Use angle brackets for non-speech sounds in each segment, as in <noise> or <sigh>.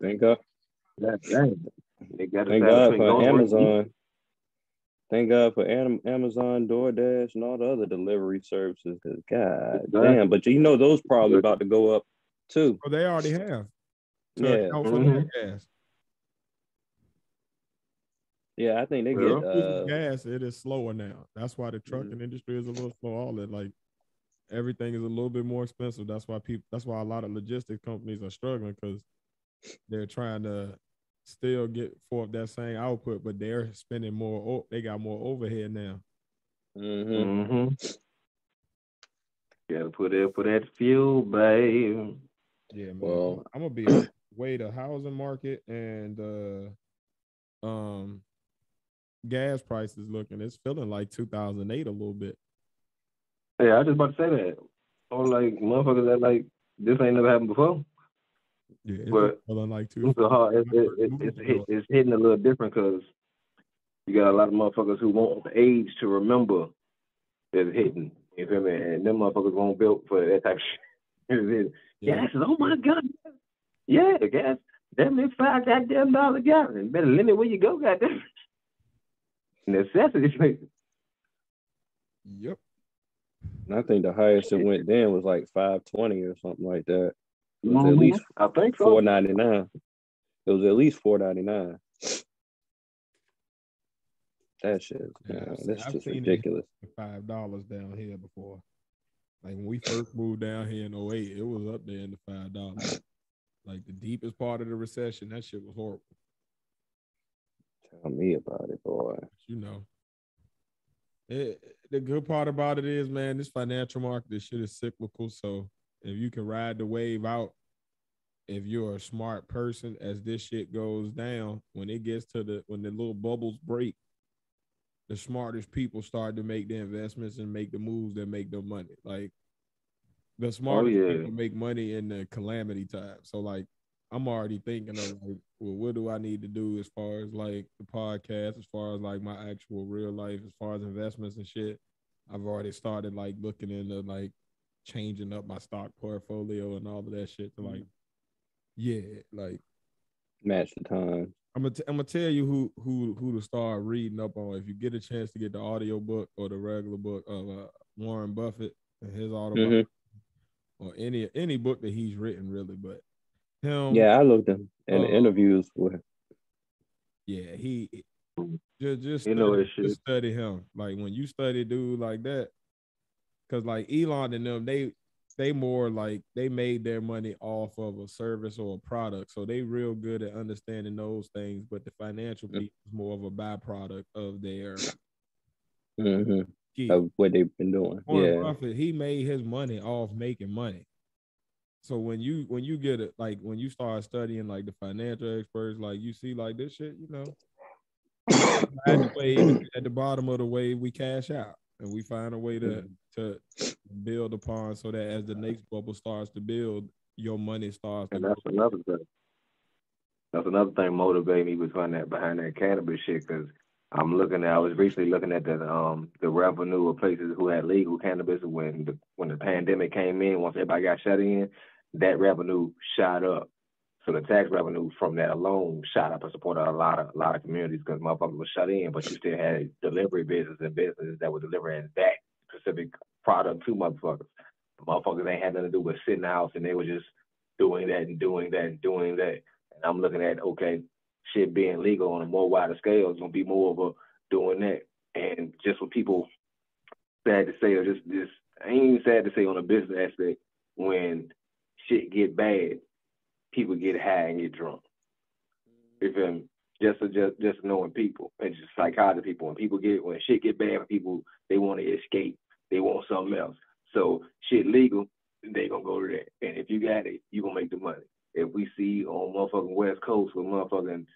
Thank God. That, dang. They got Thank God for Amazon. Thank God for Amazon, DoorDash, and all the other delivery services. Cause God exactly. damn, but you know those probably about to go up too. Well, they already have. yeah. Mm-hmm. Yeah, I think they get uh, gas. It is slower now. That's why the trucking mm-hmm. industry is a little slow. All that like everything is a little bit more expensive. That's why people. That's why a lot of logistics companies are struggling because they're trying to still get forth that same output, but they're spending more. They got more overhead now. Mm-hmm. mm-hmm. Gotta put in for that fuel, babe. Yeah, man. Well, I'm gonna be <clears throat> way the housing market and uh um gas prices looking. It's feeling like 2008 a little bit. Yeah, I was just about to say that. Or like motherfuckers that like this ain't never happened before. Yeah, it's but feeling like too. It's, hard, it, it, it, it's, hit, <laughs> it's hitting a little different because you got a lot of motherfuckers who want the age to remember that it's hitting. You feel me? And them motherfuckers won't built for that type of <laughs> shit. yeah. Gas is, oh my God. Yeah, gas. That means five goddamn dollars a gallon. Better limit where you go, goddamn <laughs> necessity. Yep. And I think the highest it went then was like five twenty or something like that. It was mm-hmm. at least I think so. four ninety nine. It was at least four ninety nine. That shit, yeah, that's I've just ridiculous. Five dollars down here before. Like when we first moved down here in 08, it was up there in the five dollars. Like the deepest part of the recession, that shit was horrible. Tell me about it, boy. You know. It, the good part about it is, man, this financial market, this shit is cyclical. So if you can ride the wave out, if you're a smart person, as this shit goes down, when it gets to the when the little bubbles break, the smartest people start to make the investments and make the moves that make the money. Like the oh, smartest oh, yeah. people make money in the calamity time. So like I'm already thinking of like, well, what do I need to do as far as like the podcast, as far as like my actual real life, as far as investments and shit. I've already started like looking into like changing up my stock portfolio and all of that shit to like, yeah, like match the time. I'm gonna t- I'm gonna tell you who who who to start reading up on if you get a chance to get the audio book or the regular book of uh, Warren Buffett and his autobiography mm-hmm. or any any book that he's written really, but him. Yeah, I looked him in uh, the interviews with. Yeah, he just just you know study, just study him. Like when you study dude like that, because like Elon and them, they they more like they made their money off of a service or a product, so they real good at understanding those things. But the financial piece is more of a byproduct of their. Mm-hmm. Of what they've been doing. Warren yeah. Buffett, he made his money off making money. So when you when you get it like when you start studying like the financial experts, like you see like this shit, you know, <coughs> at the at the bottom of the wave, we cash out and we find a way to to build upon so that as the next bubble starts to build, your money starts. And that's another thing. That's another thing motivating me behind that behind that cannabis shit because I'm looking at I was recently looking at the um the revenue of places who had legal cannabis when the when the pandemic came in once everybody got shut in that revenue shot up. So the tax revenue from that alone shot up and supported a lot of a lot of communities because motherfuckers were shut in, but you still had delivery business and businesses that were delivering that specific product to motherfuckers. The motherfuckers ain't had nothing to do with sitting house and they were just doing that and doing that and doing that. And I'm looking at okay, shit being legal on a more wider scale is gonna be more of a doing that. And just what people sad to say or just I ain't even sad to say on a business aspect when shit get bad, people get high and get drunk. You feel me? Just just just knowing people and just psychotic people. When people get when shit get bad, people they want to escape. They want something else. So shit legal, they gonna go to that. And if you got it, you gonna make the money. If we see on motherfucking West Coast where motherfucking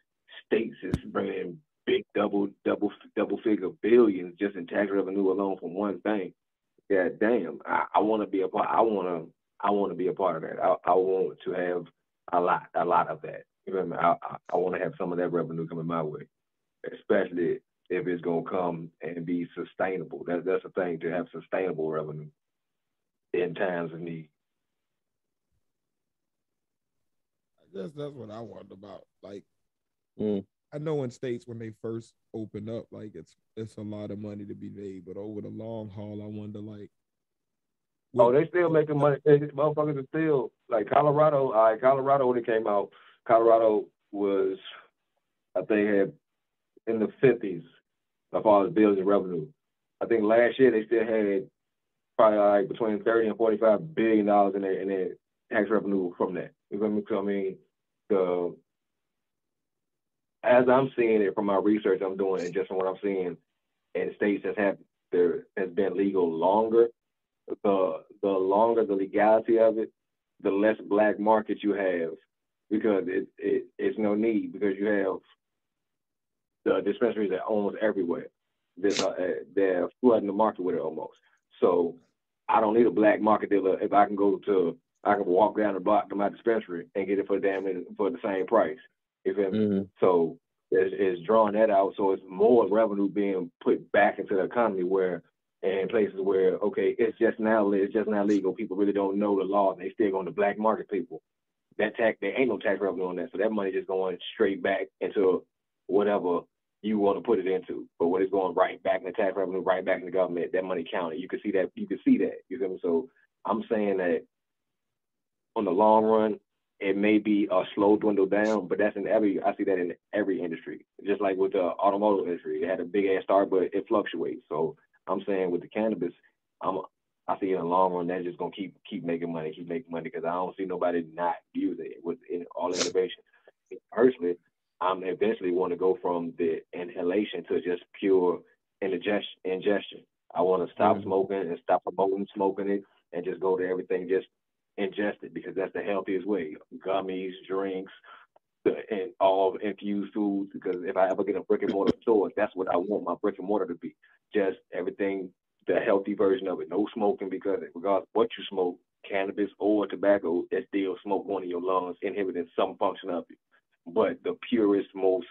states is bringing big double double double figure billions just in tax revenue alone from one thing. Yeah, damn. I, I want to be a part. I want to I want to be a part of that. I, I want to have a lot, a lot of that. You know what I mean? I, I, I want to have some of that revenue coming my way, especially if it's gonna come and be sustainable. That's that's the thing to have sustainable revenue in times of need. I guess that's what I wonder about. Like, Mm. I know in states when they first open up, like it's it's a lot of money to be made, but over the long haul, I wonder like. Oh, they still making money. They, motherfuckers are still like Colorado. All right, Colorado when it came out, Colorado was, I think, had in the fifties as far as bills and revenue. I think last year they still had probably like between thirty and forty-five billion dollars in their in their tax revenue from that. You know what I mean? So, as I'm seeing it from my research I'm doing and just from what I'm seeing in states that have there has been legal longer, the the longer the legality of it, the less black market you have because it, it it's no need because you have the dispensaries that almost everywhere. There's uh, they're flooding the market with it almost. So I don't need a black market dealer if I can go to I can walk down the block to my dispensary and get it for damn it, for the same price. You feel me? hmm So it's, it's drawing that out. So it's more revenue being put back into the economy where in places where okay, it's just now it's just now legal. People really don't know the law and they still going to black market people. That tax there ain't no tax revenue on that. So that money just going straight back into whatever you want to put it into. But when it's going right back in the tax revenue, right back in the government, that money counted. You can see that you can see that. You feel me? So I'm saying that on the long run, it may be a slow dwindle down, but that's in every I see that in every industry. Just like with the automotive industry, it had a big ass start, but it fluctuates. So I'm saying with the cannabis, I'm I see in the long run that's just gonna keep keep making money, keep making money because I don't see nobody not using it with in all innovation. Personally, I'm eventually want to go from the inhalation to just pure ingestion. ingestion. I want to stop Mhm. smoking and stop promoting smoking it and just go to everything just ingest it because that's the healthiest way. Gummies, drinks, the, and all infused foods. Because if I ever get a brick and mortar store, that's what I want my brick and mortar to be. Just everything, the healthy version of it. No smoking because regardless of what you smoke, cannabis or tobacco, that still smoke going in your lungs, inhibiting some function of it. But the purest, most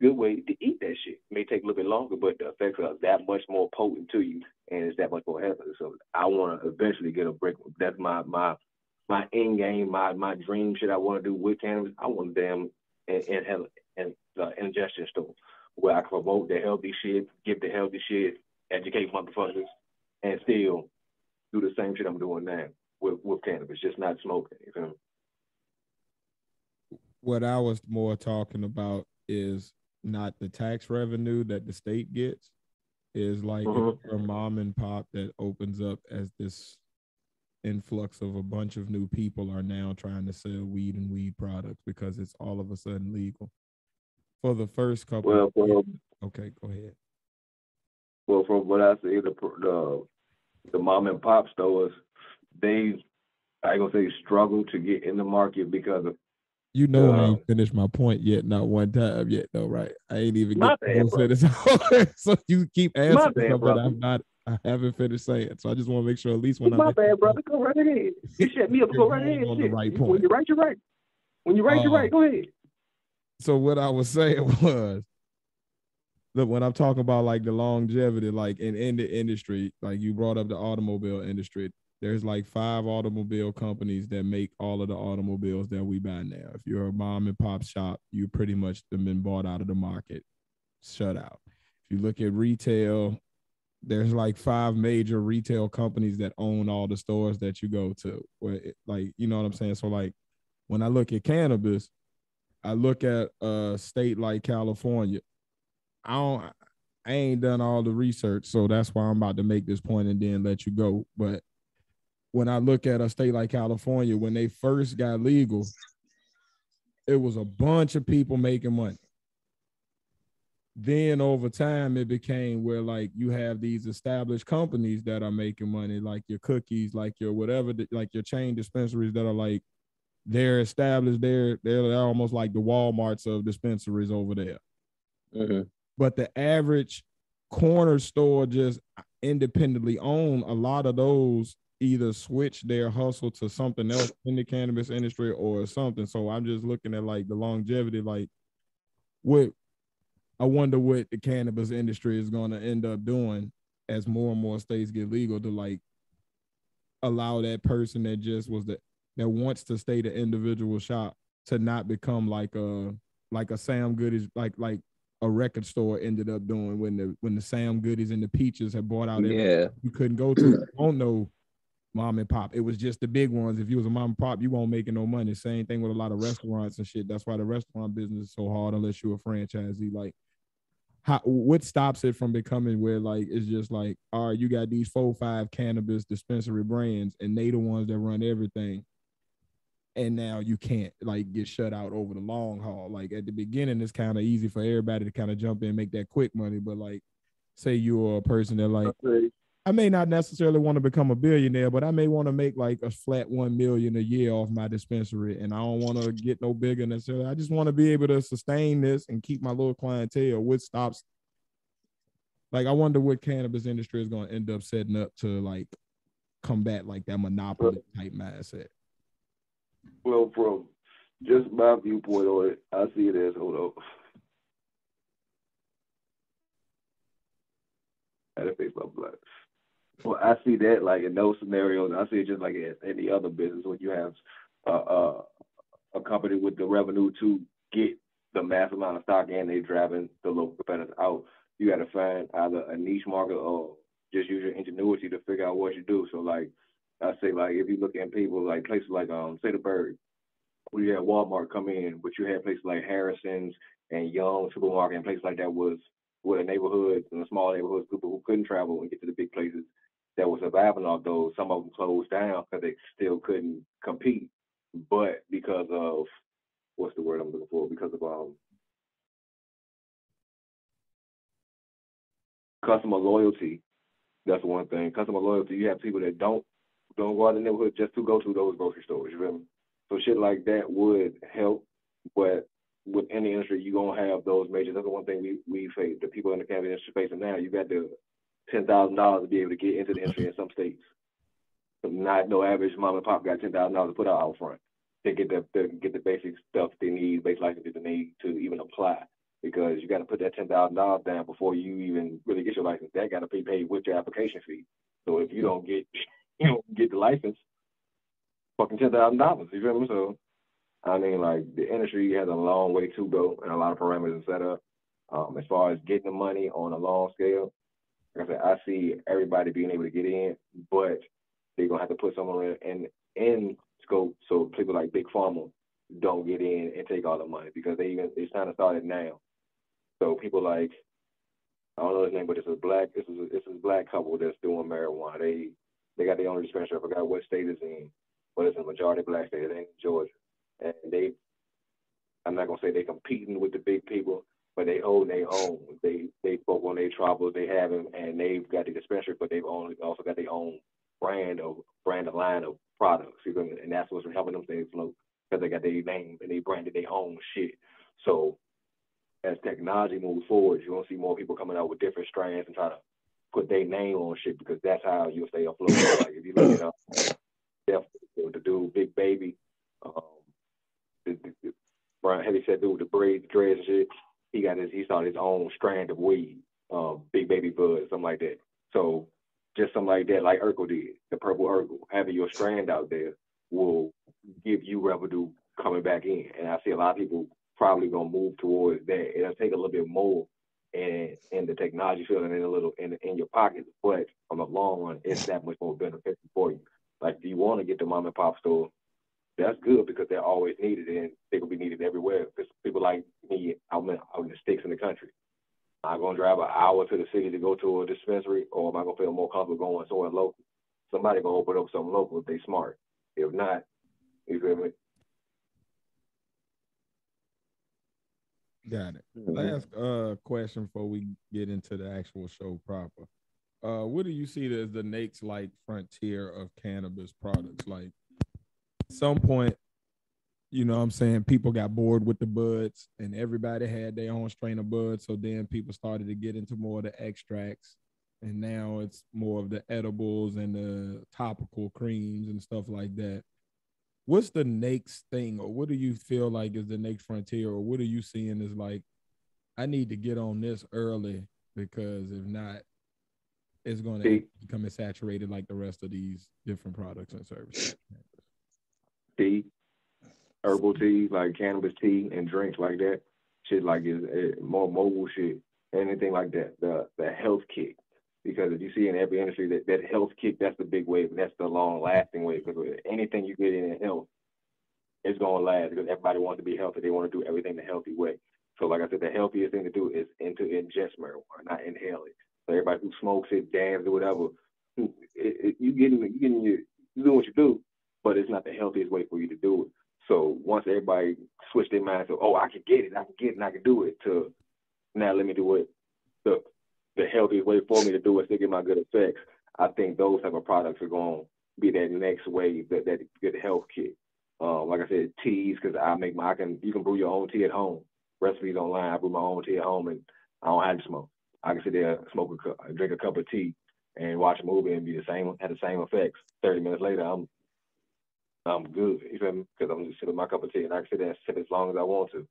good way to eat that shit may take a little bit longer, but the effects are that much more potent to you, and it's that much more healthy. So I want to eventually get a brick. That's my my my end game, my my dream shit. I want to do with cannabis. I want them and and and uh, ingestion store where I can promote the healthy shit, give the healthy shit, educate motherfuckers, and still do the same shit I'm doing now with with cannabis, just not smoking. You me? What I was more talking about is not the tax revenue that the state gets, is like a mm-hmm. mom and pop that opens up as this influx of a bunch of new people are now trying to sell weed and weed products because it's all of a sudden legal. For the first couple, Well, well, okay, go ahead. Well, from what I see, the the the mom and pop stores, they I gonna say struggle to get in the market because of You know I Uh, ain't finished my point yet, not one time yet, though, right? I ain't even get bad, <laughs> whole bro. sentence. so you keep asking bad, something brother. I'm not, I haven't finished saying. So I just want to make sure at least when my I'm bad, brother. Go right ahead. You <laughs> shut me up. Go right You're ahead. on the right When you're right, you're right. When you're right, you're Uh, right. Go ahead. so what I was <laughs> saying was, when I'm talking about like the longevity, like in, in the industry, like you brought up the automobile industry, there's like five automobile companies that make all of the automobiles that we buy now. If you're a mom and pop shop, you pretty much have been bought out of the market, shut out. If you look at retail, there's like five major retail companies that own all the stores that you go to. Where like, you know what I'm saying? So like when I look at cannabis, I look at a state like California. I don't I ain't done all the research, so that's why I'm about to make this point and then let you go. But when I look at a state like California, when they first got legal, it was a bunch of people making money. Then over time, it became where like you have these established companies that are making money, like your cookies, like your whatever, like your chain dispensaries that are like they're established. They're they're almost like the WalMarts of dispensaries over there. hmm But the average corner store just independently owned a lot of those either switch their hustle to something else in the cannabis industry or something. So I'm just looking at like the longevity, like what I wonder what the cannabis industry is going to end up doing as more and more states get legal to like allow that person that just was the that wants to stay the individual shop to not become like a like a Sam Goodies like like a record store ended up doing when the when the Sam Goodies and the Peaches had bought out Yeah. you couldn't go to. <clears throat> Won't know mom and pop. It was just the big ones. If you was a mom and pop, you won't making no money. Same thing with a lot of restaurants and shit. That's why the restaurant business is so hard unless you're a franchisee. Like how what stops it from becoming where like it's just like, all right, you got these four, five cannabis dispensary brands, and they the ones that run everything. And now you can't like get shut out over the long haul. Like at the beginning, it's kind of easy for everybody to kind of jump in and make that quick money. But like, say you're a person that like I may not necessarily want to become a billionaire, but I may want to make like a flat one million a year off my dispensary, and I don't want to get no bigger necessarily. I just want to be able to sustain this and keep my little clientele. What stops? Like, I wonder what cannabis industry is going to end up setting up to like combat like that monopoly type mindset. Well, from just my viewpoint on it, I see it as hold up. I had to fix my blood. Well, I see that like in those scenarios. I see it just like in any other business when you have uh, uh, a company with the revenue to get the mass amount of stock and they're driving the local competitors out. You got to find either a niche market or just use your ingenuity to figure out what you do. So like I say, like if you look at people like places like um say the Bird, where you had Walmart come in, but you had places like Harrison's and Young Supermarket and places like that was where the neighborhoods and the small neighborhoods, people who couldn't travel and get to the big places that were surviving off those. Some of them closed down because they still couldn't compete, but because of what's the word I'm looking for? Because of um customer loyalty. That's one thing. Customer loyalty. You have people that don't don't go out in the neighborhood just to go to those grocery stores. You feel me? So shit like that would help, but with any industry, you're gonna have those majors. That's the one thing we we face. The people in the cannabis industry facing now. You got the ten thousand dollars to be able to get into the industry in some states. Not no average mom and pop got ten thousand dollars to put out out front to get the to get the basic stuff they need, basic licenses they need to even apply. Because you got to put that ten thousand dollars down before you even really get your license. That got to be paid with your application fee. So if you don't get you don't get the license, fucking ten thousand dollars. You feel me? So I mean, like the industry has a long way to go and a lot of parameters set up. Um, as far as getting the money on a long scale, like I said, I see everybody being able to get in, but they're gonna have to put someone in in scope so people like Big Pharma don't get in and take all the money because they even it's trying to start it now. So people like I don't know his name, but it's a black this is a, this is a black couple that's doing marijuana. They they got their own dispensary. I forgot what state it's in, but it's a majority black state. It ain't Georgia, and they I'm not gonna say they competing with the big people, but they own their own. They they spoke on their troubles they have them, and they've got the dispensary, but they've only also got their own brand of brand of line of products. You know, and that's what's helping them stay afloat because they got their name and they branded their own shit. So as technology moves forward, you're gonna see more people coming out with different strands and try to put their name on shit because that's how you'll stay afloat. like if you look at uh, Def, the dude Big Baby, um, the, the, the Brian Heavy said dude with the braids, dreads shit. He got his he started his own strand of weed, um, Big Baby Bud, something like that. So just something like that, like Urkel did, the purple Urkel, having your strand out there will give you revenue coming back in. And I see a lot of people probably gonna move towards that. It'll take a little bit more in in the technology field and in a little in in your pocket, but on the long run, it's that much more beneficial for you. Like, if you want to get the mom and pop store, that's good because they're always needed and they will be needed everywhere. Because people like me out in, out in the sticks in the country, I'm gonna drive an hour to the city to go to a dispensary, or am I gonna feel more comfortable going somewhere local? Somebody gonna open up something local if they smart. If not, you feel me? Got it. Mhm. Last uh question before we get into the actual show proper. Uh what do you see as the next like frontier of cannabis products? Like at some point, you know what I'm saying, people got bored with the buds and everybody had their own strain of buds. So then people started to get into more of the extracts. And now it's more of the edibles and the topical creams and stuff like that what's the next thing or what do you feel like is the next frontier or what are you seeing is like i need to get on this early because if not it's going to become saturated like the rest of these different products and services D, herbal tea like cannabis tea and drinks like that. Shit like is eh, more mobile shit. Anything like that. The the health kick. Because if you see in every industry that, that health kick, that's the big wave, and that's the long lasting wave. Because anything you get in health, it's gonna last because everybody wants to be healthy. They want to do everything the healthy way. So like I said, the healthiest thing to do is into ingest marijuana, not inhale it. So everybody who smokes it, dabs or whatever, it, it, you getting you getting your you doing what you do, but it's not the healthiest way for you to do it. So once everybody switch their mind to, oh, I can get it, I can get it, and I can do it, to now let me do it the the healthiest way for me to do it, still get my good effects. I think those type of products are going to be that next wave, that that good health kit. Um, like I said, teas because I make my I can you can brew your own tea at home. Recipes online. I brew my own tea at home, and I don't have to smoke. I can sit there, smoke a cup, drink a cup of tea, and watch a movie and be the same, have the same effects. Thirty minutes later, I'm I'm good. You feel me? Because I'm just sipping my cup of tea, and I can sit there and sip as long as I want to.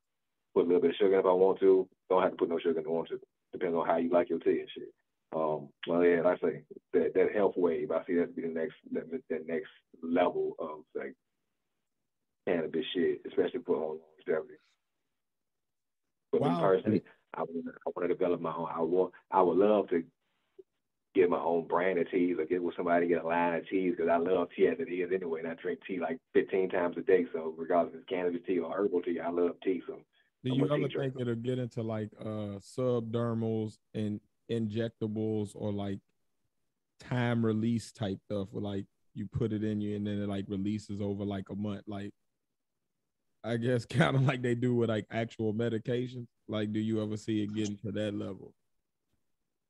Put a little bit of sugar if I want to. Don't have to put no sugar if I want to. Depends on how you like your tea and shit. Um, well, yeah, like I say that that health wave. I see that to be the next that, that next level of like cannabis shit, especially for longevity. But wow. me personally, I want I want to develop my own. I want I would love to get my own brand of teas or get with somebody to get a line of teas because I love tea as it is anyway, and I drink tea like 15 times a day. So regardless if it's cannabis tea or herbal tea, I love tea. So do you ever think it'll get into like uh subdermals and injectables or like time release type stuff where like you put it in you and then it like releases over like a month? Like I guess <laughs> kind of like they do with like actual medications. Like, do you ever see it getting to that level?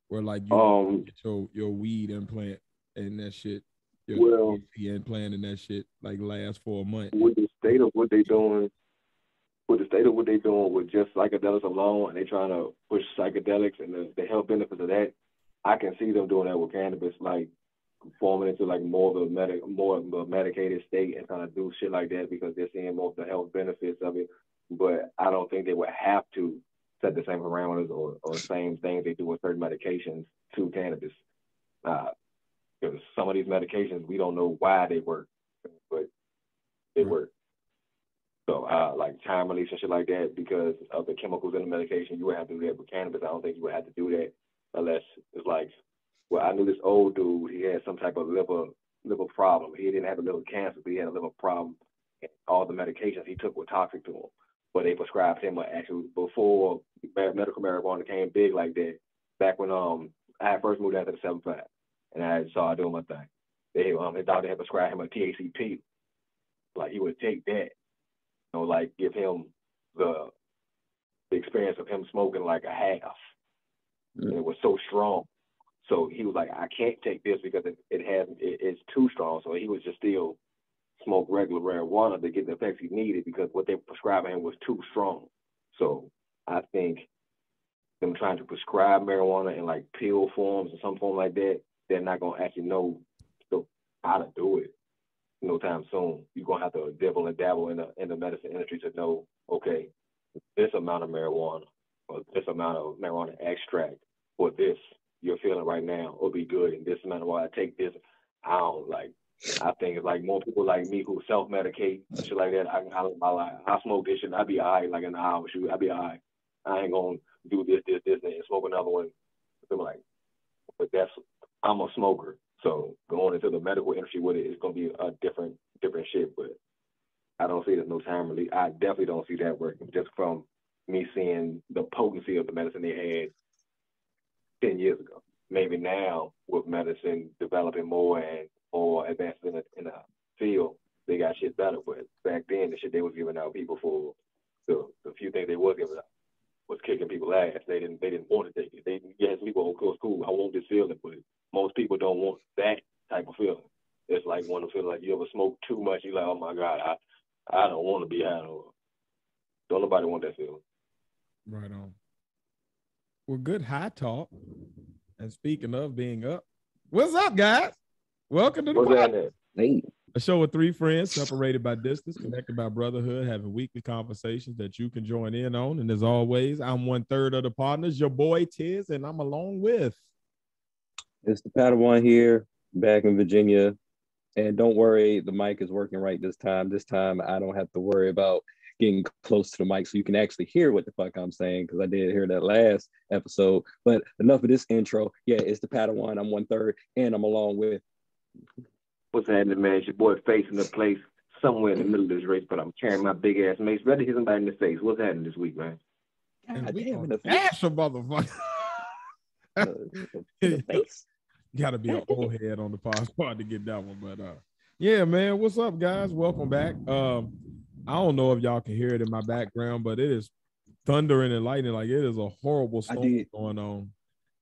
Where like you um, get your, your weed implant and that shit, your well, implant and that shit like lasts for a month. With the state of what they doing, with the state of what they're doing with just psychedelics alone, and they trying to push psychedelics and the, the health benefits of that, I can see them doing that with cannabis. Like forming into like more of a medic, more of a medicated state and kind of do shit like that because they're seeing more of the health benefits of it. But I don't think they would have to set the same parameters or, or same things they do with certain medications to cannabis. Uh, because some of these medications we don't know why they work, but they work. So uh, like time release and shit like that, because of the chemicals in the medication, you would have to do that with cannabis. I don't think you would have to do that unless it's like well, I knew this old dude. He had some type of liver liver problem. He didn't have a liver cancer, but he had a liver problem. And all the medications he took were toxic to him. But they prescribed him actually before medical marijuana came big like that. Back when um I first moved out to the seven five, and I saw doing my thing. They um his doctor had prescribed him a THCP. Like he would take that, know, like give him the the experience of him smoking like a half. Mm. And it was so strong so he was like, I can't take this because it, it has it, it's too strong. So he was just still smoke regular marijuana to get the effects he needed because what they were prescribing him was too strong. So I think them trying to prescribe marijuana in like pill forms or some form like that, they're not gonna actually know how to do it no time soon. You're gonna have to dibble and dabble in the in the medicine industry to know, okay, this amount of marijuana or this amount of marijuana extract for this you're feeling right now will be good. And this amount of why I take this, don't like. I think it's like more people like me who self medicate shit like that. I I, I, I smoke this shit. I be alright like an hour. Shoot, I be alright. I ain't gonna do this, this, this, and smoke another one. I'm like, but that's I'm a smoker, so going into the medical industry with it, it is gonna be a different different shit. But I don't see there's no time really. I definitely don't see that working just from me seeing the potency of the medicine they had ten years ago maybe now with medicine developing more and more advanced in the, in field, they got shit better. But back then, the shit they was giving out people for the, the few things they was giving out was kicking people ass. They didn't they didn't want to take it. They yes, people of course cool. School, I want this feeling, but most people don't want that type of feeling. It's like one to feel like you ever smoke too much. You like, oh my god, I I don't want to be high. No don't nobody want that feeling. Right on. Well, good high talk. And speaking of being up, what's up, guys? Welcome to the podcast. Hey. A show with three friends separated by distance, connected by brotherhood, having weekly conversations that you can join in on. And as always, I'm one third of the partners, your boy Tiz, and I'm along with. It's the Padawan here, back in Virginia, And don't worry, the mic is working right this time. This time I don't have to worry about getting close to the mic so you can actually hear what the fuck I'm saying because I did hear that last episode. But enough of this intro. Yeah, it's the Padawan. I'm one third, and I'm along with. What's happening, man? It's your boy facing the place somewhere in the middle of this race, but I'm carrying my big ass mace. Ready to hit somebody in the face. What's happening this week, man? And God we damn, <laughs> gonna in a motherfucker. Uh, the <laughs> face. Gotta be an <laughs> old head on the pod squad to get that one. But uh yeah, man. What's up, guys? Welcome back. Um, I don't know if y'all can hear it in my background, but it is thundering and lightning. Like it is a horrible storm going on,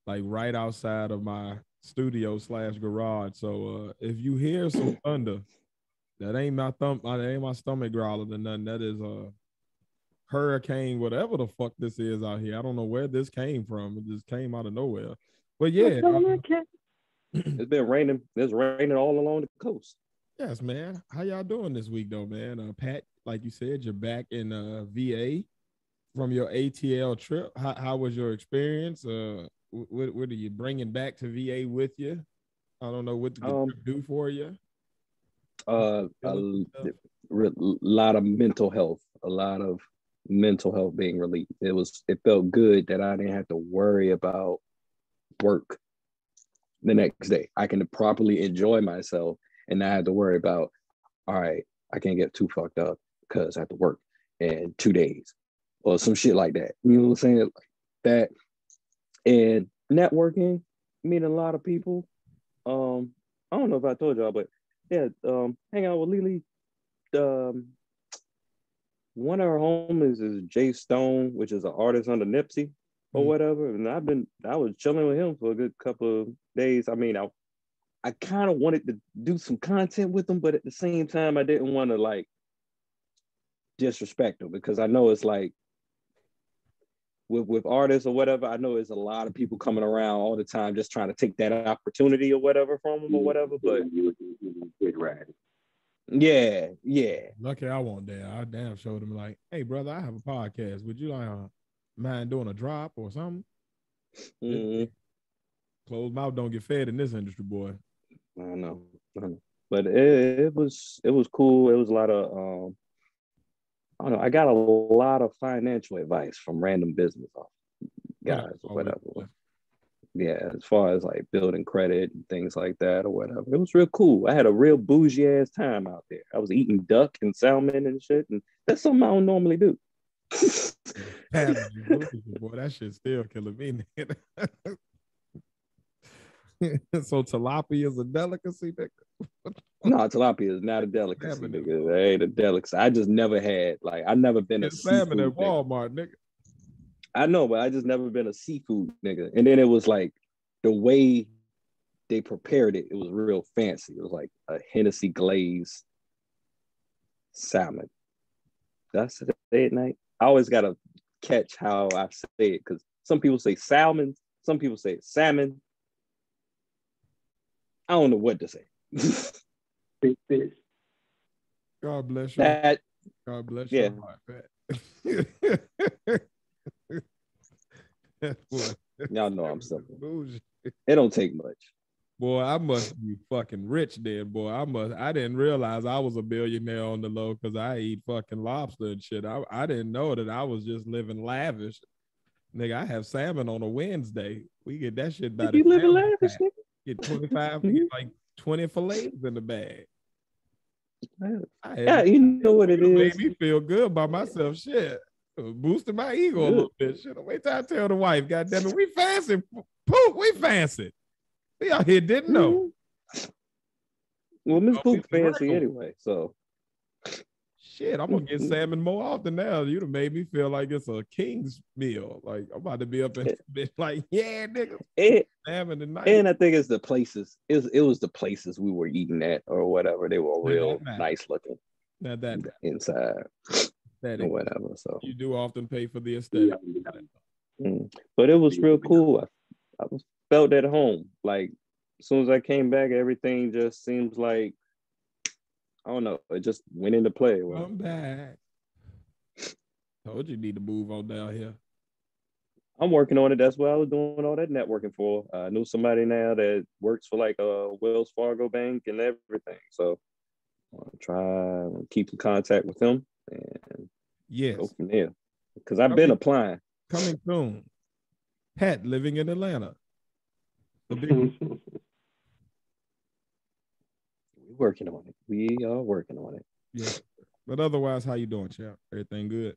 like right outside of my studio slash garage. So uh if you hear some <clears throat> thunder, that ain't my thumb, that ain't my stomach growling or nothing. That is a hurricane, whatever the fuck this is out here. I don't know where this came from. It just came out of nowhere. But yeah, uh, <clears throat> It's been raining. It's raining all along the coast. Yes, man. How y'all doing this week, though, man? Uh, Pat, like you said, you're back in uh, VA from your ATL trip. How, how was your experience? Uh, wh- what, what are you bringing back to VA with you? I don't know what the Um, do for you. Uh, a Feeling l- re- lot of mental health, a lot of mental health being relieved. It was. It felt good that I didn't have to worry about work the next day. I can properly enjoy myself and not have to worry about. All right, I can't get too fucked up because I have to work in two days or some shit like that. You know what I'm saying? Like that and networking, meeting a lot of people. Um, I don't know if I told y'all, but yeah, um, hang out with Lily. Um, one of her homies is J. Stone, which is an artist under Nipsey or Mhm. whatever. And I've been, I was chilling with him for a good couple of days. I mean, I, I kind of wanted to do some content with him, but at the same time, I didn't want to like disrespect him because I know it's like with with artists or whatever. I know there's a lot of people coming around all the time just trying to take that opportunity or whatever from them or whatever. But big ride. yeah, yeah. Lucky I won't there. I damn showed him like, hey brother, I have a podcast. Would you like uh, mind doing a drop or something? Mhm. Closed mouth don't get fed in this industry, boy. I know. I know. But it, it was it was cool. It was a lot of um I don't know. I got a lot of financial advice from random business guys or whatever. Yeah, as far as like building credit and things like that or whatever. It was real cool. I had a real bougie ass time out there. I was eating duck and salmon and shit, and that's something I don't normally do. <laughs> Damn, <laughs> boy, that shit still killing me. <laughs> so tilapia is a delicacy, nigga. No, tilapia is not a delicacy, Salmon. nigga. It ain't a delicacy. I just never had like I never been a salmon at. Walmart, nigga. I know, but I just never been a seafood nigga. And then it was like the way they prepared it, it was real fancy. It was like a Hennessy glaze salmon. That's it at night. I always gotta catch how I say it because some people say salmon, some people say salmon. I don't know what to say. <laughs> Big fish. God bless you. that God bless yeah. you. Pat. <laughs> Y'all know I'm simple. <laughs> bougie. It don't take much. Boy, I must be fucking rich then, boy. I must I didn't realize I was a billionaire on the low because I eat fucking lobster and shit. I, I didn't know that I was just living lavish. Nigga, I have salmon on a Wednesday. We get that shit by the You living salmon lavish, pack. Get 25, get like 20 fillets in the bag. I Yeah, you know what it you is. made me feel good by myself. Shit. Boosting my ego a little bit. Shit. Wait till I tell the wife, God damn it, we fancy. Poop, we fancy. We out here didn't know. Mm-hmm. Well, Miss Oh, Poop fancy anyway, so Shit, I'm gonna get salmon more often now. You'd have made me feel like it's a king's meal. Like I'm about to be up in <laughs> bitch, like, yeah, nigga, and, salmon tonight. and I think it's the places. It was, it was the places we were eating at or whatever. They were real that nice looking Now that inside that <laughs> or whatever. So, you do often pay for the aesthetic. mm. but it was real cool. I, I felt at home. Like as soon as I came back, everything just seems like I don't know. It just went into play. Well, Come back. Told you need to move on down here. I'm working on it. That's what I was doing all that networking for. I knew somebody now that works for like a uh, Wells Fargo Bank and everything. So I'll try and keep in contact with them and yes. go from there. Because I've been applying. Coming soon. Pat living in Atlanta. The big We're <laughs> working on it. We are working on it. yeah. But otherwise, how you doing, champ? Everything good?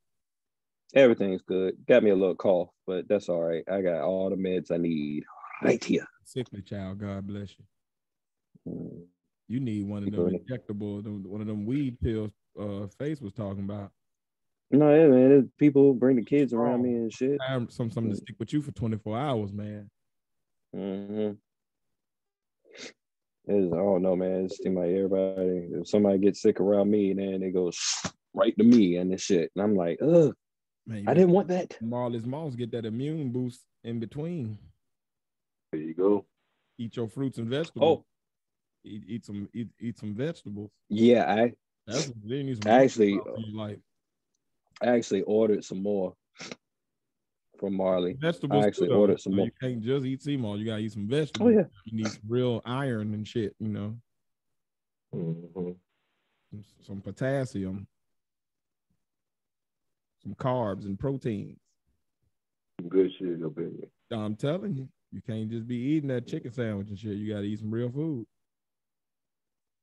Everything's good. Got me a little cough, but that's all right. I got all the meds I need right here. Sickly child, God bless you. Mm. You need one of them injectable, one of them weed pills. Uh, face was talking about. No, yeah, man. People bring the kids around me and shit. I have some something to stick with you for 24 hours, man. Mm-hmm. It's, I don't know, man. It seems like everybody, if somebody gets sick around me, then it goes right to me and this shit. And I'm like, ugh, Man, I didn't want that. Marley's moms get that immune boost in between. There you go. Eat your fruits and vegetables. Oh, Eat, eat some eat, eat some vegetables. yeah. I, That's what need some Actually, vegetables in your life. I actually ordered some more from Marley. Vegetables. I actually too, ordered some So more. You can't just eat sea moss. You gotta eat some vegetables. Oh, yeah. You need some real iron and shit. You know, hmm some, some potassium, some carbs and proteins. Good shit up in there. I'm telling you, you can't just be eating that chicken sandwich and shit. You gotta eat some real food.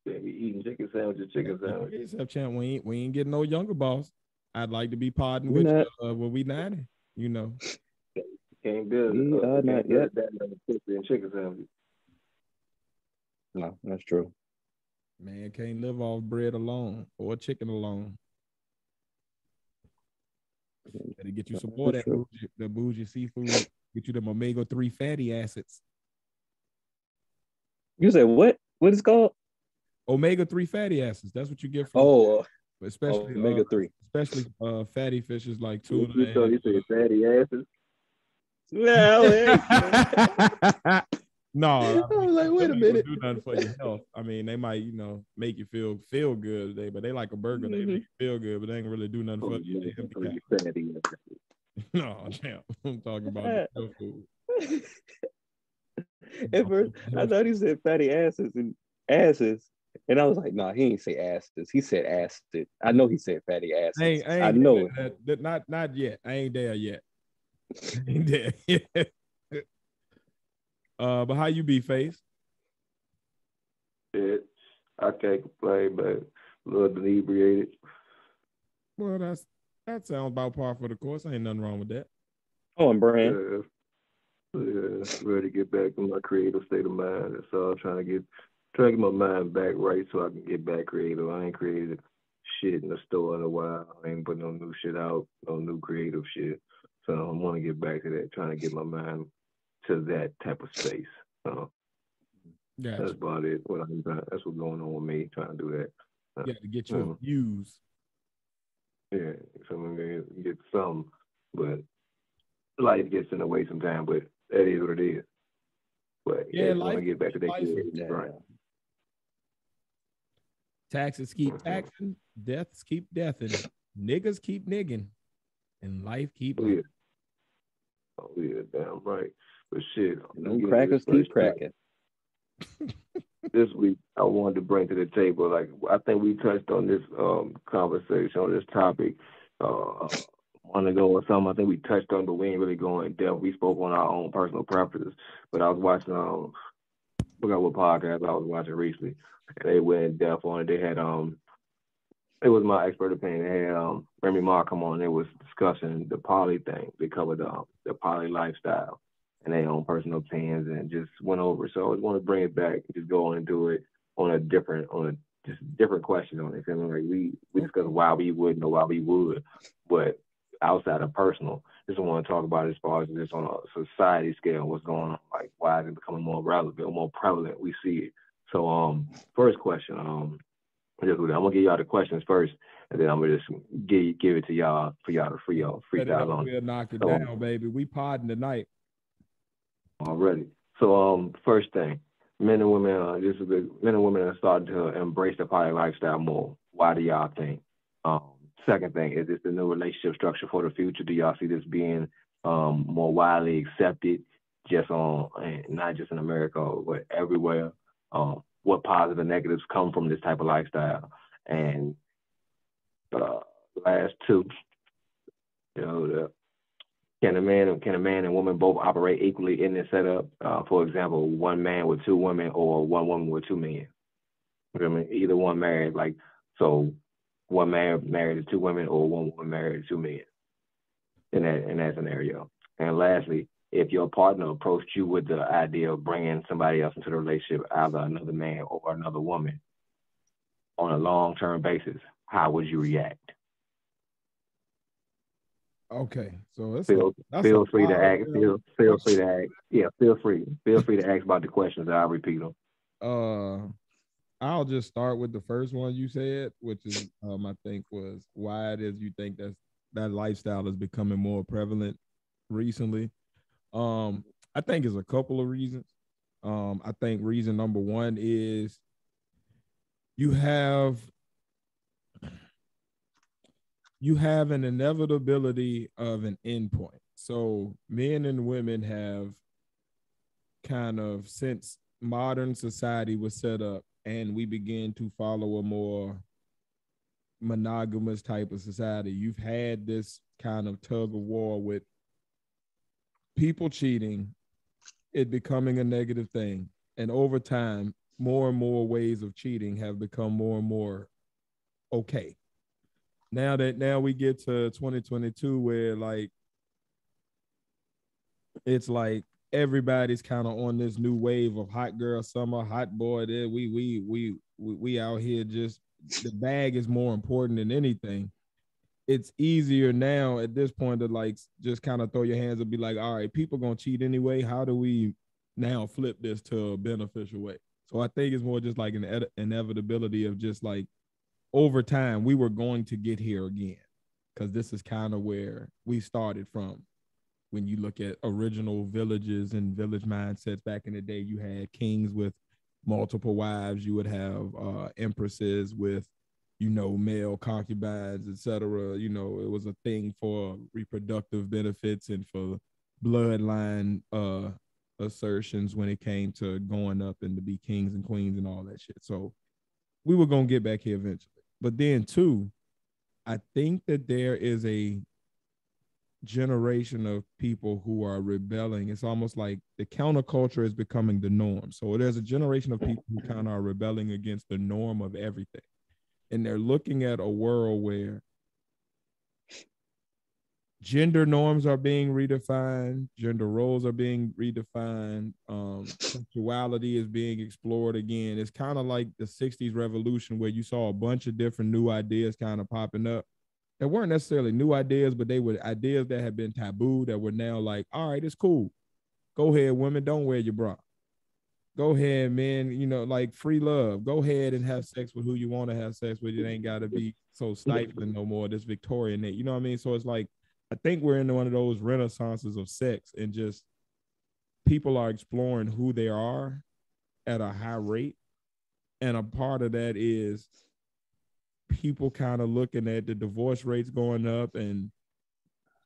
Yeah, we eating chicken sandwiches, chicken sandwiches. We ain't we ain't getting no younger boss. I'd like to be podding We with not. you uh, when we 90. You know, Can't build We uh, are can't not yet. that many pussy and chicken sandwiches. No, that's true. man can't live off bread alone or chicken alone. Gotta get you some more of that bougie, the bougie seafood. Get you them omega three fatty acids. You said what? What is it called? Omega three fatty acids. That's what you get from Oh, uh, especially omega uh, three. especially uh, fatty fishes like You tuna. thought you said fatty asses. Well, <laughs> no, I I was like, wait a them ain't gonna minute. Do nothing for your health. I mean, they might, you know, make you feel feel good today, but they like a burger. They Mhm. make you feel good, but they ain't really do nothing Oh, for you. yeah, They empty three calories. fatty. No, damn. <laughs> I'm talking about real food. <laughs> At first, I thought he said fatty asses and asses. And I was like, nah, he ain't say asses. He said acid. I know he said fatty asses. I, ain't, I, ain't I know there it. That, that- not not yet. I ain't there yet. I ain't <laughs> there yet. uh, but how you be, face? Shit. I can't complain, but a little inebriated. Well, that's that sounds about par for the course. Ain't nothing wrong with that. Oh, and brand. Yeah. Yeah, ready to get back in my creative state of mind. That's all. I'm Trying to get, trying to get my mind back right so I can get back creative. I ain't created shit in the store in a while. I ain't put no new shit out, no new creative shit. So I want to get back to that. Trying to get my mind to that type of space. So that's about it. What I'm trying, that's what's going on with me. Trying to do that. You got to get you a Mhm. views. Yeah, so I'm gonna get some, but life gets in the way sometimes. But that is what it is. But Yeah, yeah, I want life- to get back to that. life- grind. Taxes keep taxing, deaths keep deathing, niggas keep nigging, and life keep Oh, yeah. Oh yeah, damn right. But shit, And let's them get into crackers keep first cracking. This week, I wanted to bring to the table, like I think we touched on this um conversation on this topic uh on ago or something. I think we touched on, but we ain't really going in depth. We spoke on our own personal preferences. But I was watching um, I forgot what podcast I was watching recently, they went in depth on it. They had um, it was my expert opinion. They had um Remy Ma come on. They was discussing the poly thing. They covered um, the poly lifestyle and their own personal opinions and just went over. So I just want to bring it back and just go on and do it on a different on a just different question on it. I mean, like we we discussed why we wouldn't or why we would, but outside of personal, just want to talk about as far as this on a society scale, what's going on, like why is it becoming more relevant, more prevalent? We see it. So um, first question, um, just, I'm gonna give y'all the questions first, and then I'm gonna just give give it to y'all for y'all to free y'all freestyle on We'll knock it So- down, baby. We podding tonight. already. So um, first thing, men and women, uh, this is the men and women are starting to embrace the poly lifestyle more. Why do y'all think? Um, second thing, is this the new relationship structure for the future? Do y'all see this being um, more widely accepted, just on not just in America but everywhere. Um, what positive and negatives come from this type of lifestyle, and uh, last two, you know, the, can a man can a man and woman both operate equally in this setup? Uh, for example, one man with two women or one woman with two men. You know I mean? Either one married, like so, one man married to two women or one woman married to two men. In that in that scenario. And lastly, if your partner approached you with the idea of bringing somebody else into the relationship, either another man or another woman, on a long term basis, how would you react? Okay, so feel a, feel free to ask. Feel feel free to ask. Yeah, feel free. Feel free to ask about the questions. I'll repeat them. Uh, I'll just start with the first one you said, which is um, I think was why it is you think that that lifestyle is becoming more prevalent recently. Um, I think it's a couple of reasons. Um, I think reason number one is you have you have an inevitability of an endpoint. So men and women have kind of since modern society was set up and we begin to follow a more monogamous type of society, you've had this kind of tug of war with people cheating, it becoming a negative thing. And over time, more and more ways of cheating have become more and more okay. Now that now we get to 2022 where like it's like everybody's kind of on this new wave of hot girl summer, hot boy. There, we we we we, we out here just the bag is more important than anything it's easier now at this point to like just kind of throw your hands and be like, all right, people gonna cheat anyway. How do we now flip this to a beneficial way? So I think it's more just like an ed- inevitability of just like over time we were going to get here again because this is kind of where we started from. When you look at original villages and village mindsets back in the day, you had kings with multiple wives. You would have uh, empresses with you know, male concubines, etc. You know, it was a thing for reproductive benefits and for bloodline uh assertions when it came to going up and to be kings and queens and all that shit. So we were gonna get back here eventually. But then too, I think that there is a generation of people who are rebelling. It's almost like the counterculture is becoming the norm. So there's a generation of people who kind of are rebelling against the norm of everything and they're looking at a world where gender norms are being redefined, gender roles are being redefined, um, sexuality is being explored again. It's kind of like the 60s revolution where you saw a bunch of different new ideas kind of popping up. They weren't necessarily new ideas, but they were ideas that had been taboo that were now like, all right, it's cool. Go ahead, women, don't wear your bra go ahead, men, You know, like free love. Go ahead and have sex with who you want to have sex with. It ain't got to be so stifling no more. This Victorian, you know what I mean? So it's like, I think we're in one of those renaissances of sex and just people are exploring who they are at a high rate. And a part of that is people kind of looking at the divorce rates going up and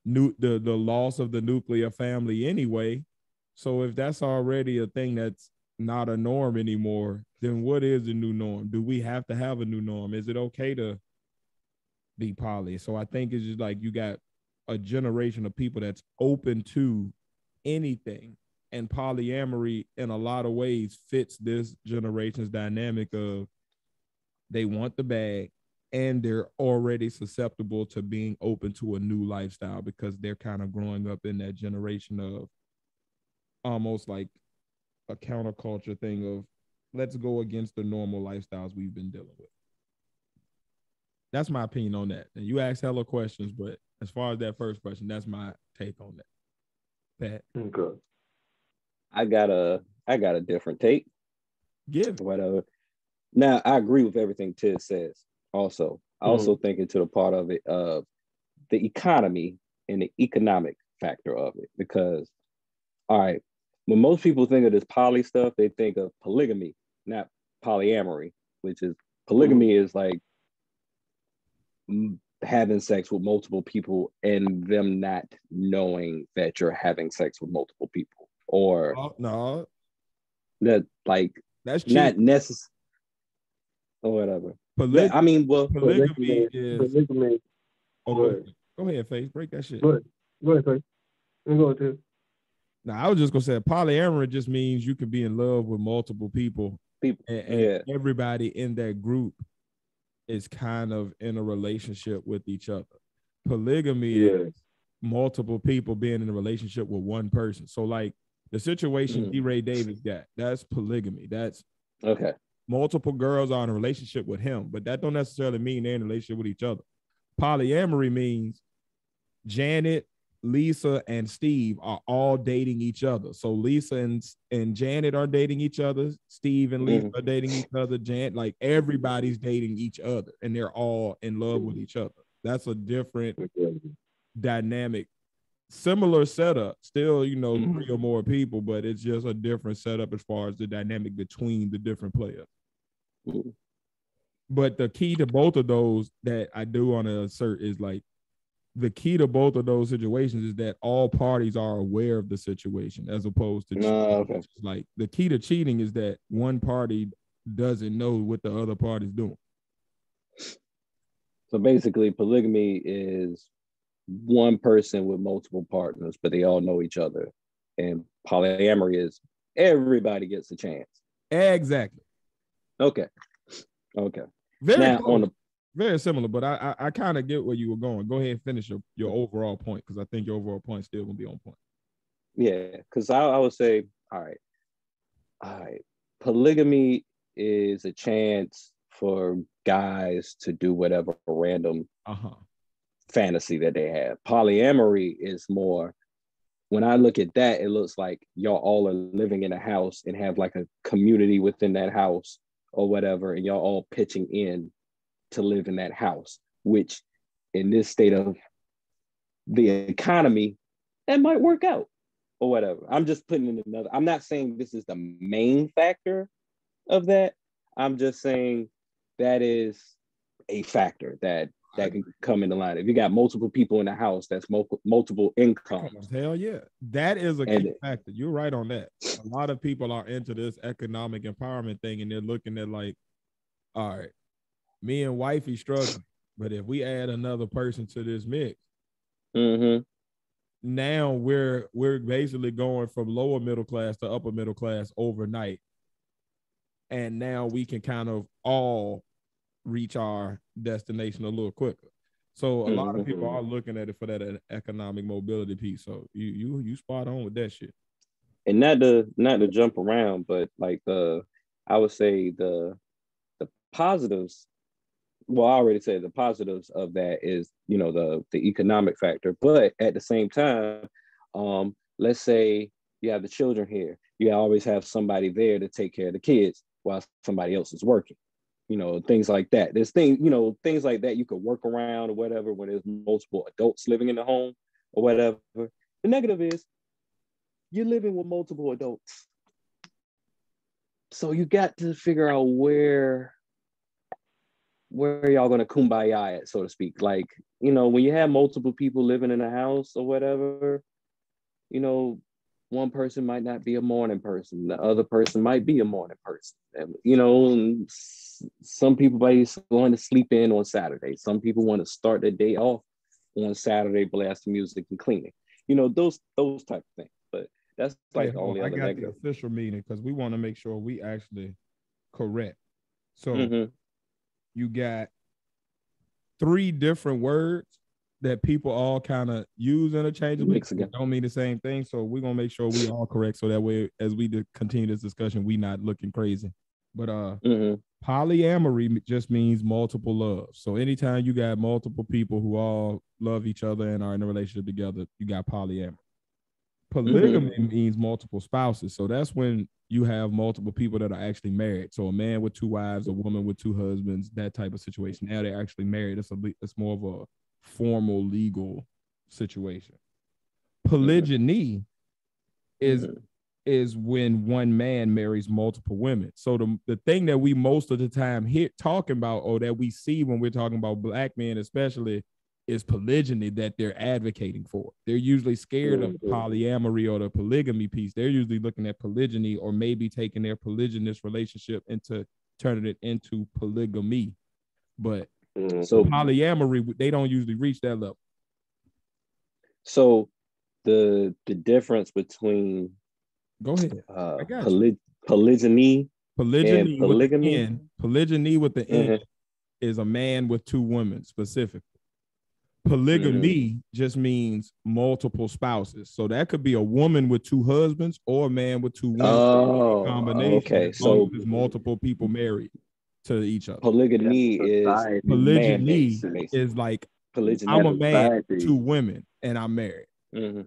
new the the loss of the nuclear family anyway. So if that's already a thing that's not a norm anymore, then what is the new norm? Do we have to have a new norm? Is it okay to be poly? So I think it's just like you got a generation of people that's open to anything. And polyamory, in a lot of ways, fits this generation's dynamic of they want the bag and they're already susceptible to being open to a new lifestyle because they're kind of growing up in that generation of almost like a counterculture thing of let's go against the normal lifestyles we've been dealing with. That's my opinion on that. And you asked hella questions, but as far as that first question, that's my take on that. Pat. Hmm, okay. I got a I got a different take. Give whatever. Now I agree with everything Ted says. Also, I mm-hmm. also think into the part of it of the economy and the economic factor of it because all right, when most people think of this poly stuff, they think of polygamy, not polyamory, which is polygamy mm-hmm. is like having sex with multiple people and them not knowing that you're having sex with multiple people or Oh, no, that like that's not necessary or whatever. I mean, well, polygamy is. Polygamy. Oh, Go ahead. go ahead, face. Break that shit. Go ahead. Go ahead, Trey. I'm going to. Now, I was just gonna say polyamory just means you can be in love with multiple people, people, and, and yeah, everybody in that group is kind of in a relationship with each other. Polygamy Yeah. is multiple people being in a relationship with one person. So, like the situation Mhm. DeRay Davis got, that's polygamy. That's okay, multiple girls are in a relationship with him, but that don't necessarily mean they're in a relationship with each other. Polyamory means Janet, Lisa, and Steve are all dating each other. So Lisa and, and Janet are dating each other. Steve and Lisa Mhm. are dating each other. Jan, like everybody's dating each other, and they're all in love with each other. That's a different dynamic. Similar setup, still, you know, Mhm. three or more people, but it's just a different setup as far as the dynamic between the different players. But the key to both of those that I do want to assert is like the key to both of those situations is that all parties are aware of the situation as opposed to No, okay. Like the key to cheating is that one party doesn't know what the other party's doing. So basically, polygamy is one person with multiple partners, but they all know each other. And polyamory is everybody gets a chance. Exactly. Okay. Okay. Very now close. on the very similar, but I I, I kind of get where you were going. Go ahead and finish your, your overall point because I think your overall point still gonna be on point. yeah, because I, I would say, all right, all right, polygamy is a chance for guys to do whatever random Uh huh. fantasy that they have. Polyamory is more when I look at that, it looks like y'all all are living in a house and have like a community within that house or whatever, and y'all all pitching in to live in that house, which in this state of the economy, that might work out or whatever. I'm just putting in another, I'm not saying this is the main factor of that. I'm just saying that is a factor that that can come into line. If you got multiple people in the house, that's multiple multiple incomes. Hell yeah, that is a key factor. You're right on that. A lot of people are into this economic empowerment thing, and they're looking at like, all right, me and wifey struggling, but if we add another person to this mix, Mm-hmm. now we're we're basically going from lower middle class to upper middle class overnight, and now we can kind of all reach our destination a little quicker. So a lot of people Mhm. are looking at it for that uh, economic mobility piece. So you you you spot on with that shit. And not to not to jump around, but like the I would say the the positives. Well, I already said the positives of that is you know the the economic factor, but at the same time, um, let's say you have the children here, you always have somebody there to take care of the kids while somebody else is working. You know, things like that. There's things, you know, things like that you could work around or whatever when there's multiple adults living in the home or whatever. The negative is you're living with multiple adults. So you got to figure out where where y'all gonna kumbaya at, so to speak. Like, you know, when you have multiple people living in a house or whatever, you know, one person might not be a morning person, the other person might be a morning person. And, you know, some people might want to sleep in on Saturday. Some people want to start their day off on Saturday, blast music and cleaning. You know, those those type of things. But that's like Yeah, the well, only I got negative. the official meaning because we want to make sure we actually correct. So Mhm. you got three different words that people all kind of use interchangeably. Don't mean the same thing. So we're gonna make sure we all correct so that way as we continue this discussion, we not looking crazy. But uh Mhm. polyamory just means multiple loves. So anytime you got multiple people who all love each other and are in a relationship together, you got polyamory. Polygamy means multiple spouses. So that's when you have multiple people that are actually married. So a man with two wives, a woman with two husbands, that type of situation. Now they're actually married. It's a it's more of a formal legal situation. Polygyny is Mhm. is when one man marries multiple women. So the, the thing that we most of the time hear talking about or that we see when we're talking about black men especially is polygyny that they're advocating for. They're usually scared of Mhm. polyamory or the polygamy piece. They're usually looking at polygyny or maybe taking their polygynous relationship into turning it into polygamy. But Mm. So polyamory, they don't usually reach that level. so the the difference between Go ahead. uh poly- polygyny Polygyny, polygamy? polygyny with the N Mhm. is a man with two women specifically. Polygamy just means multiple spouses. So that could be a woman with two husbands or a man with two women. Oh, combination. okay. So there's multiple people married to each other. polygamy is society. Polygyny is like polygyny. I'm a man, society. two women, and I'm married. Mhm.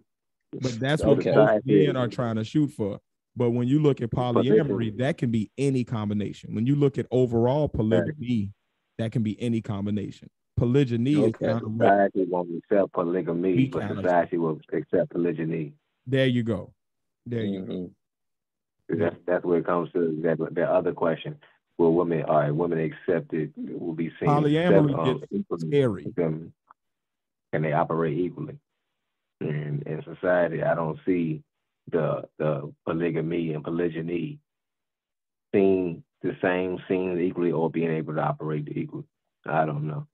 But that's what Okay. most men are trying to shoot for. But when you look at polyamory, that can be any combination. When you look at overall polygamy, that can be any combination. Polygyny is Okay. kind of what, Society won't accept polygamy, We but kinda- society will accept polygyny. there you go. There you go. Mhm. That's that's where it comes to that that other question. Will women all right, women accept it will be seen Polyamory accept, um, gets scary. with them. Can they operate equally? And in society I don't see the the polygamy and polygyny seen the same seen equally or being able to operate equally. I don't know.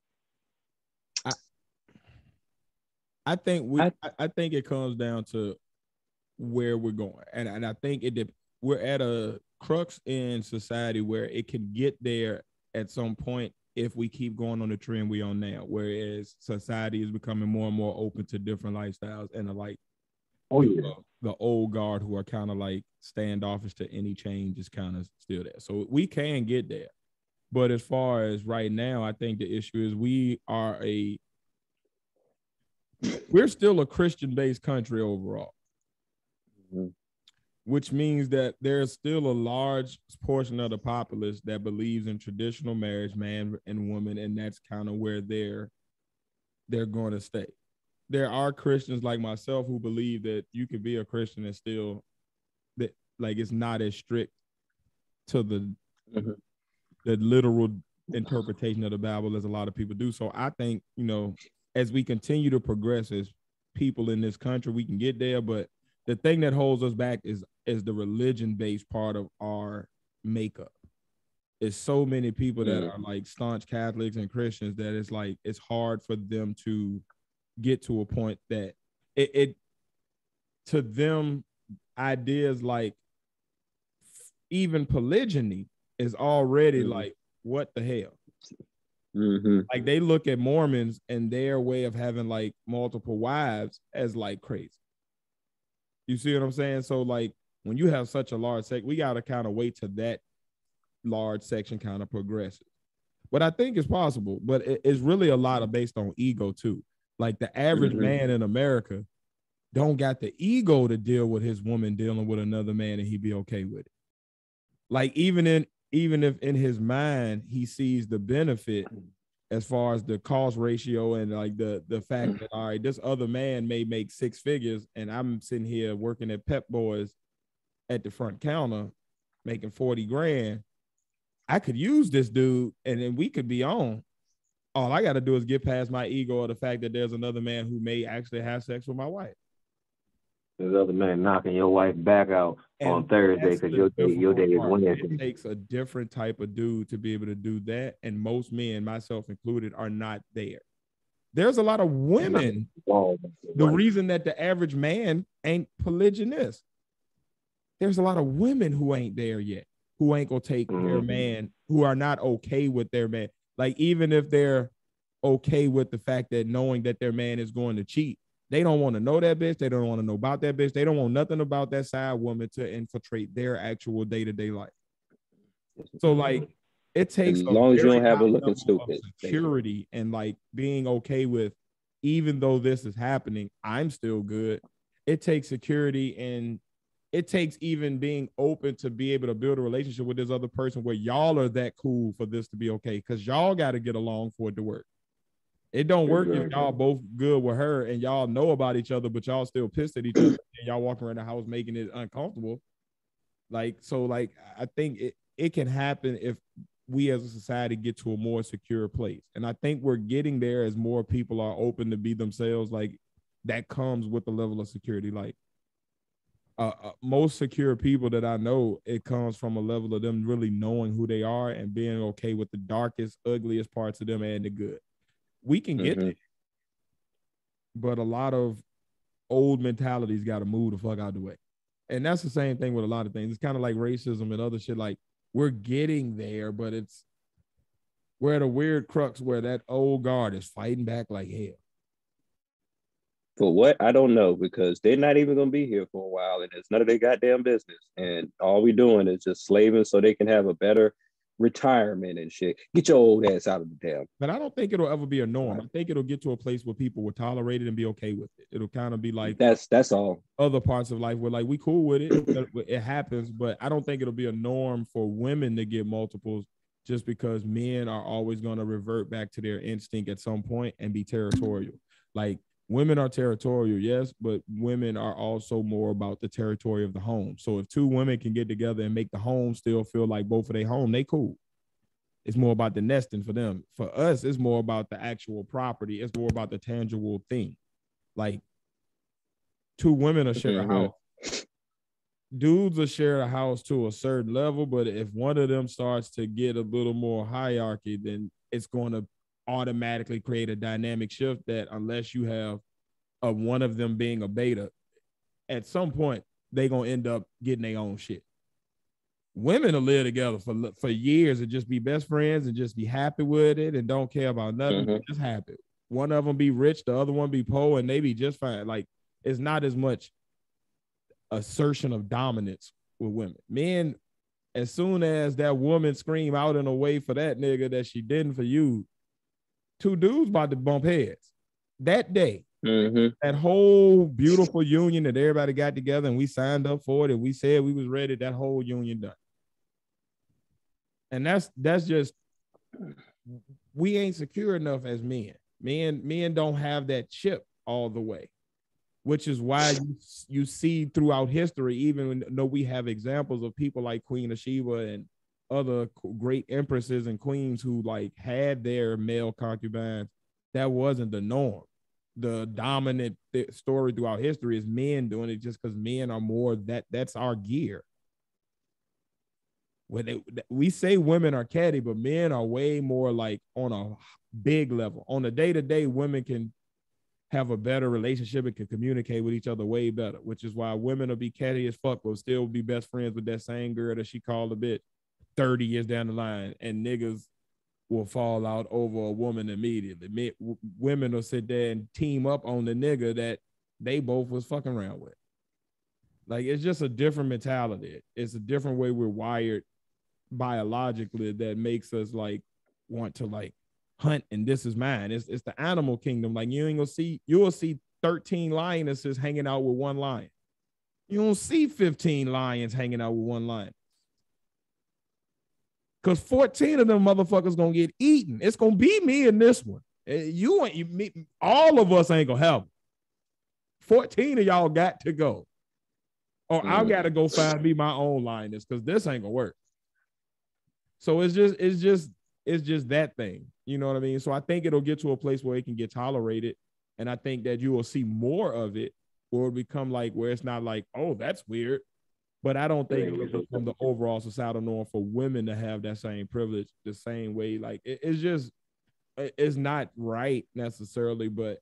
I think we I- I, I think it comes down to where we're going. And and I think it dep- we're at a crux in society where it can get there at some point if we keep going on the trend we on now, whereas society is becoming more and more open to different lifestyles and the like Oh the, the old guard who are kind of like standoffish to any change is kind of still there. So we can get there. But as far as right now, I think the issue is we are a we're still a Christian based country overall, Mhm. Which means that there's still a large portion of the populace that believes in traditional marriage, man and woman, and that's kind of where they're they're going to stay. There are Christians like myself who believe that you can be a Christian and still that like it's not as strict to the Mhm. the literal interpretation of the Bible as a lot of people do. So I think, you know, as we continue to progress as people in this country, we can get there. But the thing that holds us back is is the religion based part of our makeup. It's so many people that Mm. are like staunch Catholics and Christians that it's like it's hard for them to get to a point that it, it to them ideas like even polygyny is already Mhm. like what the hell Mhm. like they look at mormons and their way of having like multiple wives as like crazy you see what i'm saying? So like when you have such a large sect we got to kind of wait till that large section kind of progresses. But i think it's possible but it- it's really a lot of based on ego too. Like the average Mhm. man in america don't got the ego to deal with his woman dealing with another man and he be okay with it. Like even in even if in his mind he sees the benefit as far as the cost ratio and like the the fact mm. that all right this other man may make six figures and i'm sitting here working at pep boys at the front counter making 40 grand. I could use this dude and then we could be on. All i got to do is get past my ego or the fact that there's another man who may actually have sex with my wife There's other man knocking your wife back out on Thursday because your day your day is. Wednesday. It takes a different type of dude to be able to do that, and most men, myself included, are not there. There's a lot of women. The reason that the average man ain't polygynous, there's a lot of women who ain't there yet, who ain't gonna take their Mhm. man, who are not okay with their man. Like even if they're okay with the fact that knowing that their man is going to cheat, they don't want to know that bitch. They don't want to know about that bitch. They don't want nothing about that side woman to infiltrate their actual day to day life. So mm-hmm. like it takes As long as you don't have her looking stupid, security and like being okay with even though this is happening, I'm still good. It takes security and it takes even being open to be able to build a relationship with this other person where y'all are that cool for this to be okay because y'all got to get along for it to work. It don't work if y'all both good with her and y'all know about each other, but y'all still pissed at each other <clears throat> and y'all walking around the house making it uncomfortable. Like so, like I think it it can happen if we as a society get to a more secure place, and I think we're getting there as more people are open to be themselves. Like that comes with the level of security. Like uh, uh, most secure people that I know, it comes from a level of them really knowing who they are and being okay with the darkest, ugliest parts of them and the good. We can get Mhm. there, but a lot of old mentalities got to move the fuck out the way, and that's the same thing with a lot of things. It's kind of like racism and other shit. Like we're getting there, but it's we're at a weird crux where that old guard is fighting back like hell. For what? I don't know because they're not even gonna be here for a while, and it's none of their goddamn business. And all we're doing is just slaving so they can have a better retirement and shit. Get your old ass out of the damn. But I don't think it'll ever be a norm. I think it'll get to a place where people will tolerate it and be okay with it. It'll kind of be like That's that's all. other parts of life where like we cool with it. it happens, but I don't think it'll be a norm for women to get multiples just because men are always going to revert back to their instinct at some point and be territorial. Like women are territorial, yes, but women are also more about the territory of the home. So if two women can get together and make the home still feel like both of their home, they cool. It's more about the nesting for them. For us, it's more about the actual property. It's more about the tangible thing. Like two women are share Mhm. a house. Dudes will share a house to a certain level, but if one of them starts to get a little more hierarchy, then it's going to automatically create a dynamic shift that unless you have a one of them being a beta, at some point they gonna end up getting their own shit. Women will live together for for years and just be best friends and just be happy with it and don't care about nothing. Mhm. Just happy. One of them be rich, the other one be poor, and they be just fine. Like it's not as much assertion of dominance with women. Men, as soon as that woman scream out in a way for that nigga that she didn't for you, two dudes about to bump heads. That day, Mhm. that whole beautiful union that everybody got together and we signed up for it and we said we was ready, that whole union done. And that's that's just we ain't secure enough as men. Men men don't have that chip all the way, which is why you, you see throughout history, even though we have examples of people like Queen of Sheba and other great empresses and queens who like had their male concubines, that wasn't the norm the dominant th- story throughout history is men doing it just because men are more that that's our gear. When they, we say women are catty, but men are way more like on a big level. On a day to day, women can have a better relationship and can communicate with each other way better, which is why women will be catty as fuck, but still be best friends with that same girl that she called a bitch 30 years down the line. And niggas will fall out over a woman immediately. W- women will sit there and team up on the nigga that they both was fucking around with. Like it's just a different mentality. It's a different way we're wired biologically that makes us like want to like hunt and this is mine. It's it's the animal kingdom. Like you ain't gonna see you will see 13 lionesses hanging out with one lion. You don't see 15 lions hanging out with one lion. Cause 14 of them motherfuckers gonna get eaten. It's gonna be me in this one. You ain't you, me, all of us ain't gonna help. 14 of y'all got to go. Or I Mhm. gotta go find me my own lioness because this ain't gonna work. So it's just, it's just, it's just that thing. You know what I mean? So I think it'll get to a place where it can get tolerated. And I think that you will see more of it where it become like where it's not like, oh, that's weird. But I don't think Yeah, it'll become the overall societal norm for women to have that same privilege the same way. Like it- it's just it's not right necessarily, but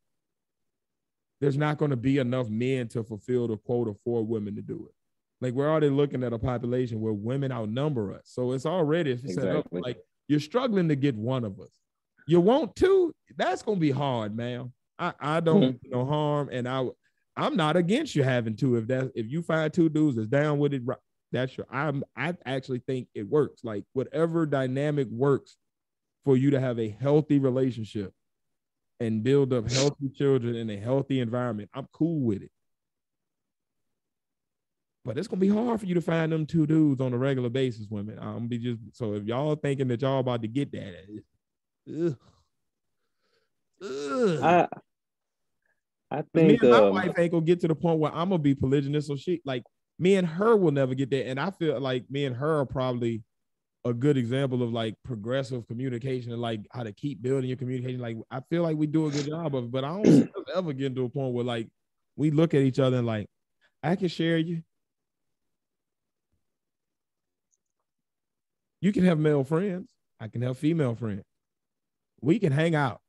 there's not going to be enough men to fulfill the quota for women to do it. Like we're already looking at a population where women outnumber us, so it's already set up like you're struggling to get one of us. You want two? That's gonna be hard, man. I, I don't Mm-hmm. no harm, and I I'm not against you having two. If that if you find two dudes that's down with it, that's your. I'm I actually think it works. Like whatever dynamic works for you to have a healthy relationship and build up healthy children in a healthy environment. I'm cool with it. But it's gonna be hard for you to find them two dudes on a regular basis, women. I'm be just so if y'all thinking that y'all about to get that, ugh, ugh. I I Me think and my um, wife ain't gonna get to the point where I'm gonna be polygynous or she Like me and her will never get there. And I feel like me and her are probably a good example of like progressive communication and like how to keep building your communication. Like I feel like we do a good job of it, but I don't ever get to a point where like we look at each other and like, I can share you. You can have male friends. I can have female friends. We can hang out.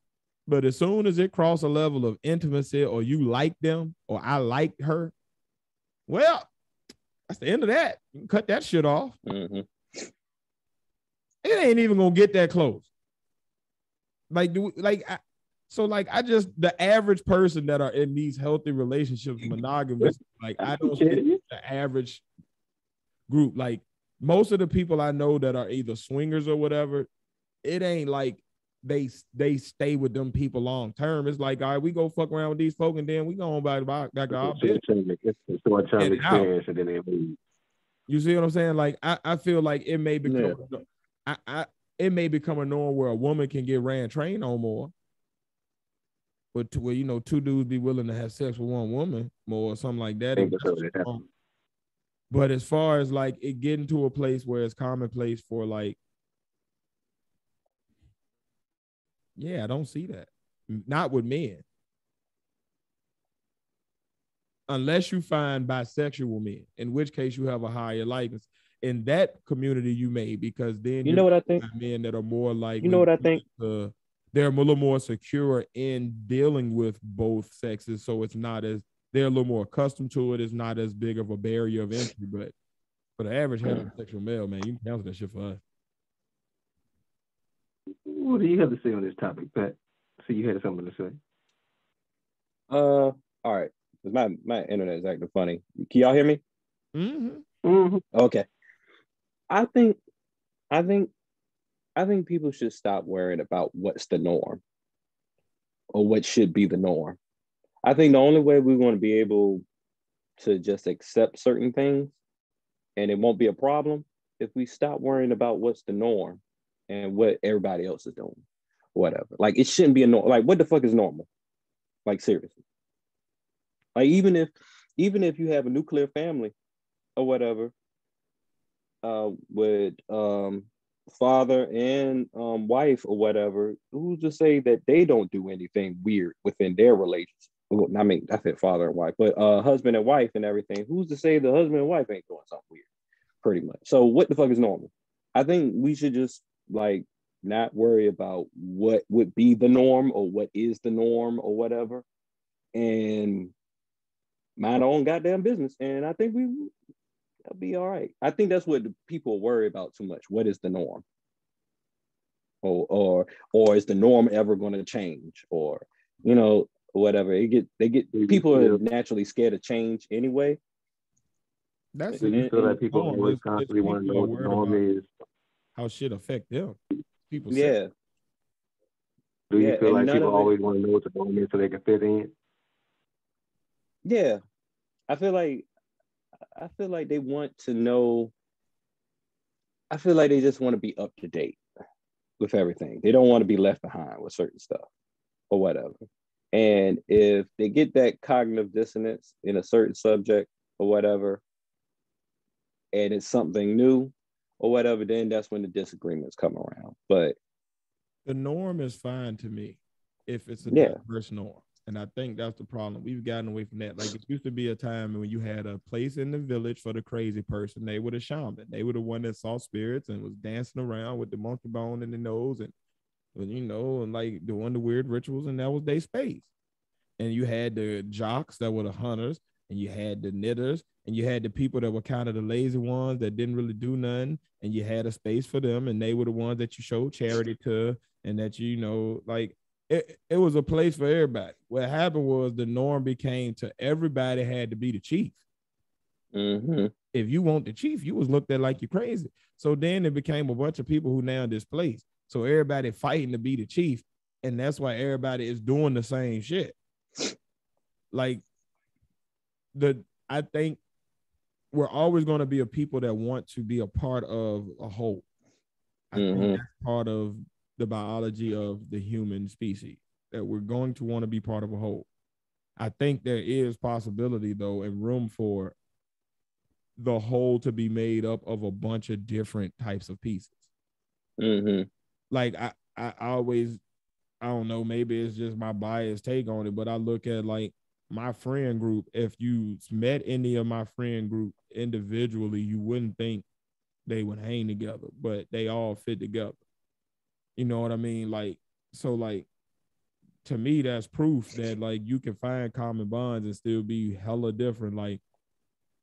But as soon as it cross a level of intimacy or you like them or I like her, well, that's the end of that. You can cut that shit off. Mhm. It ain't even gonna get that close. Like, do like I, so like I just the average person that are in these healthy relationships, monogamous, like I don't the average group. Like most of the people I know that are either swingers or whatever, it ain't like they they stay with them people long term. It's like, all right, we go fuck around with these folk and then we go on back back back to our business. It's a short term and out. experience, and then they leave. You see what I'm saying? Like I, I feel like it may become I, I it may become a norm where a woman can get ran trained on more. But to where you know two dudes be willing to have sex with one woman more or something like that. Think that's what it happens. But as far as like it getting to a place where it's commonplace for like, yeah, I don't see that. Not with men. Unless you find bisexual men, in which case you have a higher likeness. In that community, you may because then You know what I think? men that are more like You know what I think? uh, they're a little more secure in dealing with both sexes, so it's not as they're a little more accustomed to it. It's not as big of a barrier of entry. But for the average heterosexual male, man, you can cancel that shit for us. What do you have to say on this topic, Pat? So you had something to say. Uh, all right. 'Cause My my internet is acting funny. Can y'all hear me? Mhm. Mm-hmm. Okay. I think, I think, I think people should stop worrying about what's the norm or what should be the norm. I think the only way we're going to be able to just accept certain things and it won't be a problem if we stop worrying about what's the norm and what everybody else is doing, whatever. Like it shouldn't be a norm. Like what the fuck is normal? Like seriously. Like even if even if you have a nuclear family or whatever, uh, with um, father and um, wife or whatever, who's to say that they don't do anything weird within their relationship? I mean, I said father and wife, but uh, husband and wife and everything. Who's to say the husband and wife ain't doing something weird? Pretty much. So what the fuck is normal? I think we should just like not worry about what would be the norm or what is the norm or whatever, and mind our own goddamn business. And I think we that'll be all right. I think that's what the people worry about too much. What is the norm? Or or or is the norm ever going to change? Or you know whatever. It get they get people are naturally scared of change anyway. That's So you feel like people always It's- it's constantly want to know what the norm about is. How shit affect them. People say, Yeah, Do you Yeah, feel like people of it- always want to know what the norm is so they can fit in? yeah. I feel like I feel like they want to know. I feel like they just want to be up to date with everything. They don't want to be left behind with certain stuff or whatever. And if they get that cognitive dissonance in a certain subject or whatever, and it's something new or whatever, then that's when the disagreements come around. But the norm is fine to me if it's a Yeah. diverse norm. And I think that's the problem. We've gotten away from that. Like it used to be a time when you had a place in the village for the crazy person. They were the shaman. They were the one that saw spirits and was dancing around with the monkey bone in the nose and and, you know, and like doing the weird rituals, and that was their space. And you had the jocks that were the hunters, and you had the knitters, and you had the people that were kind of the lazy ones that didn't really do nothing, and you had a space for them, and they were the ones that you showed charity to, and that you know, like it, it was a place for everybody. What happened was the norm became to everybody had to be the chief. mhm, If you want the chief, you was looked at like you're crazy. So then it became a bunch of people who now displaced. So everybody fighting to be the chief, and that's why everybody is doing the same shit. Like the I think we're always going to be a people that want to be a part of a whole. I Mhm. think that's part of the biology of the human species that we're going to want to be part of a whole. I think there is possibility though and room for the whole to be made up of a bunch of different types of pieces. Mm-hmm. Like I, I always, I don't know, maybe it's just my biased take on it, but I look at like my friend group. If you met any of my friend group individually, you wouldn't think they would hang together, but they all fit together. You know what I mean? Like, so like to me, that's proof that like you can find common bonds and still be hella different. Like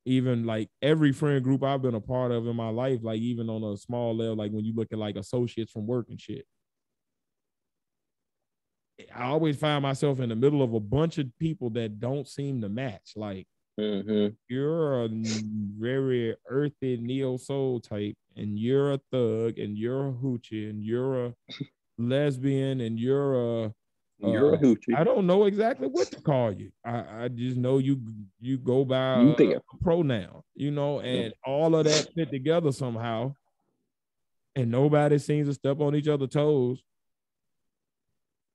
even like every friend group I've been a part of in my life, like even on a small level, like when you look at like associates from work and shit. I always find myself in the middle of a bunch of people that don't seem to match. Like Mm-hmm. you're a very earthy neo soul type, and you're a thug, and you're a hoochie, and you're a lesbian, and you're a You're a uh, hoochie. I don't know exactly what to call you. I, I just know you you go by You pronoun, you know, and all of that fit together somehow. And nobody seems to step on each other's toes.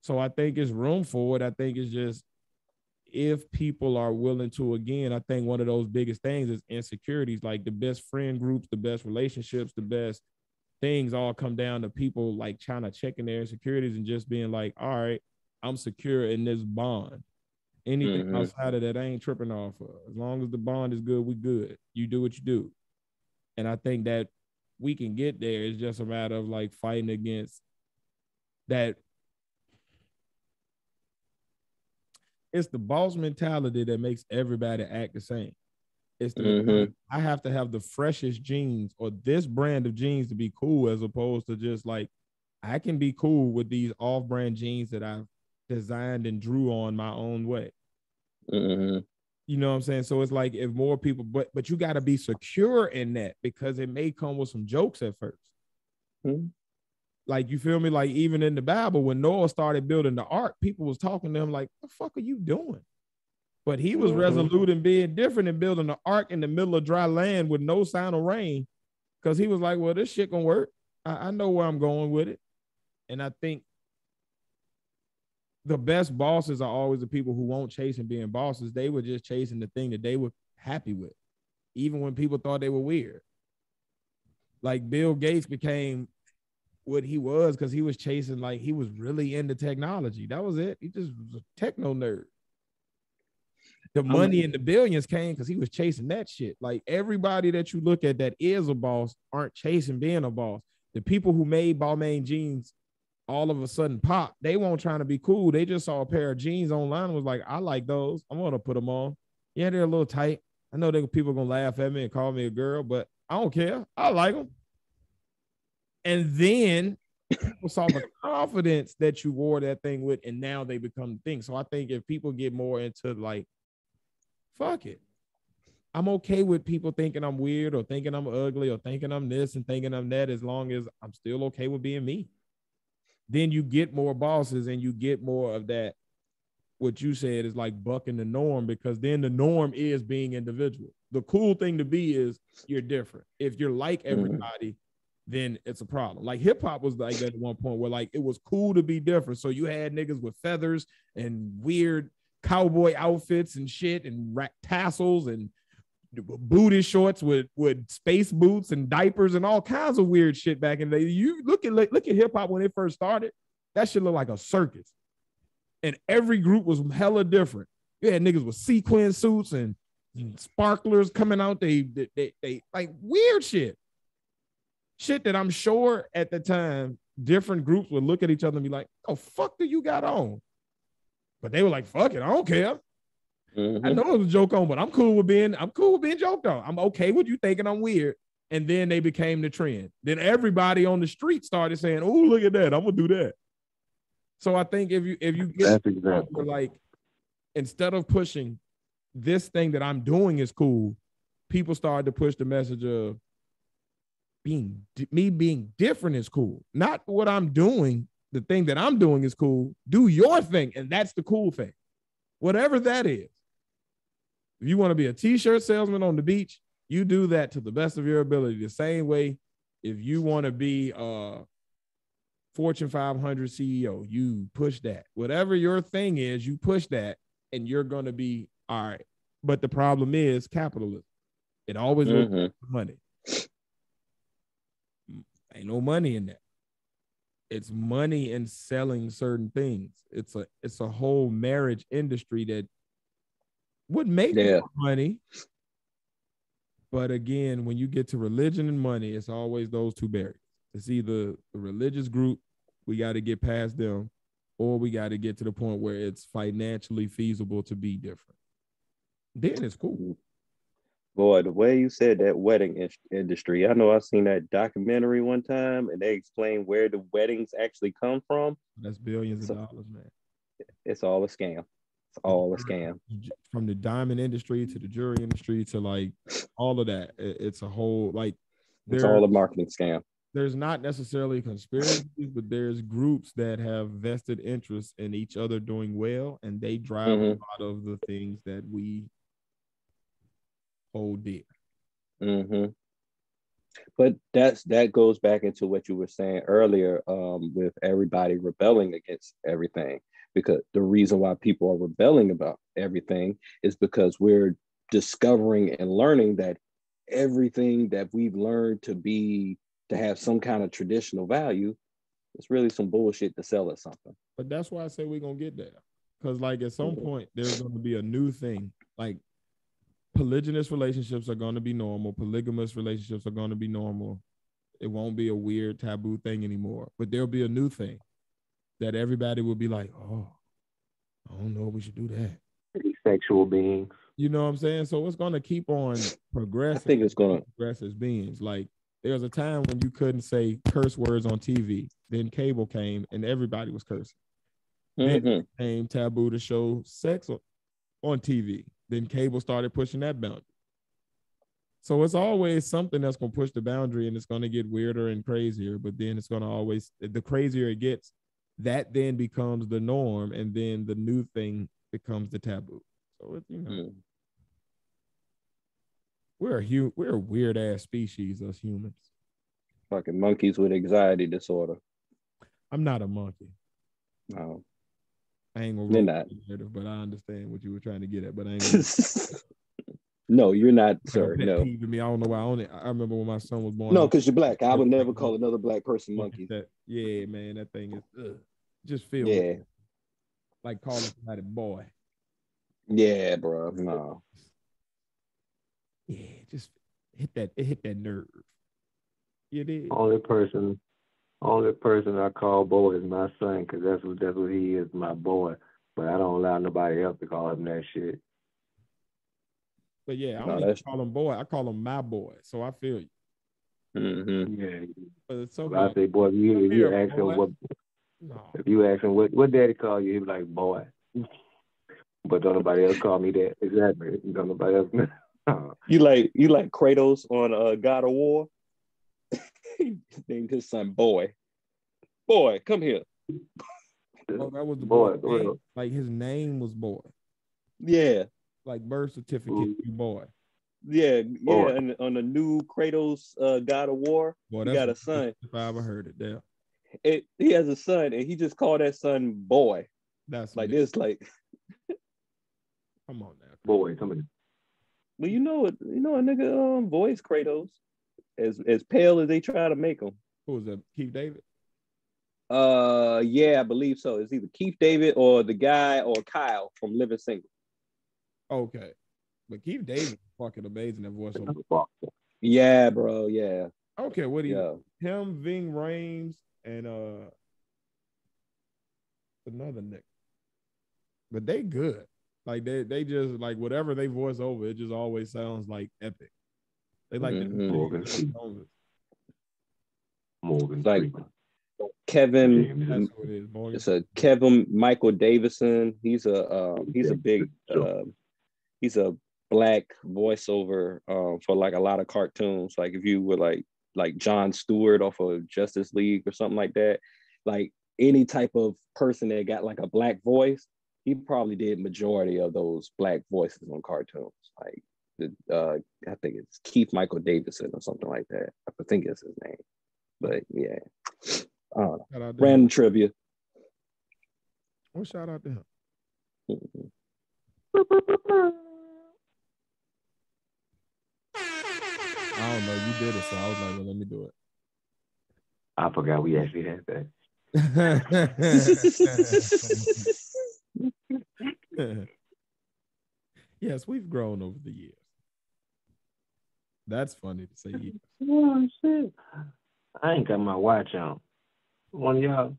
So I think it's room for it. I think it's just if people are willing to again, I think one of those biggest things is insecurities, like the best friend groups, the best relationships, the best things all come down to people like trying to check in their insecurities and just being like, all right, I'm secure in this bond. Anything Mhm. outside of that, I ain't tripping off of. As long as the bond is good, we good. You do what you do. And I think that we can get there. It's just a matter of like fighting against that. It's the boss mentality that makes everybody act the same. It's the Mhm. I have to have the freshest jeans or this brand of jeans to be cool, as opposed to just like I can be cool with these off-brand jeans that I've designed and drew on my own way. Mm-hmm. You know what I'm saying? So it's like if more people, but but you got to be secure in that because it may come with some jokes at 1st Mhm. Like you feel me? Like even in the Bible, when Noah started building the ark, people was talking to him like, "What "The fuck are you doing?" But he was Mhm. resolute in being different and building the ark in the middle of dry land with no sign of rain, because he was like, "Well, this shit gonna work. I, I know where I'm going with it." And I think the best bosses are always the people who won't chase and being bosses. They were just chasing the thing that they were happy with, even when people thought they were weird. Like Bill Gates became what he was because he was chasing, like he was really into technology. That was it. He just was a techno nerd. The money and the billions came because he was chasing that shit. Like everybody that you look at that is a boss aren't chasing being a boss. The people who made Balmain jeans all of a sudden pop. They weren't trying to be cool. They just saw a pair of jeans online and was like, I like those. I'm gonna put them on. Yeah, they're a little tight. I know that people gonna laugh at me and call me a girl, but I don't care. I like them. And then people saw the confidence that you wore that thing with, and now they become the thing. So I think if people get more into like, fuck it. I'm okay with people thinking I'm weird or thinking I'm ugly or thinking I'm this and thinking I'm that as long as I'm still okay with being me then you get more bosses and you get more of that. What you said is like bucking the norm because then the norm is being individual. The cool thing to be is you're different. If you're like mm-hmm. everybody, then it's a problem. Like hip hop was like at one point where like it was cool to be different. So you had niggas with feathers and weird cowboy outfits and shit and ra- tassels and booty shorts with with space boots and diapers and all kinds of weird shit back in the day. You look at look at hip hop when it first started. That shit looked like a circus, and every group was hella different. You had niggas with sequin suits and, and sparklers coming out. They, they they they like weird shit, shit that I'm sure at the time different groups would look at each other and be like, "Oh fuck, do you got on?" But they were like, "Fuck it, I don't care." Mhm. I know it was a joke on, but I'm cool with being I'm cool with being joked on. I'm okay with you thinking I'm weird. And then they became the trend. Then everybody on the street started saying, "Oh, look at that! I'm gonna do that." So I think if you if you get That's to the point exactly. like instead of pushing this thing that I'm doing is cool, people started to push the message of being me being different is cool. Not what I'm doing. The thing that I'm doing is cool. Do your thing, and that's the cool thing. Whatever that is. If you want to be a t-shirt salesman on the beach, you do that to the best of your ability. The same way, if you want to be a Fortune 500 CEO, you push that. Whatever your thing is, you push that, and you're going to be all right. But the problem is capitalism. It always Mhm. money. Ain't no money in that. It's money in selling certain things. It's a it's a whole marriage industry that would make Yeah. money. But again, when you get to religion and money, it's always those two barriers. It's either the religious group, we got to get past them, or we got to get to the point where it's financially feasible to be different. Then it's cool. Boy, the way you said that wedding in- industry, I know I seen that documentary one time, and they explained where the weddings actually come from. That's billions of dollars, man. It's all a scam. It's all a scam. from the diamond industry to the jewelry industry to like all of that. It- it's a whole like It's all a marketing scam. there's not necessarily conspiracies, but there's groups that have vested interest in each other doing well, and they drive a Mhm. lot of the things that we hold dear. hmm But that's that goes back into what you were saying earlier, um, with everybody rebelling against everything. Because the reason why people are rebelling about everything is because we're discovering and learning that everything that we've learned to be to have some kind of traditional value it's really some bullshit to sell us something. But that's why I say we're gonna get there. Because like at some Mhm. point there's gonna be a new thing. Like polygynous relationships are gonna be normal, polygamous relationships are gonna be normal. It won't be a weird taboo thing anymore. But there'll be a new thing that everybody will be like, oh, I don't know if we should do that. Sexual beings. You know what I'm saying? So it's gonna keep on progressing. I think it's gonna progress as beings. Like there was a time when you couldn't say curse words on TV. Then cable came and everybody was cursing. Then Mhm. it became taboo to show sex on TV. Then cable started pushing that boundary. So it's always something that's gonna push the boundary and it's gonna get weirder and crazier, but then it's gonna always the crazier it gets, that then becomes the norm, and then the new thing becomes the taboo. So it's you know, Mm. we're a hu- we're a weird ass species, us humans. fucking monkeys with anxiety disorder. I'm not a monkey. No. I ain't gonna You're roll not. with but I understand what you were trying to get at. But I ain't gonna <laughs> no, you're not, Like sir. No. to me. I don't know why. I only I remember when my son was born. No, because you're black. I would never call another black person monkey. at that. Yeah, man, that thing is ugh, just feel Yeah. like calling somebody boy. Yeah, bro. No. Yeah, just hit that. It hit that nerve. You did. Only person, only person I call boy is my son, 'cause that's what that's what he is, my boy. But I don't allow nobody else to call him that shit. But yeah, I don't even call him boy. I call him my boy. So I feel you. Mm-hmm. Yeah. But it's If okay. I say boy, if you Come if you ask him what no. if you ask him what what daddy call you, he be like boy. <laughs> But don't nobody else call me that. Exactly. Don't nobody else. <laughs> You like you like Kratos on uh, God of War? He named his son Boy. Boy, come here. Oh, that was the Boy, boy. Like his name was boy. Yeah, Like birth certificate, Ooh. boy. yeah, yeah. Boy. On, on the new Kratos uh, God of War, Boy, he that's got a son. If I ever heard it, there. It, he has a son, and he just called that son Boy. That's Like this, like Come on now. boy, somebody. well, you know it. You know a nigga um voice Kratos, as as pale as they try to make him. Who was that? Keith David. Uh, yeah, I believe so. It's either Keith David or the guy or Kyle from Living Single. Okay, but Keith David fucking amazing. That voice. Yeah, bro. Yeah, care what he. yeah. Him, Ving Rhames, and uh another Nick. But they good. Like they they just like whatever they voice over, it just always sounds like epic. They like to do Mhm. Morgan things Freeman. over. Morgan Like- Kevin. James. That's who it is. Morgan. It's a Kevin Michael Davison. He's a um, he's a big uh, he's a black voiceover um, for like a lot of cartoons. Like if you were like like John Stewart off of Justice League or something like that, like any type of person that got like a black voice, he probably did majority of those black voices on cartoons. Like the uh, I think it's Keith Michael Davison or something like that. I think it's his name. But yeah, <sniffs> uh, Shout out to random trivia. Well, shout out to him. Mhm. don't know. You did it, so I was like, well, let me do it. I forgot we actually had that. <laughs> yes, we've grown over the years. That's funny to say. Years. <laughs> Oh shit! I ain't got my watch on. One of y'all.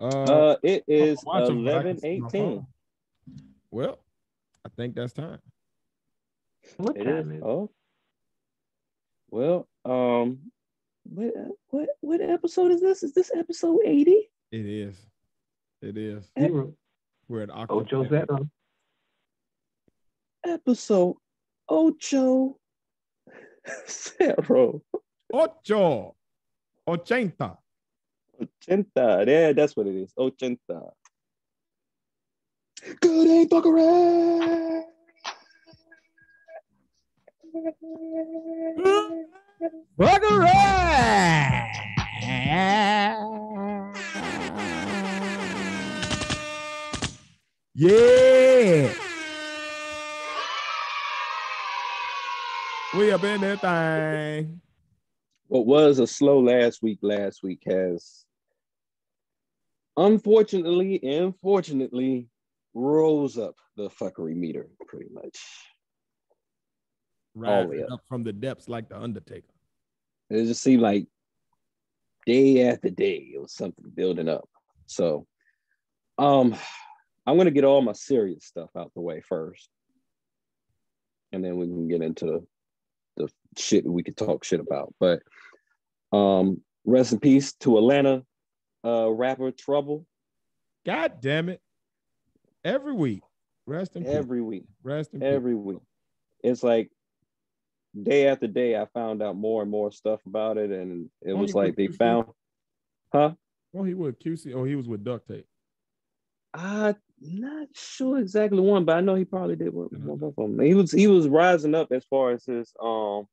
Uh, Uh, it is watch 'em, but I can eleven see my eighteen. well, I think that's time. What It is. time is? it? Oh. Well, um, what what what episode is this? Is this episode eighty? It is. It is. Zero. We're at October. Ocho's that on? Episode ocho zero Ocho. Ochenta. ochenta. Yeah, that's what it is. Ochenta. Good ain't fuck around. Yeah. We up in that thing. What was a slow last week last week has unfortunately, unfortunately, rose up the fuckery meter pretty much. Rising yeah. up from the depths like the Undertaker. It just seemed like day after day it was something building up. So um I'm gonna get all my serious stuff out the way first. And then we can get into shit we could talk shit about. But um rest in peace to Atlanta uh rapper Trouble God damn it. Every week. Rest in peace. every week. Rest in peace. Every week. It's like day after day I found out more and more stuff about it and it Oh, was like they see- found huh? Oh, he was QC. Oh, he was with duct tape. I'm not sure exactly one, but I know he probably did one, one of them. He was he was rising up as far as his um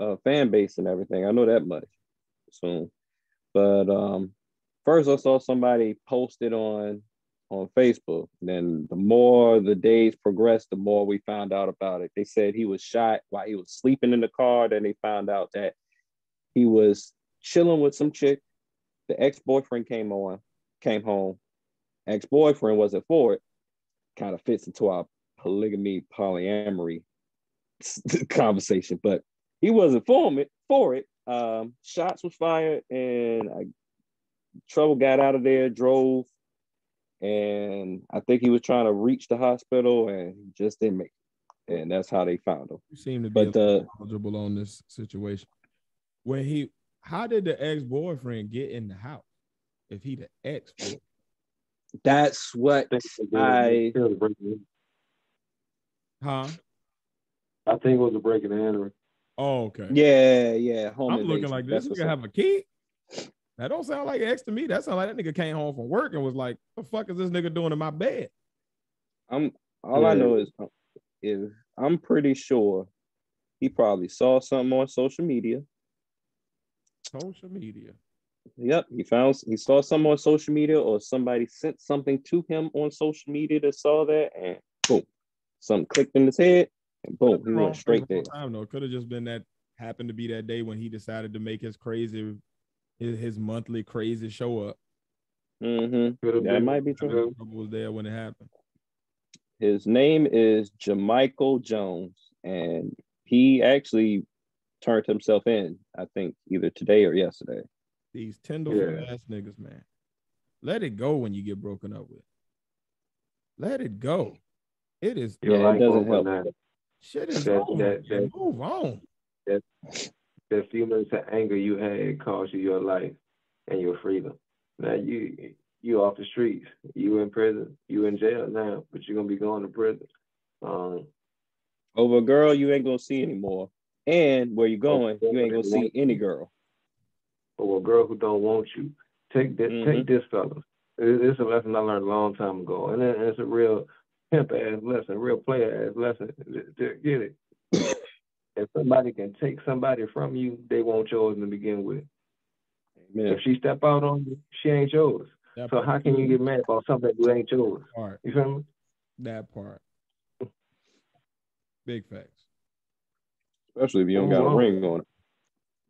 uh fan base and everything. I know that much. So, but um first I saw somebody posted on on Facebook. Then the more the days progressed, the more we found out about it. They said he was shot while he was sleeping in the car. Then they found out that he was chilling with some chick. The ex-boyfriend came on, came home ex-boyfriend wasn't for it kind of fits into our polygamy polyamory <laughs> conversation but he wasn't for it for it um shots was fired and I, trouble got out of there drove and i think he was trying to reach the hospital and he just didn't make it and that's how they found him You seem to be but uh knowledgeable on this situation. When he, how did the ex boyfriend get in the house? If he the ex, that's what I think it was- I- it was a break- huh? I think it was a break and entering. Oh, okay. yeah yeah home I'm looking like this That's nigga up. have a key. That don't sound like ex to me. That sound like that nigga came home from work and was like, "The fuck is this nigga doing in my bed?" I'm all I know is is I'm pretty sure he probably saw something on social media. Social media. Yep, he found he saw something on social media or somebody sent something to him on social media that saw that and boom, something clicked in his head boom, he Wrong went straight place, there. wrong Time though. Could have just been that happened to be that day when he decided to make his crazy, his, his monthly crazy show up. Mm-hmm. Could've That been- might be true. Trouble was there when it happened. His name is Jamichael Jones, and he actually turned himself in. I think either today or yesterday. These tenderfoot Yeah. ass niggas, man. Let it go when you get broken up with. Let it go. It is Yeah, it doesn't over help. now. Shit is That- over. that- that- Move on. That few minutes of anger you had cost you your life and your freedom. Now you you off the streets. You in prison. You in jail now, but you're gonna be going to prison. Um, Over a girl you ain't gonna see anymore, and where you going, you ain't gonna see any girl. or a girl who don't want you. Take this, Mhm. take this, fellas. It's a lesson I learned a long time ago, and it's a real pimp ass lesson, a real player ass lesson. To- to Get it? <laughs> if somebody can take somebody from you, they want yours to begin with. Man, If she step out on you, she ain't yours. That So how can you get mad about something that ain't yours? part? You feel me? That part. Big facts. especially if you don't got a ring on it.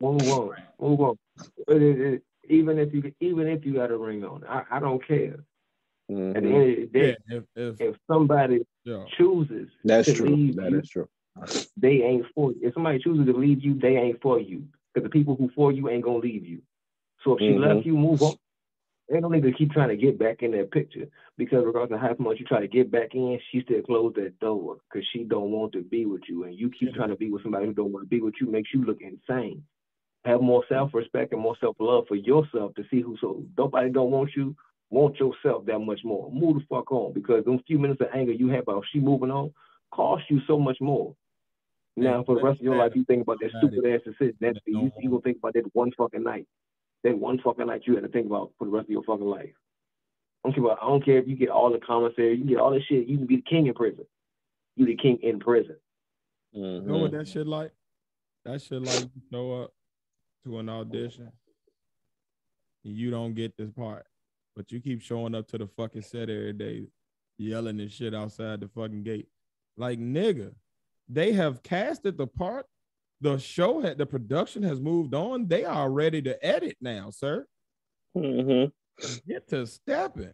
Move on. Move on. It- it- it- even if you even if you got a ring on, I, I don't care. At the end of the day, Yeah, if, if if somebody yeah. chooses That's to true. leave That you, is true. they ain't for you. If somebody chooses to leave you, they ain't for you. Because the people who for you ain't gonna leave you. So if she Mhm. left you, move on. They don't need to keep trying to get back in that picture because regardless of how much you try to get back in, she still closed that door because she don't want to be with you, and you keep trying to be with somebody who don't want to be with you makes you look insane. Have more self respect and more self love for yourself to see who so nobody don't want you. Want yourself that much more. Move the fuck on because those few minutes of anger you have about she moving on cost you so much more. Now, for the rest of your life, you think about that stupid ass decision. That you, you gonna think about that one fucking night. That one fucking night you had to think about for the rest of your fucking life. I don't care. About, I don't care if you get all the commissary, you get all this shit. You can be the king in prison. You the king in prison. You know what that shit like? That shit like you show up to an audition and you don't get this part, but you keep showing up to the fucking set every day, yelling and shit outside the fucking gate. Like nigga, they have casted the part. The show had the production has moved on. They are ready to edit now, sir. Mhm. Get to stepping.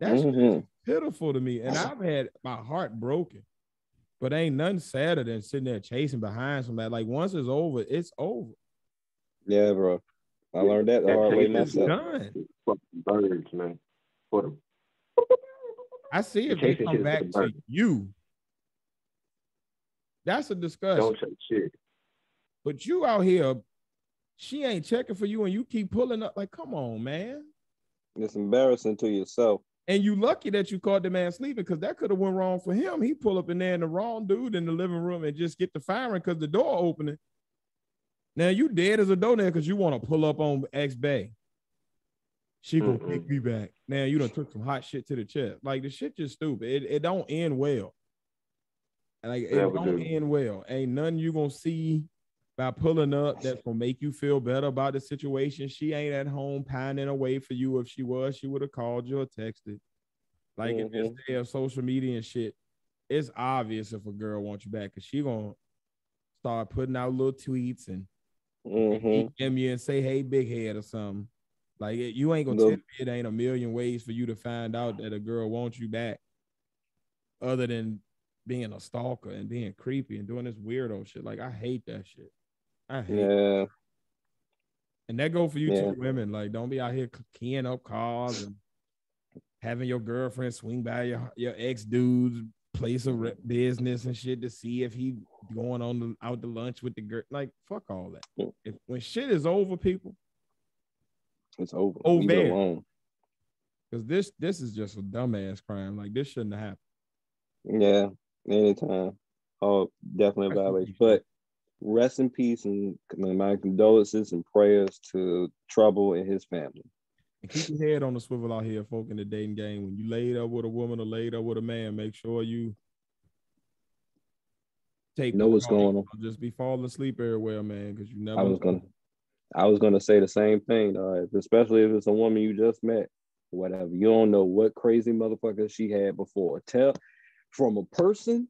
That's Mhm. pitiful to me. And I've had my heart broken. But ain't nothing sadder than sitting there chasing behind somebody. Like once it's over, it's over. Yeah, bro. I learned that the hard way takes It's us myself. done. Fucking birds, man. For them. I see if they come back to the you. That's a discussion. Don't take shit. But you out here, she ain't checking for you, and you keep pulling up. Like, come on, man. It's embarrassing to yourself. And you lucky that you caught the man sleeping because that could have went wrong for him. He pull up in there and the wrong dude in the living room and just get the firing because the door opening. Now you dead as a doornail because you want to pull up on ex bay. She gonna kick me back. Now you done took some hot shit to the chest. Like the shit just stupid. It, it don't end well. Like it Never don't do. end well. Ain't nothing you gonna see by pulling up that's gonna make you feel better about the situation. She ain't at home pining away for you. If she was, she would have called you or texted. Like in this day of social media and shit, it's obvious if a girl wants you back because she gonna start putting out little tweets and Mhm. DM you and say, "Hey, big head" or something. Like it- you ain't gonna No. tell me it ain't a million ways for you to find out that a girl wants you back, other than being a stalker and being creepy and doing this weirdo shit. Like I hate that shit. I hate. Yeah. and that go for you Yeah. too, women. Like don't be out here keying up cars and having your girlfriend swing by your your ex dude's place of business and shit to see if he going on the, out to lunch with the girl. Like fuck all that. If when shit is over, people. It's over. Oh, Leave it man. alone. Because this this is just a dumbass crime. Like this shouldn't have happened. Yeah. Anytime. Oh, definitely a violation. But rest in peace and my condolences and prayers to Trouble and his family. And keep your head on the swivel out here, folk, in the dating game. When you laid up with a woman or laid up with a man, make sure you take Know what's going on. Just be falling asleep everywhere, man, because you never. I was gonna I was gonna say the same thing, dog. especially if it's a woman you just met, whatever. You don't know what crazy motherfucker she had before. Tell from a person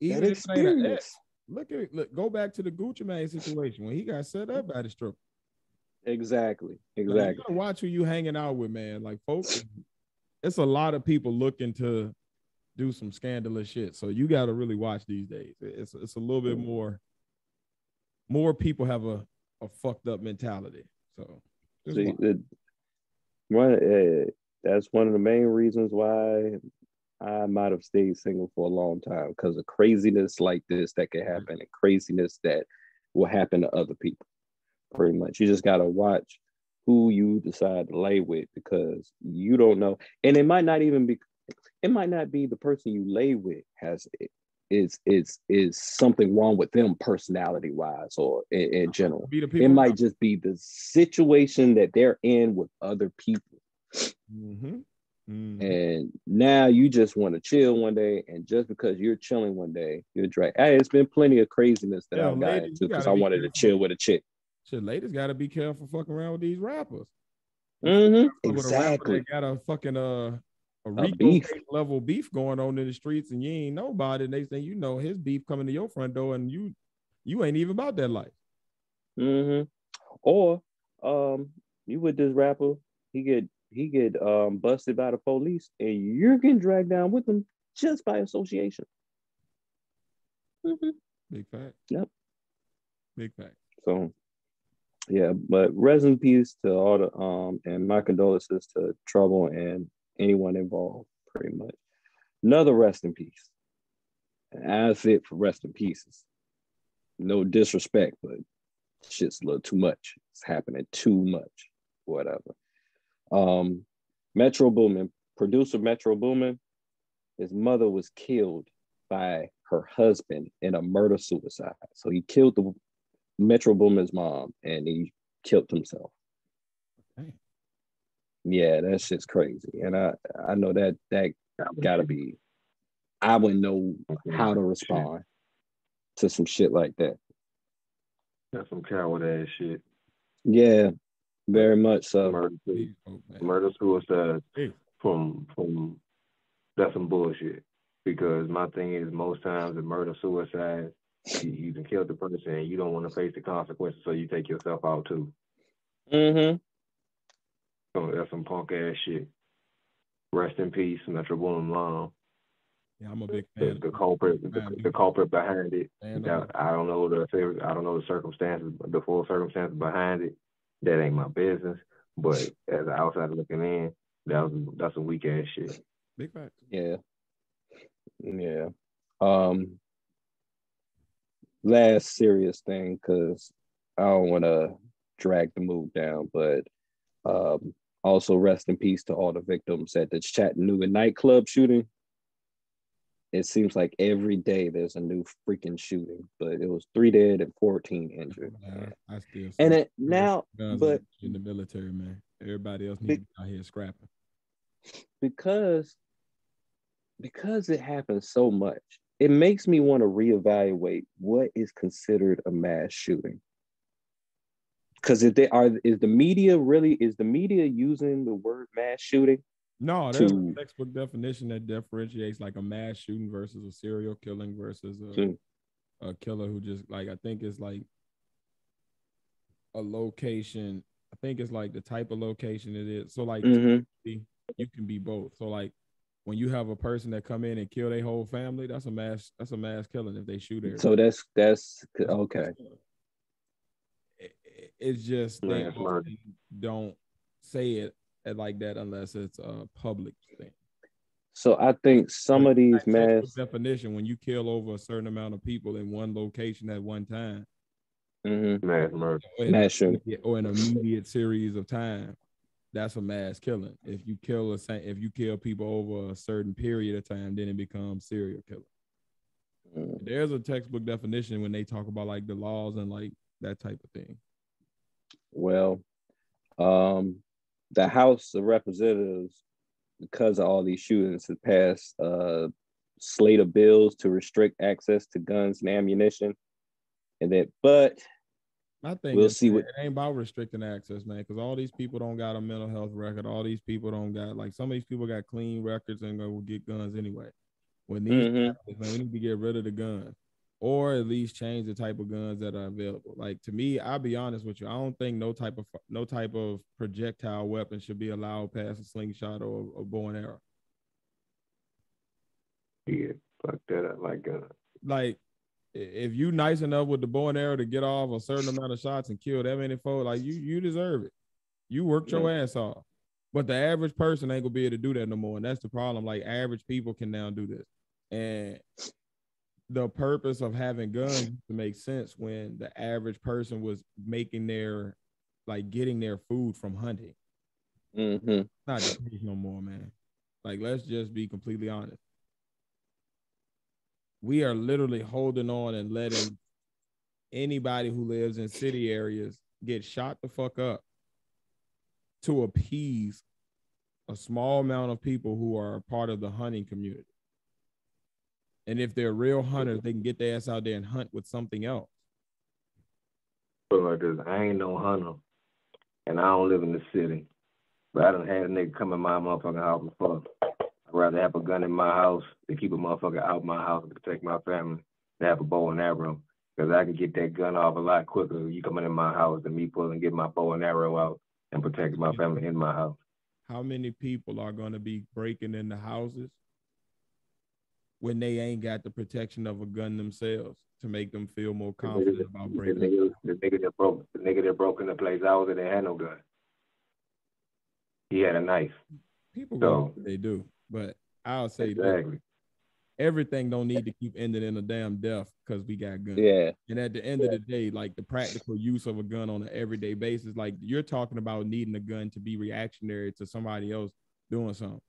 Even that if it ain't an experience. ex, look at look. Go back to the Gucci Mane situation when he got set up by the stripper. Exactly. Like, Exactly. gotta watch who you hanging out with, man. Like, folks, it's a lot of people looking to do some scandalous shit. So you got to really watch these days. It's it's a little bit more. More people have a a fucked up mentality. So See, the, one, uh, that's one of the main reasons why I might have stayed single for a long time because of craziness like this that could happen and craziness that will happen to other people. Pretty much, you just gotta watch who you decide to lay with because you don't know, and it might not even be. It might not be the person you lay with has is is is something wrong with them personality wise or in, in general. it might just be the situation that they're in with other people. Mhm. Mhm. and now you just want to chill one day and just because you're chilling one day you're drag hey it's been plenty of craziness that Yeah, i got ladies, into because gotta i be wanted to chill with a chick. Shit, ladies got to be careful fucking around with these rappers. Mhm, With a rapper exactly. got a fucking uh a RICO. Level beef going on in the streets, and you ain't nobody. And they say you know his beef coming to your front door, and you You ain't even about that life. hmm Or um, you with this rapper, he get he get um busted by the police, and you're getting dragged down with them just by association. hmm Big fact. Yep. Big fact. So, yeah, but rest in peace to all the um, and my condolences to Trouble and anyone involved, pretty much. Another rest in peace. That's it for rest in pieces. No disrespect, but shit's a little too much. It's happening too much. Whatever. Um, Metro Boomin, producer Metro Boomin, his mother was killed by her husband in a murder suicide. So he killed the Metro Boomin's mom and he killed himself. Dang. Yeah, that shit's crazy. And I I know that that gotta be I wouldn't know how to respond to some shit like that. That's some coward ass shit. Yeah, very much so. Murder, Please, oh, murder suicide from from that's some bullshit. Because my thing is most times in murder suicide, you, you can kill the person and you don't want to face the consequences, so you take yourself out too. Mm-hmm. So that's some punk ass shit. Rest in peace, Metro Boomin mom. Yeah, I'm a big The, fan. the culprit, the, the culprit behind it. fan That, I don't know the I don't know the circumstances, the full circumstances behind it. That ain't my business. But <laughs> as an outsider looking in, that was that's some weak ass shit. Big fact. Yeah. Yeah. Um last serious thing, because I don't want to drag the move down, but um also rest in peace to all the victims at the Chattanooga nightclub shooting. It seems like every day there's a new freaking shooting, but it was three dead and 14 injured. I, still And it now, but in the military, man. Everybody else needs to be out here scrapping. because because it happens so much it makes me want to reevaluate what is considered a mass shooting because if they are is the media really is the media using the word mass shooting No, there's To- a textbook definition that differentiates like a mass shooting versus a serial killing versus a, To- a killer who just like I think it's like a location. I think it's like the type of location it is. So like Mhm. you can be both. So like when you have a person that come in and kill their whole family, that's a mass that's a mass killing if they shoot it. so that's that's okay It's just they Mass murder. often don't say it like that unless it's a public thing. so i think some of these mass definition when you kill over a certain amount of people in one location at one time mhm, Mass murder. or mass shooting or in an immediate series of time that's a mass killing if you kill a sa- if you kill people over a certain period of time then it becomes serial killer Mm. there's a textbook definition when they talk about like the laws and like that type of thing Well, um, the House of Representatives, because of all these shootings, has passed a slate of bills to restrict access to guns and ammunition. And that, but I think We'll see what- it ain't about restricting access, man, because all these people don't got a mental health record. All these people don't got like some of these people got clean records and go get guns anyway. When these Mhm. guys, man, we need to get rid of the guns, or at least change the type of guns that are available. Like to me, I'll be honest with you, I don't think no type of no type of projectile weapon should be allowed past a slingshot or a bow and arrow. Yeah, fuck that up like uh like if you nice enough with the bow and arrow to get off a certain amount of shots and kill that many folks, like you you deserve it. You worked your ass off. But the average person ain't gonna be able to do that no more. And that's the problem. Like average people can now do this. And the purpose of having guns to make sense when the average person was making their like getting their food from hunting. mhm, not case no more, man. Like, let's just be completely honest. We are literally holding on and letting anybody who lives in city areas get shot the fuck up to appease a small amount of people who are a part of the hunting community. And if they're real hunters, they can get their ass out there and hunt with something else. it like this. I ain't no hunter and I don't live in the city. But I done had a nigga come in my motherfucking house before. I'd rather have a gun in my house to keep a motherfucker out my house to protect my family than have a bow and arrow Because I can get that gun off a lot quicker. You coming in my house than me pulling, get my bow and arrow out and protect my family in my house. How many people are going to be breaking into houses when they ain't got the protection of a gun themselves to make them feel more confident about breaking? The nigga, the nigga that broke, the nigga that broke into place I was in, they had no gun. He had a knife. People So- go, they do, but I'll say this, Exactly. everything don't need to keep ending in a damn death because we got guns. Yeah, And at the end of the day, like the practical use of a gun on an everyday basis, like you're talking about needing a gun to be reactionary to somebody else doing something.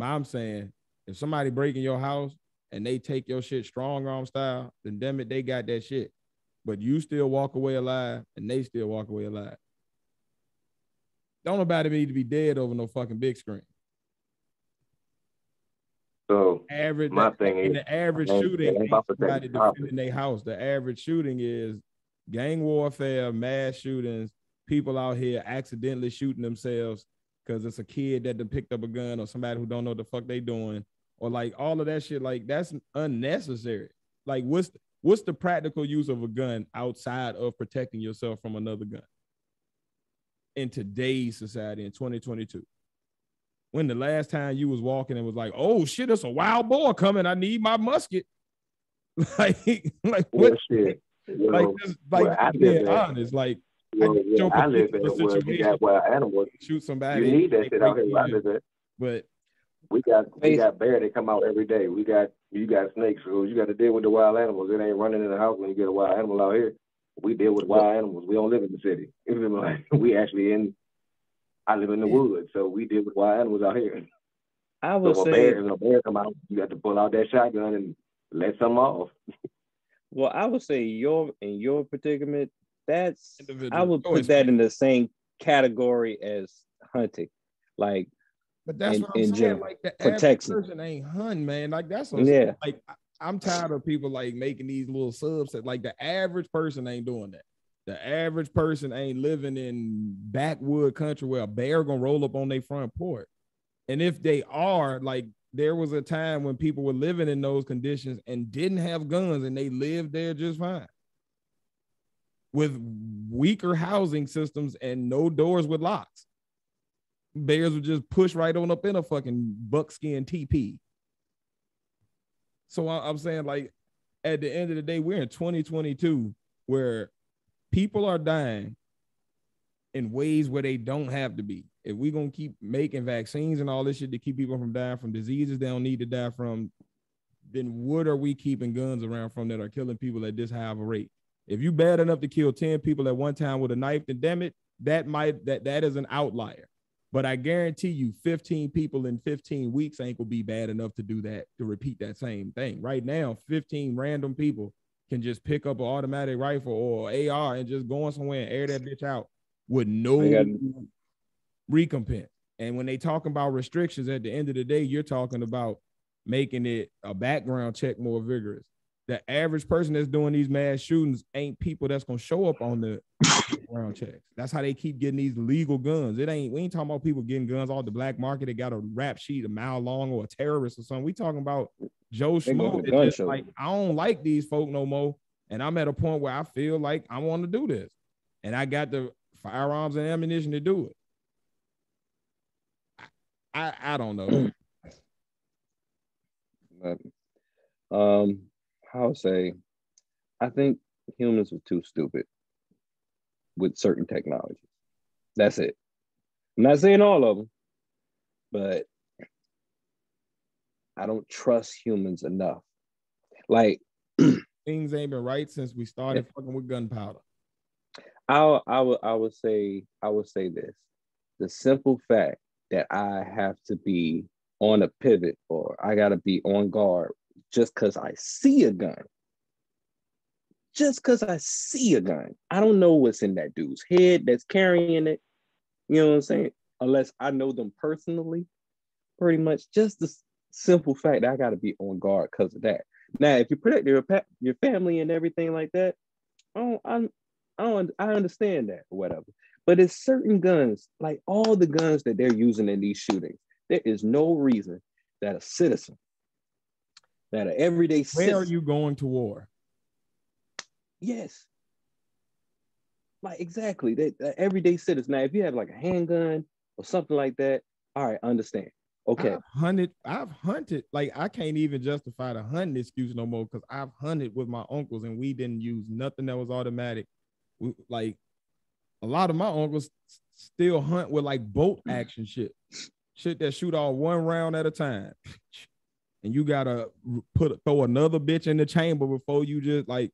I'm saying if somebody breaking your house and they take your shit strong arm style, then damn it, they got that shit. But you still walk away alive and they still walk away alive. Don't nobody need to be dead over no fucking big screen. So Average My thing is, the average ain't- shooting it ain't ain't about protecting somebody defending their house. The average shooting is gang warfare, mass shootings, people out here accidentally shooting themselves because it's a kid that done picked up a gun or somebody who don't know what the fuck they doing or like all of that shit. Like that's unnecessary. Like what's what's the practical use of a gun outside of protecting yourself from another gun in today's society in 2022? When the last time you was walking and was like, "Oh shit, it's a wild boar coming! I need my musket." <laughs> like, like well, what? shit. You Like, know, just like being honest. Like, well, where your I live at particular where you got wild animals. shoot somebody. You need that shit out here I in. But We got we got bear that come out every day. We got you got snakes, so you got to deal with the wild animals. It ain't running in the house when you get a wild animal out here. We deal with wild animals. We don't live in the city. <laughs> You feel me? Like we actually in. I live in the woods, so we deal with wild animals out here. I So would when a say. bear, when a bear come out, you got to pull out that shotgun and let some off. Well, I would say your in your predicament, that's I would put that in the same category as hunting. Like, but that's in- what I'm in saying. general, Like the average protection. person ain't hun, man. Like that's what I'm saying. yeah, like I- I'm tired of people like making these little subsets. Like the average person ain't doing that. The average person ain't living in backwood country where a bear gonna roll up on their front porch. And if they are, like there was a time when people were living in those conditions and didn't have guns and they lived there just fine. With weaker housing systems and no doors with locks. Bears would just push right on up in a fucking buckskin TP. So I'm saying, like, at the end of the day, we're in 2022 where people are dying in ways where they don't have to be. If we're gonna keep making vaccines and all this shit to keep people from dying from diseases they don't need to die from, then what are we keeping guns around from that are killing people at this high of a rate? If you bad enough to kill 10 people at one time with a knife, then damn it, that might that that is an outlier. But I guarantee you 15 people in 15 weeks ain't gonna be bad enough to do that, to repeat that same thing. Right now, 15 random people can just pick up an automatic rifle or AR and just go on somewhere and air that bitch out with no recompense. And when they talking about restrictions, at the end of the day, you're talking about making it a background check more vigorous. The average person that's doing these mass shootings ain't people that's gonna show up on the background checks. That's how they keep getting these legal guns. It ain't we ain't talking about people getting guns off the black market. They got a rap sheet a mile long or a terrorist or something. We talking about Joe Schmo. to that gun just shows. Like I don't like these folk no more, and I'm at a point where I feel like I want to do this, and I got the firearms and ammunition to do it. I I, I don't know. <clears throat> um, I would say, I think humans are too stupid with certain technologies. That's it. I'm not saying all of them, but I don't trust humans enough. Like <clears throat> Things ain't been right since we started fucking with gunpowder. I I would I would say I would say this. The simple fact that I have to be on a pivot or I gotta be on guard just because I see a gun. Just because I see a gun. I don't know what's in that dude's head that's carrying it. You know what I'm saying? Unless I know them personally, pretty much just the simple fact that I gotta be on guard because of that. Now, if you protect your your family and everything like that, I don't, I'm, I don't, I understand that or whatever. But it's certain guns, like all the guns that they're using in these shootings, there is no reason that a citizen, that an everyday Where are you going to war? Yes. Like exactly. That uh, everyday citizens. Now, if you have like a handgun or something like that, all right, understand. Okay. I've hunted. I've hunted. Like I can't even justify the hunting excuse no more because I've hunted with my uncles and we didn't use nothing that was automatic. We, like a lot of my uncles still hunt with like bolt action shit, shit that shoot all one round at a time, <laughs> and you gotta put throw another bitch in the chamber before you just like.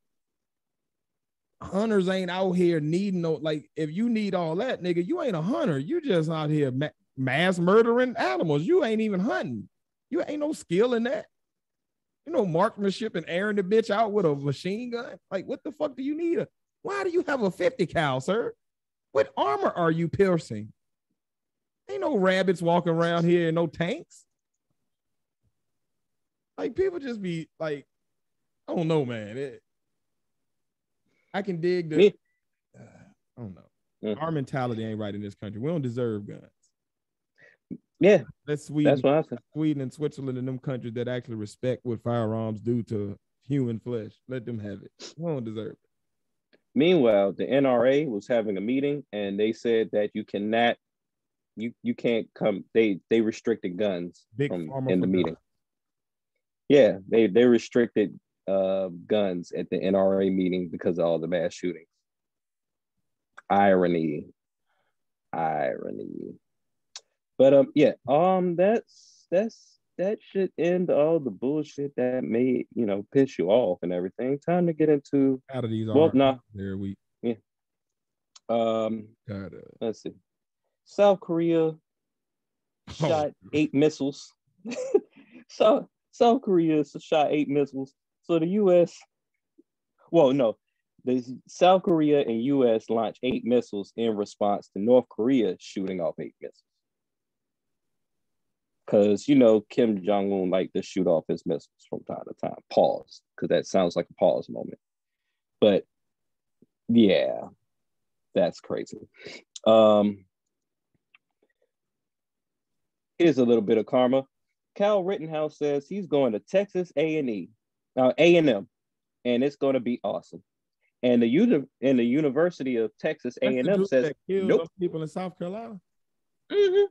Hunters ain't out here needing no like if you need all that nigga, you ain't a hunter. You just out here ma- mass murdering animals. You ain't even hunting. You ain't no skill in that. You know, marksmanship and airing the bitch out with a machine gun. Like, what the fuck do you need? A, why do you have a 50 cal, sir? What armor are you piercing? Ain't no rabbits walking around here and no tanks. Like people just be like, I don't know, man. It, I can dig the. Me- Uh, I don't know. Mhm. Our mentality ain't right in this country. We don't deserve guns. Yeah, That's Sweden, that's what I said. Sweden and Switzerland and them countries that actually respect what firearms do to human flesh. Let them have it. We don't deserve it. Meanwhile, the NRA was having a meeting and they said that you cannot, you you can't come. They they restricted guns Big from in the meeting. guns. Yeah, they they restricted uh guns at the NRA meeting because of all the mass shootings. Irony, irony. But um, yeah, um, that's that's that should end all the bullshit that made you know piss you off and everything. Time to get into Out of these well, are no, every week. um, God, uh, let's see. South Korea shot Oh. eight missiles. <laughs> South South Korea shot eight missiles. So the U.S. Well, no, the South Korea and U.S. launched eight missiles in response to North Korea shooting off eight missiles. Because you know Kim Jong Un liked to shoot off his missiles from time to time. Pause, because that sounds like a pause moment. But yeah, that's crazy. Um, here's a little bit of karma. Kyle Rittenhouse says he's going to Texas A and E, uh, A and M, and it's going to be awesome. And the uni- and the University of Texas A and M says nope. people in South Carolina. Mm-hmm.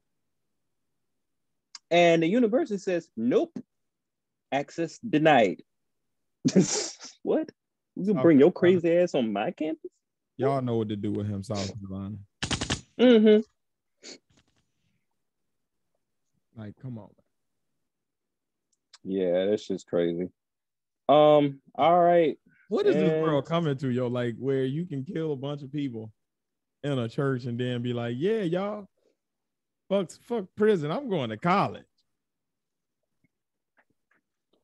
And the university says, nope, access denied. <laughs> what? You South bring your crazy ass on my campus? Y'all know what to do with him, South Carolina. Mm-hmm. Like, come on. Yeah, that's just crazy. Um, all right. What is this world coming to, yo? Like, where you can kill a bunch of people in a church and then be like, yeah, y'all, fuck, fuck prison. I'm going to college.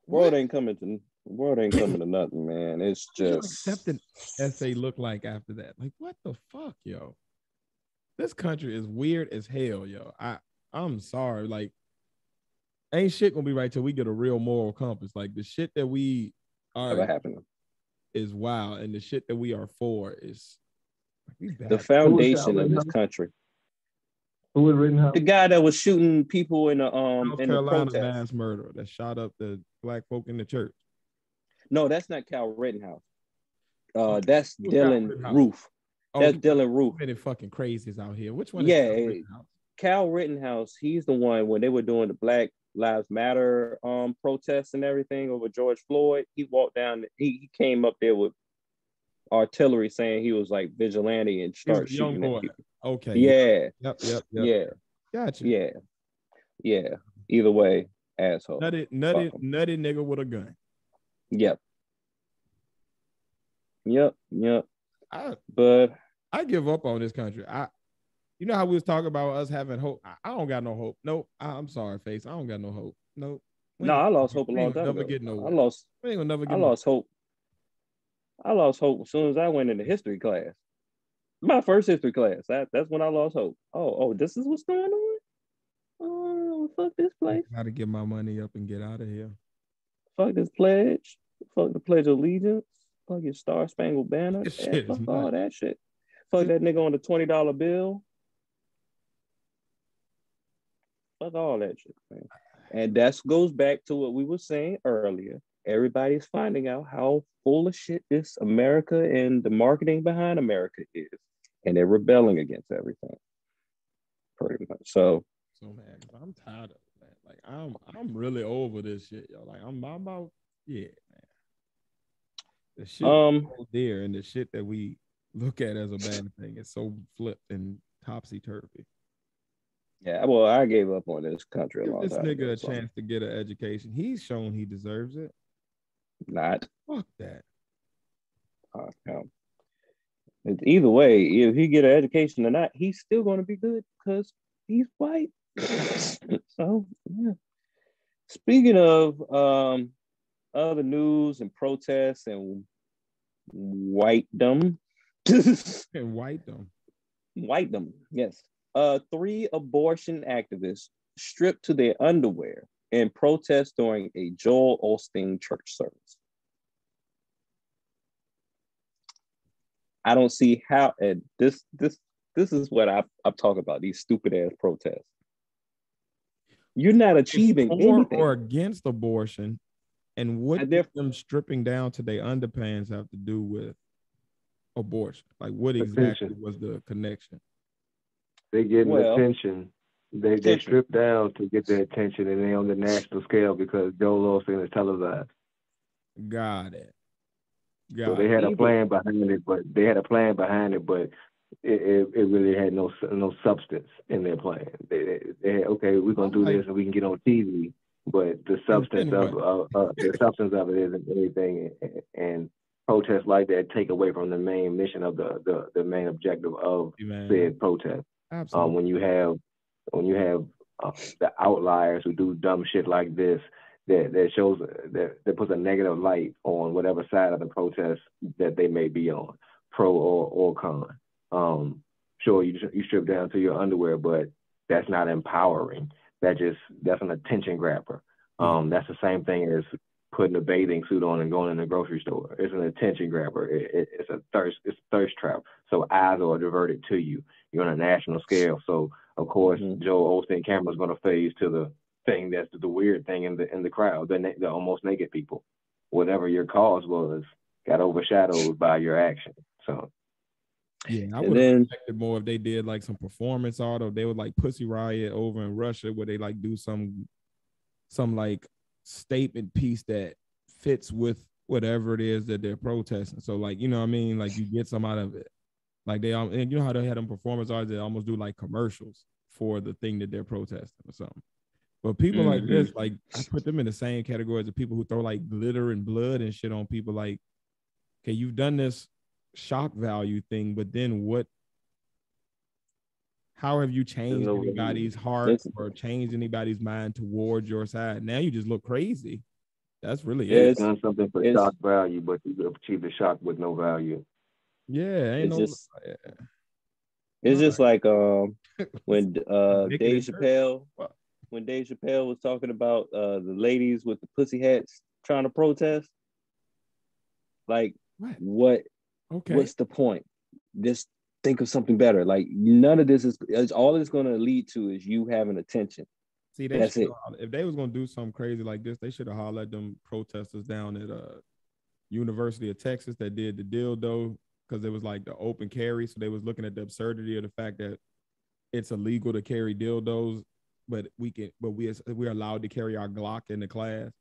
World ain't coming to world ain't coming to nothing, man. It's just accepting essay look like after that? Like, what the fuck, yo? This country is weird as hell, yo. I I'm sorry, like, ain't shit gonna be right till we get a real moral compass. Like the shit that we never are happening. is wild, and the shit that we are for is like, The foundation of this country. Who was Rittenhouse? The guy that was shooting people in the um South in the Carolina protest. mass murder that shot up the black folk in the church. No, that's not Kyle Rittenhouse. Uh, that's who's Dylann Roof. Oh, That's Dylann Roof. many fucking crazies out here. Which one? Yeah, is Kyle Rittenhouse? Kyle Rittenhouse, he's the one when they were doing the Black Lives Matter um protests and everything over George Floyd. He walked down, he, he came up there with artillery saying he was like vigilante and start a young shooting boy. Okay. Yeah, Yep. Yep. Yep. yeah, Gotcha. yeah, yeah. Either way, asshole. Nutty, nutty, Fuck 'em. nutty nigga with a gun. Yep. Yep, yep. I But I give up on this country. I, you know how we was talking about us having hope. I, I don't got no hope. Nope. I, I'm sorry, face. I don't got no hope. Nope. We no, I lost hope a long time Never ago. get I lost We ain't gonna never get. I lost hope. I lost hope as soon as I went into history class. My first history class. That, that's when I lost hope. Oh, oh, this is what's going on. Oh, fuck this place. Got to get my money up and get out of here. Fuck this pledge. Fuck the Pledge of Allegiance. Fuck your Star Spangled Banner. Eh, shit fuck all that shit. Fuck that nigga on the twenty dollar bill. Fuck all that shit, man. And that goes back to what we were saying earlier. everybody's finding out how full of shit this America and the marketing behind America is, and they're rebelling against everything. Pretty much. So, so man, I'm tired of that. Like I'm, I'm really over this shit, yo. Like I'm, I'm about, yeah, man. The shit um, there and the shit that we look at as a bad thing is so flipped and topsy turvy. Yeah, well, I gave up on this country a Give long this time. nigga ago, a so chance to get an education. He's shown he deserves it. Not. Fuck that. Uh, no. Either way, if he get an education or not, he's still going to be good because he's white. <coughs> so, yeah. Speaking of um, other news and protests and whitedom, <laughs> And white them. whitedom, yes. Uh, three abortion activists stripped to their underwear in protest during a Joel Osteen church service. I don't see how, and this this this is what I I'm talking about. These stupid ass protests. You're not achieving for anything. or against abortion, and what they're- them stripping down to their underpants have to do with abortion? Like, what exactly was the connection? They getting Well, attention. They they strip down to get their attention, and they on the national scale because Joe Osteen is televised. Got it. Got So they it. had a plan behind it, but they had a plan behind it, but it, it, it really had no no substance in their plan. They, they, they had, okay, we're gonna do this and we can get on TV, but the substance of uh, uh, the substance of it isn't anything. And, and protests like that take away from the main mission of the the, the main objective of Man. said protest. Absolutely. Um, when you have when you have uh, the outliers who do dumb shit like this, that that shows that that puts a negative light on whatever side of the protest that they may be on, pro or or con. Um, sure, you you strip down to your underwear, but that's not empowering. That just that's an attention grabber. Um, that's the same thing as putting a bathing suit on and going in the grocery store. It's an attention grabber. It, it, it's a thirst. It's a thirst trap. So eyes are diverted to you. You're on a national scale. So of course, Mhm. Joe Osteen is going to phase to the thing that's the weird thing in the in the crowd, the, na- the almost naked people. Whatever your cause was, got overshadowed by your action. So Yeah, I would have expected more if they did like some performance art or they would like Pussy Riot over in Russia where they like do some some like statement piece that fits with whatever it is that they're protesting. So like, you know what I mean? Like you get some out of it. Like they um, and you know how they had them performance arts, they almost do like commercials for the thing that they're protesting or something. But people like Mhm. this, like I put them in the same category as the people who throw like glitter and blood and shit on people. Like, okay, you've done this shock value thing, but then what? How have you changed anybody's heart It's- or changed anybody's mind towards your side? Now you just look crazy. That's really Yeah, it. it's- done something for it's- shock value, but you achieved the shock with no value. Yeah, ain't It's no. just- It's just like um <laughs> when uh Dave. Chappelle What? when Dave Chappelle was talking about uh the ladies with the pussy hats trying to protest. Like What? what okay. what's the point? Just think of something better. Like none of this is is- all it's gonna lead to is you having attention. See, they That's it. if they was gonna do something crazy like this, they should have hollered at them protesters down at uh University of Texas that did the dildo because it was like the open carry. So they was looking at the absurdity of the fact that it's illegal to carry dildos, but we can, but we we're allowed to carry our Glock in the class.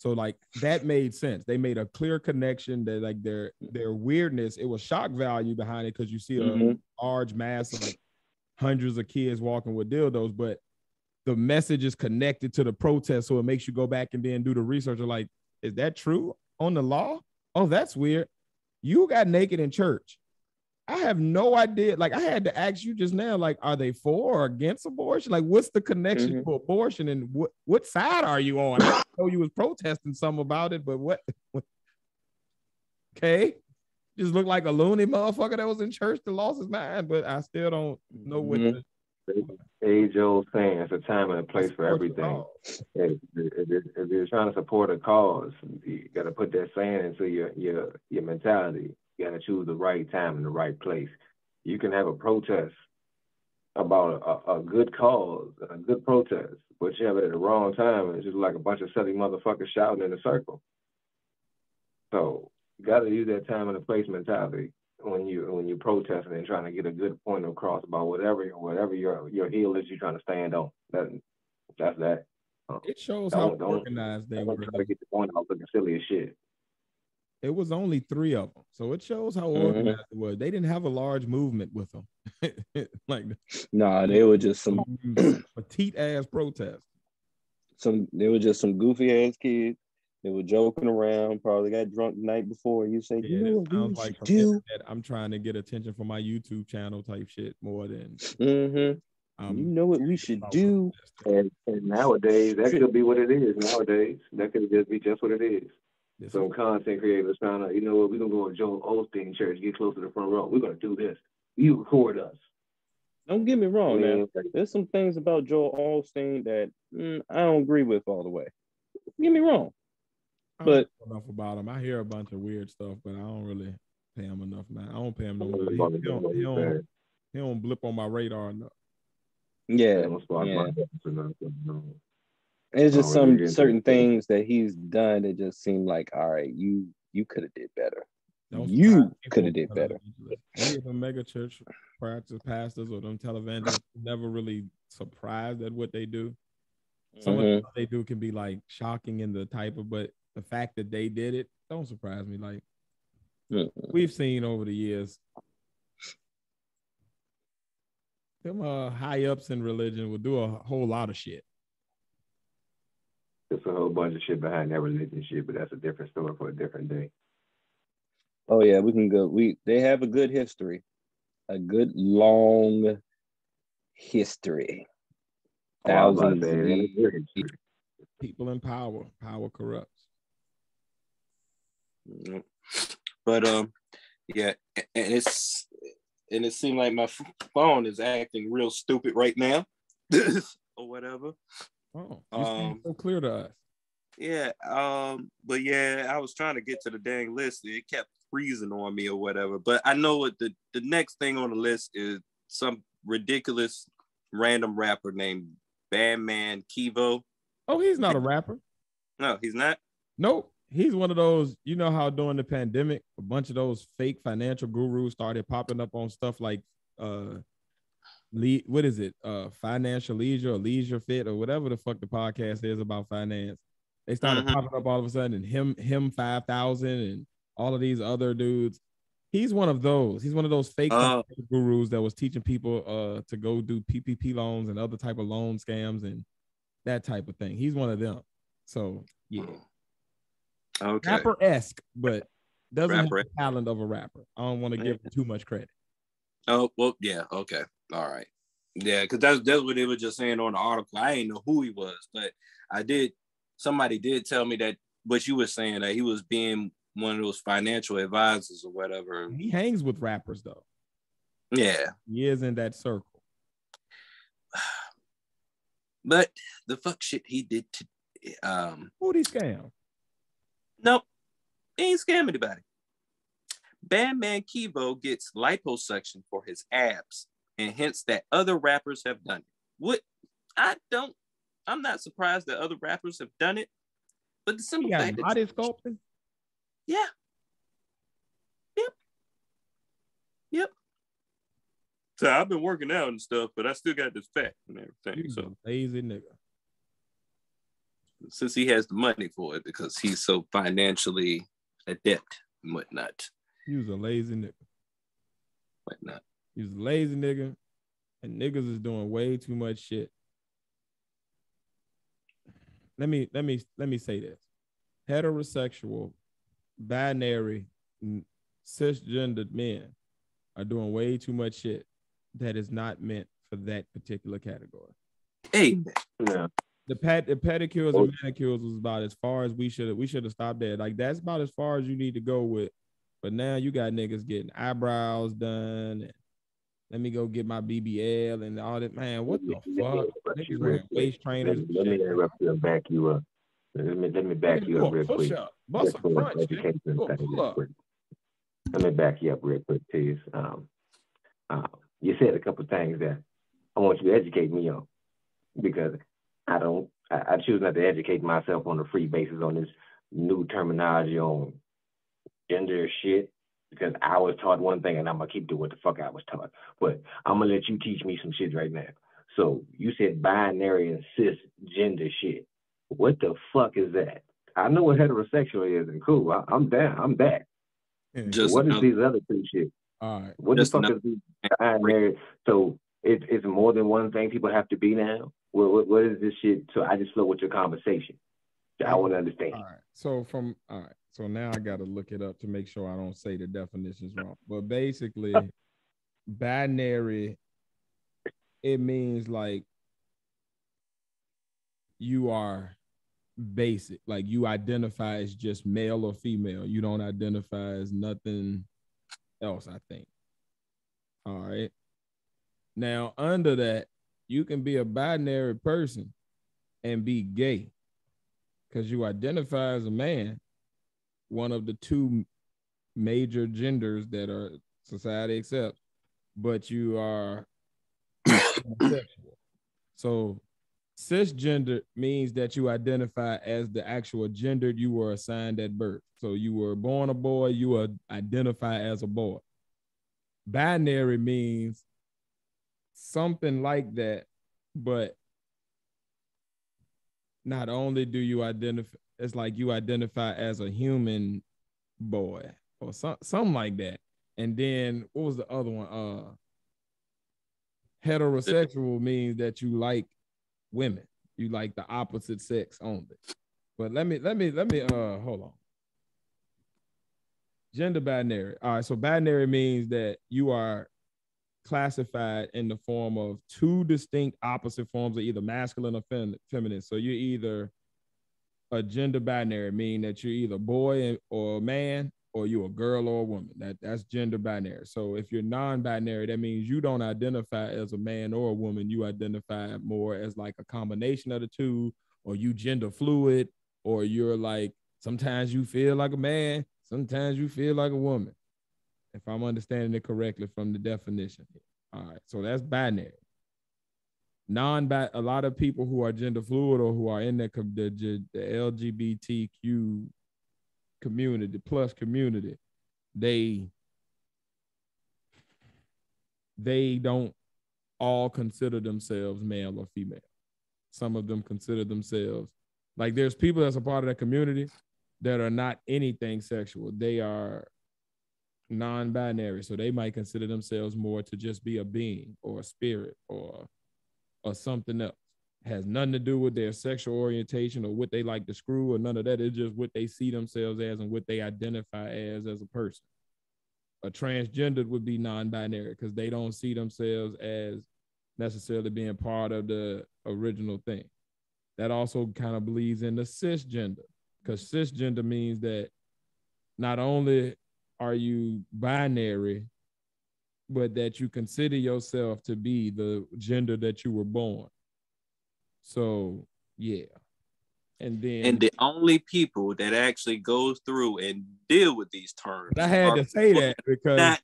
So like that made sense. They made a clear connection that like their their weirdness, it was shock value behind it because you see a Mhm. large mass of like hundreds of kids walking with dildos, but the message is connected to the protest, so it makes you go back and then do the research. Of like, is that true on the law? Oh, that's weird. You got naked in church. I have no idea. Like, I had to ask you just now, like, are they for or against abortion? Like, what's the connection Mhm. to abortion, and what what side are you on? I know you was protesting something about it, but what? what- Okay, just looked like a loony motherfucker that was in church that lost his mind, but I still don't know what. Mhm. the- Age old saying, it's a time and a place for everything. if, if, if you're trying to support a cause, you got to put that saying into your your your mentality. You got to choose the right time and the right place. You can have a protest about a, a good cause, a good protest, but you have it at the wrong time, and it's just like a bunch of silly motherfuckers shouting in a circle. So you got to use that time and the place mentality when you when you're protesting and trying to get a good point across about whatever whatever your your hill is you're trying to stand on. That that's that. It shows Don't- how don't- organized they I'm were. trying to get the point out looking silly as shit. It was only three of them, so it shows how Mhm. organized it was. They didn't have a large movement with them, <laughs> like Nah, they were just some <clears throat> petite ass protest. some they were just some goofy ass kids. They were joking around, probably got drunk the night before. You say, Yeah, you know sounds like do? I'm trying to get attention for my YouTube channel type shit more than Mm-hmm. um, you know what we should do? And, and nowadays, that could be what it is. Nowadays, that could just be just what it is. This Some is- content creators found out, you know what, we're gonna go to Joel Osteen church, get close to the front row. We're gonna do this. You record us. Don't get me wrong, man. Man, There's some things about Joel Osteen that mm, I don't agree with all the way. Don't Get me wrong. I don't but- know enough about him. I hear a bunch of weird stuff, but I don't really pay him enough, man. I don't pay him no. I'm. He, he do don't, he, don't, he don't blip on my radar enough. Yeah, yeah. It's just really some certain things that he's done that just seem like, all right, you you could have did better. Don't You coulda did better. televangelists. Any of them mega church practice pastors or them televangelists never really surprised at what they do. Some of the Mhm. stuff they do can be like shocking in the type of, but the fact that they did it don't surprise me. Like Mhm. we've seen over the years, them uh, high ups in religion will do a whole lot of shit. There's a whole bunch of shit behind that religion shit, but that's a different story for a different day. Oh yeah, we can go. We they have a good history, a good long history. Oh, I was about to Thousands say, of years. history. People in power, power corrupts. Yep. But um, yeah, and it's and it seemed like my phone is acting real stupid right now, <laughs> or whatever. Oh, you Um, so clear to us. Yeah, um, but yeah, I was trying to get to the dang list. It kept freezing on me or whatever. But I know what the the next thing on the list is some ridiculous random rapper named Bandman Kevo. Oh, he's not a <laughs> rapper. No, he's not. Nope. He's one of those, you know how during the pandemic, a bunch of those fake financial gurus started popping up on stuff like uh le- what is it? Uh financial leisure or leisure fit or whatever the fuck the podcast is about finance. They started Mhm. popping up all of a sudden and him him 5000 and all of these other dudes. He's one of those. He's one of those fake financial gurus that was teaching people uh to go do PPP loans and other type of loan scams and that type of thing. He's one of them. So, yeah Okay. rapper esque, but doesn't Rapper. have the talent of a rapper. I don't want to give him too much credit. Oh well, yeah. Okay. All right. Yeah, because that's that's what they were just saying on the article. I didn't know who he was, but I did. Somebody did tell me that what you were saying that he was being one of those financial advisors or whatever. He hangs with rappers though. Yeah, He is in that circle. <sighs> but the fuck shit he did to um Who he scam? Nope. He ain't scam anybody. Bandman Kevo gets liposuction for his abs and hints that other rappers have done it. What I don't I'm not surprised that other rappers have done it. But the simple got fact that body sculpting. yeah. Yep. Yep. So I've been working out and stuff, but I still got this fat and everything. He's So lazy nigga. since he has the money for it because he's so financially adept and whatnot. He was a lazy nigga. Whatnot. He was a lazy nigga, and niggas is doing way too much shit. Let me let me let me say this: heterosexual, binary, cisgendered men are doing way too much shit that is not meant for that particular category. Hey, Yeah. The pet the pedicures Oh. and manicures was about as far as we should we should have stopped there. Like that's about as far as you need to go with. But now you got niggas getting eyebrows done. And let me go get my BBL and all that. Man, what the fuck? Niggas wearing waist trainers. Let me, let me interrupt you and back you up. Let me let me back you up real push quick. up, bust a crunch, education pull up. Let me back you up real quick, please. Um, uh, you said a couple things that I want you to educate me on because I don't. I, I choose not to educate myself on a free basis on this new terminology on gender shit because I was taught one thing and I'm gonna keep doing what the fuck I was taught. But I'm gonna let you teach me some shit right now. So you said binary and cisgender shit. What the fuck is that? I know what heterosexual is and cool. I, am down. I'm back. Just what is these other two shit? All right. What the fuck is these binary? So it, it's more than one thing people have to be now. What, what, what is this shit? So I just flow with your conversation. I want to understand. All right. So from all right. So now I got to look it up to make sure I don't say the definitions wrong. But basically, binary it means like you are basic, like you identify as just male or female. You don't identify as nothing else, I think. All right. Now, under that, you can be a binary person and be gay because you identify as a man, one of the two major genders that are society accepts, but you are. <coughs> So cisgender means that you identify as the actual gender you were assigned at birth. So you were born a boy, you identify as a boy. Binary means something like that, but not only do you identify, it's like you identify as a human boy or some, something like that. And then what was the other one? Uh heterosexual means that you like women. You like the opposite sex only. But let me let me let me uh hold on. Gender binary. All right, so binary means that you are classified in the form of two distinct opposite forms of either masculine or fem- feminine. So you're either a gender binary, meaning that you're either boy or man, or you're a girl or a woman. That that's gender binary. So if you're non-binary, that means you don't identify as a man or a woman. You identify more as like a combination of the two, or you gender fluid, or you're like sometimes you feel like a man, sometimes you feel like a woman. If I'm understanding it correctly from the definition. All right, so that's binary. Non a lot of people who are gender fluid or who are in the, the, the LGBTQ community, plus community, they they don't all consider themselves male or female. Some of them consider themselves like there's people that's a part of that community that are not anything sexual. They are non-binary, so they might consider themselves more to just be a being or a spirit or or something else has nothing to do with their sexual orientation or what they like to screw or none of that. It's just what they see themselves as and what they identify as as a person. A transgendered would be non-binary because they don't see themselves as necessarily being part of the original thing. That also kind of bleeds into cisgender because cisgender means that not only are you binary, but that you consider yourself to be the gender that you were born. So yeah. And then and the only people that actually goes through and deal with these terms. I had to say that because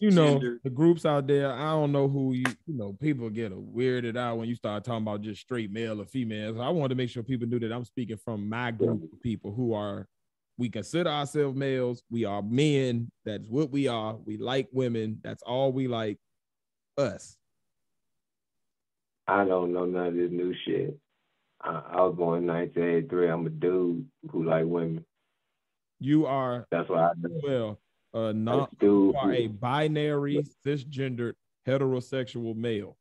you know the groups out there. I don't know who you you know. People get a weirded out when you start talking about just straight male or females. I wanted to make sure people knew that I'm speaking from my group of people who are. We consider ourselves males. We are men. That's what we are. We like women. That's all we like. Us. I don't know none of this new shit. I, I was born in 1983. I'm a dude who like women. You are. That's what I know. Well, uh, not you are a binary cisgendered heterosexual male.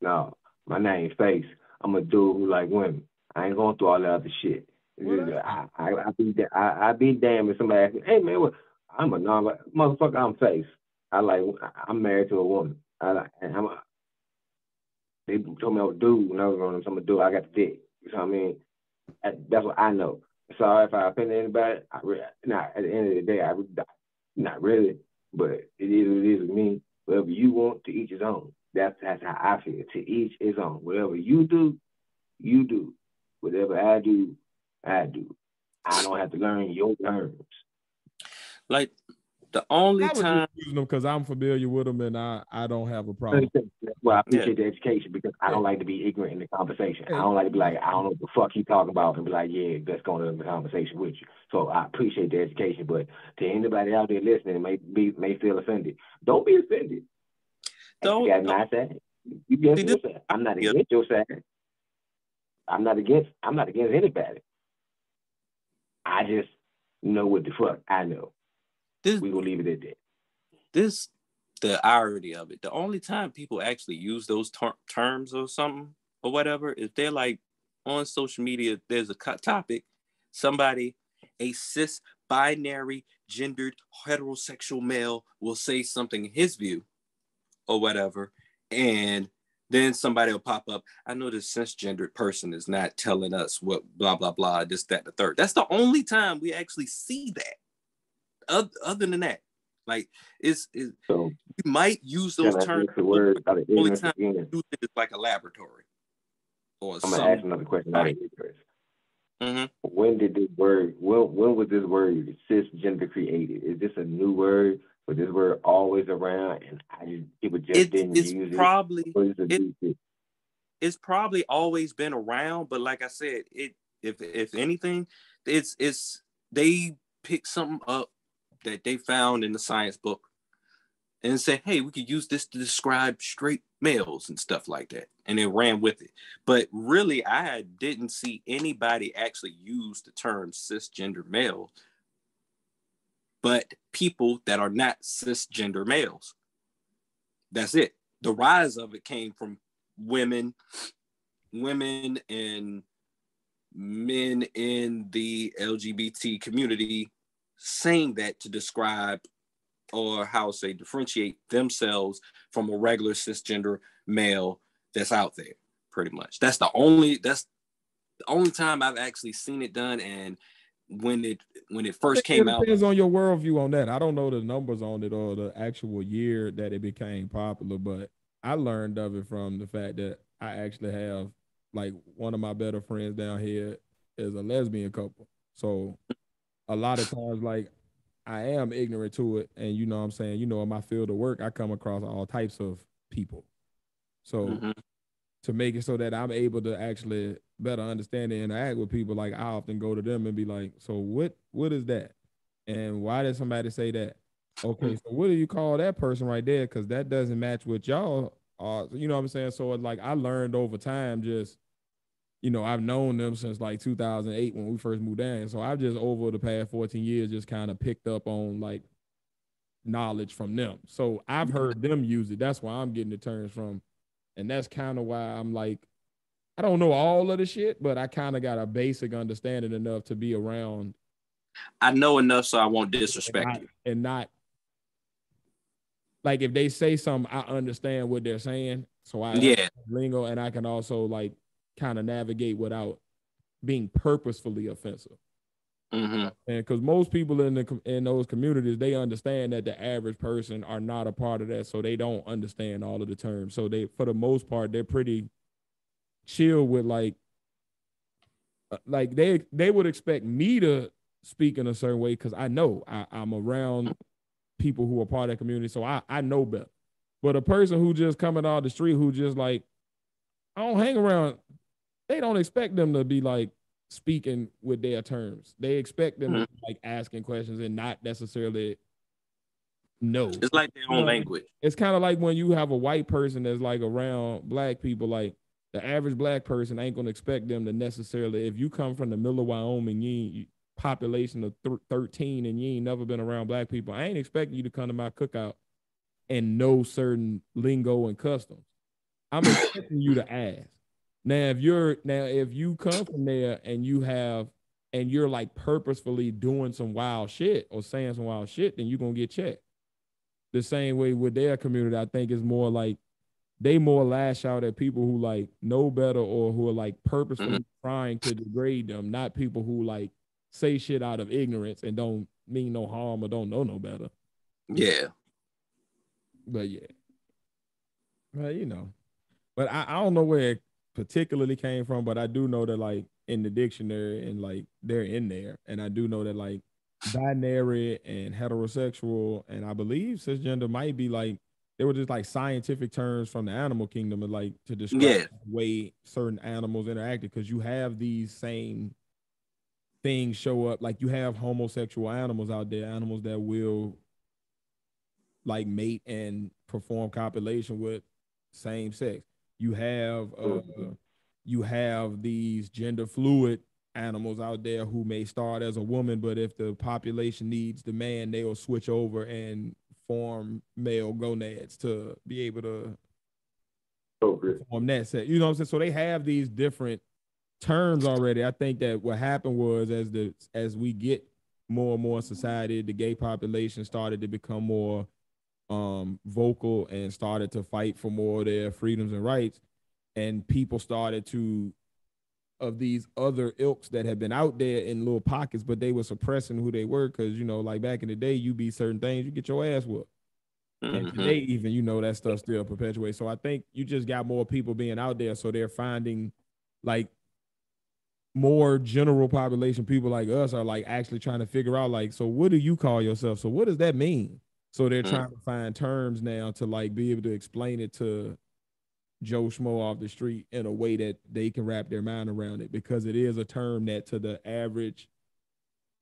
No, my name's Face. I'm a dude who like women. I ain't going through all that other shit. I, I, I be I, I be damned if somebody asks me, hey man, what? I'm a non motherfucker. I'm Face. I like. I'm married to a woman. I like. I'm a, they told me I was dude when I was growing up. So I'm a dude. I got the dick. You know what I mean? That's what I know. Sorry if I offended anybody. I really, not at the end of the day, I not really, but it is what it is with me. Whatever you want, to each his own. That's that's how I feel. To each his own. Whatever you do, you do. Whatever I do, I do. I don't have to learn your terms. Like The only I was time using them because I'm familiar with them and I I don't have a problem. Well, I appreciate the education because I don't like to be ignorant in the conversation. I don't like to be like, I don't know what the fuck you talking about and be like, yeah, that's going go into the conversation with you. So I appreciate the education, but to anybody out there listening may be may feel offended, don't be offended. Don't- you got don't- my side. You get See, your side. I'm not Yeah. against your side. I'm not against I'm not against anybody. I just know what the fuck I know. this We gonna leave it at that. this the irony of it. The only time people actually use those ter- terms or something or whatever is they're like on social media. There's a co- topic, somebody, a cis binary gendered heterosexual male will say something in his view or whatever, and then somebody will pop up. I know this cisgendered person is not telling us what blah blah blah this that the third. That's the only time we actually see that. Other, other than that, like it's, it's So you might use those terms. the word of Only time again? use it as like a laboratory or I'm gonna ask another question out of ignorance. hmm when did this word when when was this word cisgender created? Is this a new word? Was this word always around and I just people just It, didn't it's use probably it? Or is it, it- it's probably always been around, but like I said, it if if anything, it's it's they picked something up that they found in the science book and say, hey, we could use this to describe straight males and stuff like that. And they ran with it. But really, I didn't see anybody actually use the term cisgender male, but people that are not cisgender males. That's it. The rise of it came from women, women and men in the LGBT community saying that to describe or how say differentiate themselves from a regular cisgender male that's out there pretty much that's the only that's the only time i've actually seen it done and when it when it first came it out depends on your worldview on that. I don't know the numbers on it or the actual year that it became popular, but I learned of it from the fact that I actually have like one of my better friends down here is a lesbian couple. So a lot of times like I am ignorant to it and you know what I'm saying, you know, in my field of work, I come across all types of people. So Mhm. to make it so that I'm able to actually better understand and interact with people, like I often go to them and be like, so what what is that? And why did somebody say that? Okay, mm. so what do you call that person right there? Because that doesn't match what y'all are, you know what I'm saying? So it's like I learned over time just you know, I've known them since like 2008 when we first moved in. So I've just over the past 14 years just kind of picked up on like knowledge from them. So I've mm-hmm. heard them use it. That's why I'm getting the terms from. And that's kind of why I'm like, I don't know all of the shit, but I kind of got a basic understanding enough to be around i know enough so i won't and disrespect not, you and not like if they say something, I understand what they're saying. So I Yeah. lingo and I can also like kind of navigate without being purposefully offensive. hmm And because most people in the in those communities, they understand that the average person are not a part of that, so they don't understand all of the terms. So they, for the most part, they're pretty chill with like, uh, like they they would expect me to speak in a certain way because I know I, I'm around people who are part of that community, so I I know better. But a person who just coming out the street who just like, I don't hang around, they don't expect them to be like speaking with their terms. They expect them to be like asking questions and not necessarily know. it's like their own No. language It's kind of like when you have a white person that's like around black people, like the average black person ain't gonna expect them to necessarily. If you come from the middle of Wyoming, you population of th- thirteen, and you ain't never been around black people, I ain't expecting you to come to my cookout and know certain lingo and customs. I'm expecting you to ask. Now, if you're now if you come from there and you have and you're like purposefully doing some wild shit or saying some wild shit, then you're gonna get checked. The same way with their community, I think is more like they more lash out at people who like know better or who are like purposefully mm-hmm. trying to degrade them, not people who like say shit out of ignorance and don't mean no harm or don't know no better. yeah But yeah. Well, you know. But I, I don't know where it particularly came from, but I do know that like in the dictionary and like they're in there. And I do know that like binary and heterosexual, and I believe cisgender might be like they were just like scientific terms from the animal kingdom, and like to describe Yeah. the way certain animals interacted. Because you have these same things show up, like you have homosexual animals out there, animals that will like mate and perform copulation with same sex. You have uh, you have these gender fluid animals out there who may start as a woman, but if the population needs the man, they will switch over and form male gonads to be able to Appropriate. form that set. You know what I'm saying? So they have these different terms already. I think that what happened was as the as we get more and more society, the gay population started to become more um vocal and started to fight for more of their freedoms and rights. And people started to of these other ilks that have been out there in little pockets, but they were suppressing who they were because you know, like back in the day, you be certain things, you get your ass whooped. And Mhm. today, even you know that stuff still perpetuates. So I think you just got more people being out there, so they're finding like more general population people like us are like actually trying to figure out like, so what do you call yourself? So what does that mean? So they're Mm. trying to find terms now to like be able to explain it to Joe Schmo off the street in a way that they can wrap their mind around it because it is a term that to the average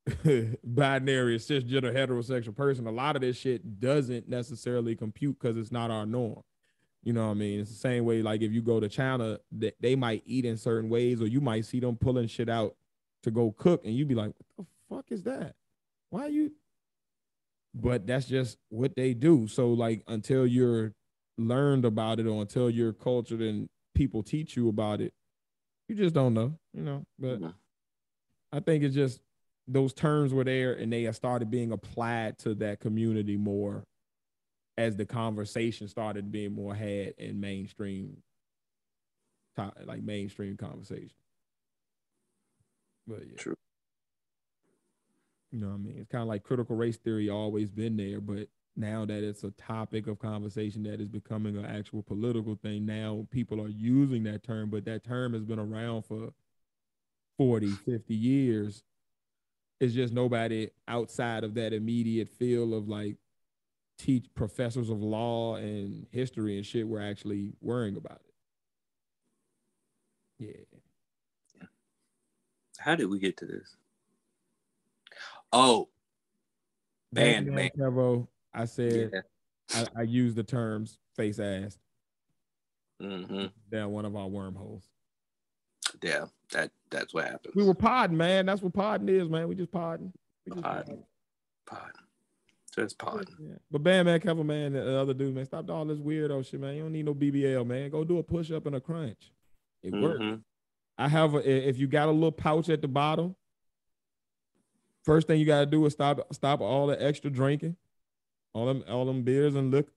<laughs> binary cisgender heterosexual person, a lot of this shit doesn't necessarily compute because it's not our norm. You know what I mean? It's the same way, like if you go to China, that they might eat in certain ways, or you might see them pulling shit out to go cook, and you'd be like, "What the fuck is that? Why you?" But that's just what they do. So, like, until you're learned about it, or until you're cultured and people teach you about it, you just don't know. You know, but Mhm. I think it's just those terms were there and they have started being applied to that community more as the conversation started being more had in mainstream like mainstream conversation. But yeah. True. You know what I mean? It's kind of like critical race theory always been there, but now that it's a topic of conversation that is becoming an actual political thing, now people are using that term, but that term has been around for 40, 50 years. It's just nobody outside of that immediate field of like teach professors of law and history and shit were actually worrying about it. Yeah. How did we get to this? Oh, Band Bandman. Kevo, I said yeah. I, I used the terms face ass hmm down one of our wormholes. Yeah, that that's what happened. We were podding, man. That's what podding is, man. We just podding. We just Podding. Pod. Just pod. Yeah. But Bam Man, Kevin, man, the other dude, man, stop all this weirdo shit, man. You don't need no BBL, man. Go do a push up and a crunch. It works. Mhm. I have a, if you got a little pouch at the bottom, first thing you gotta do is stop stop all the extra drinking, all them all them beers and look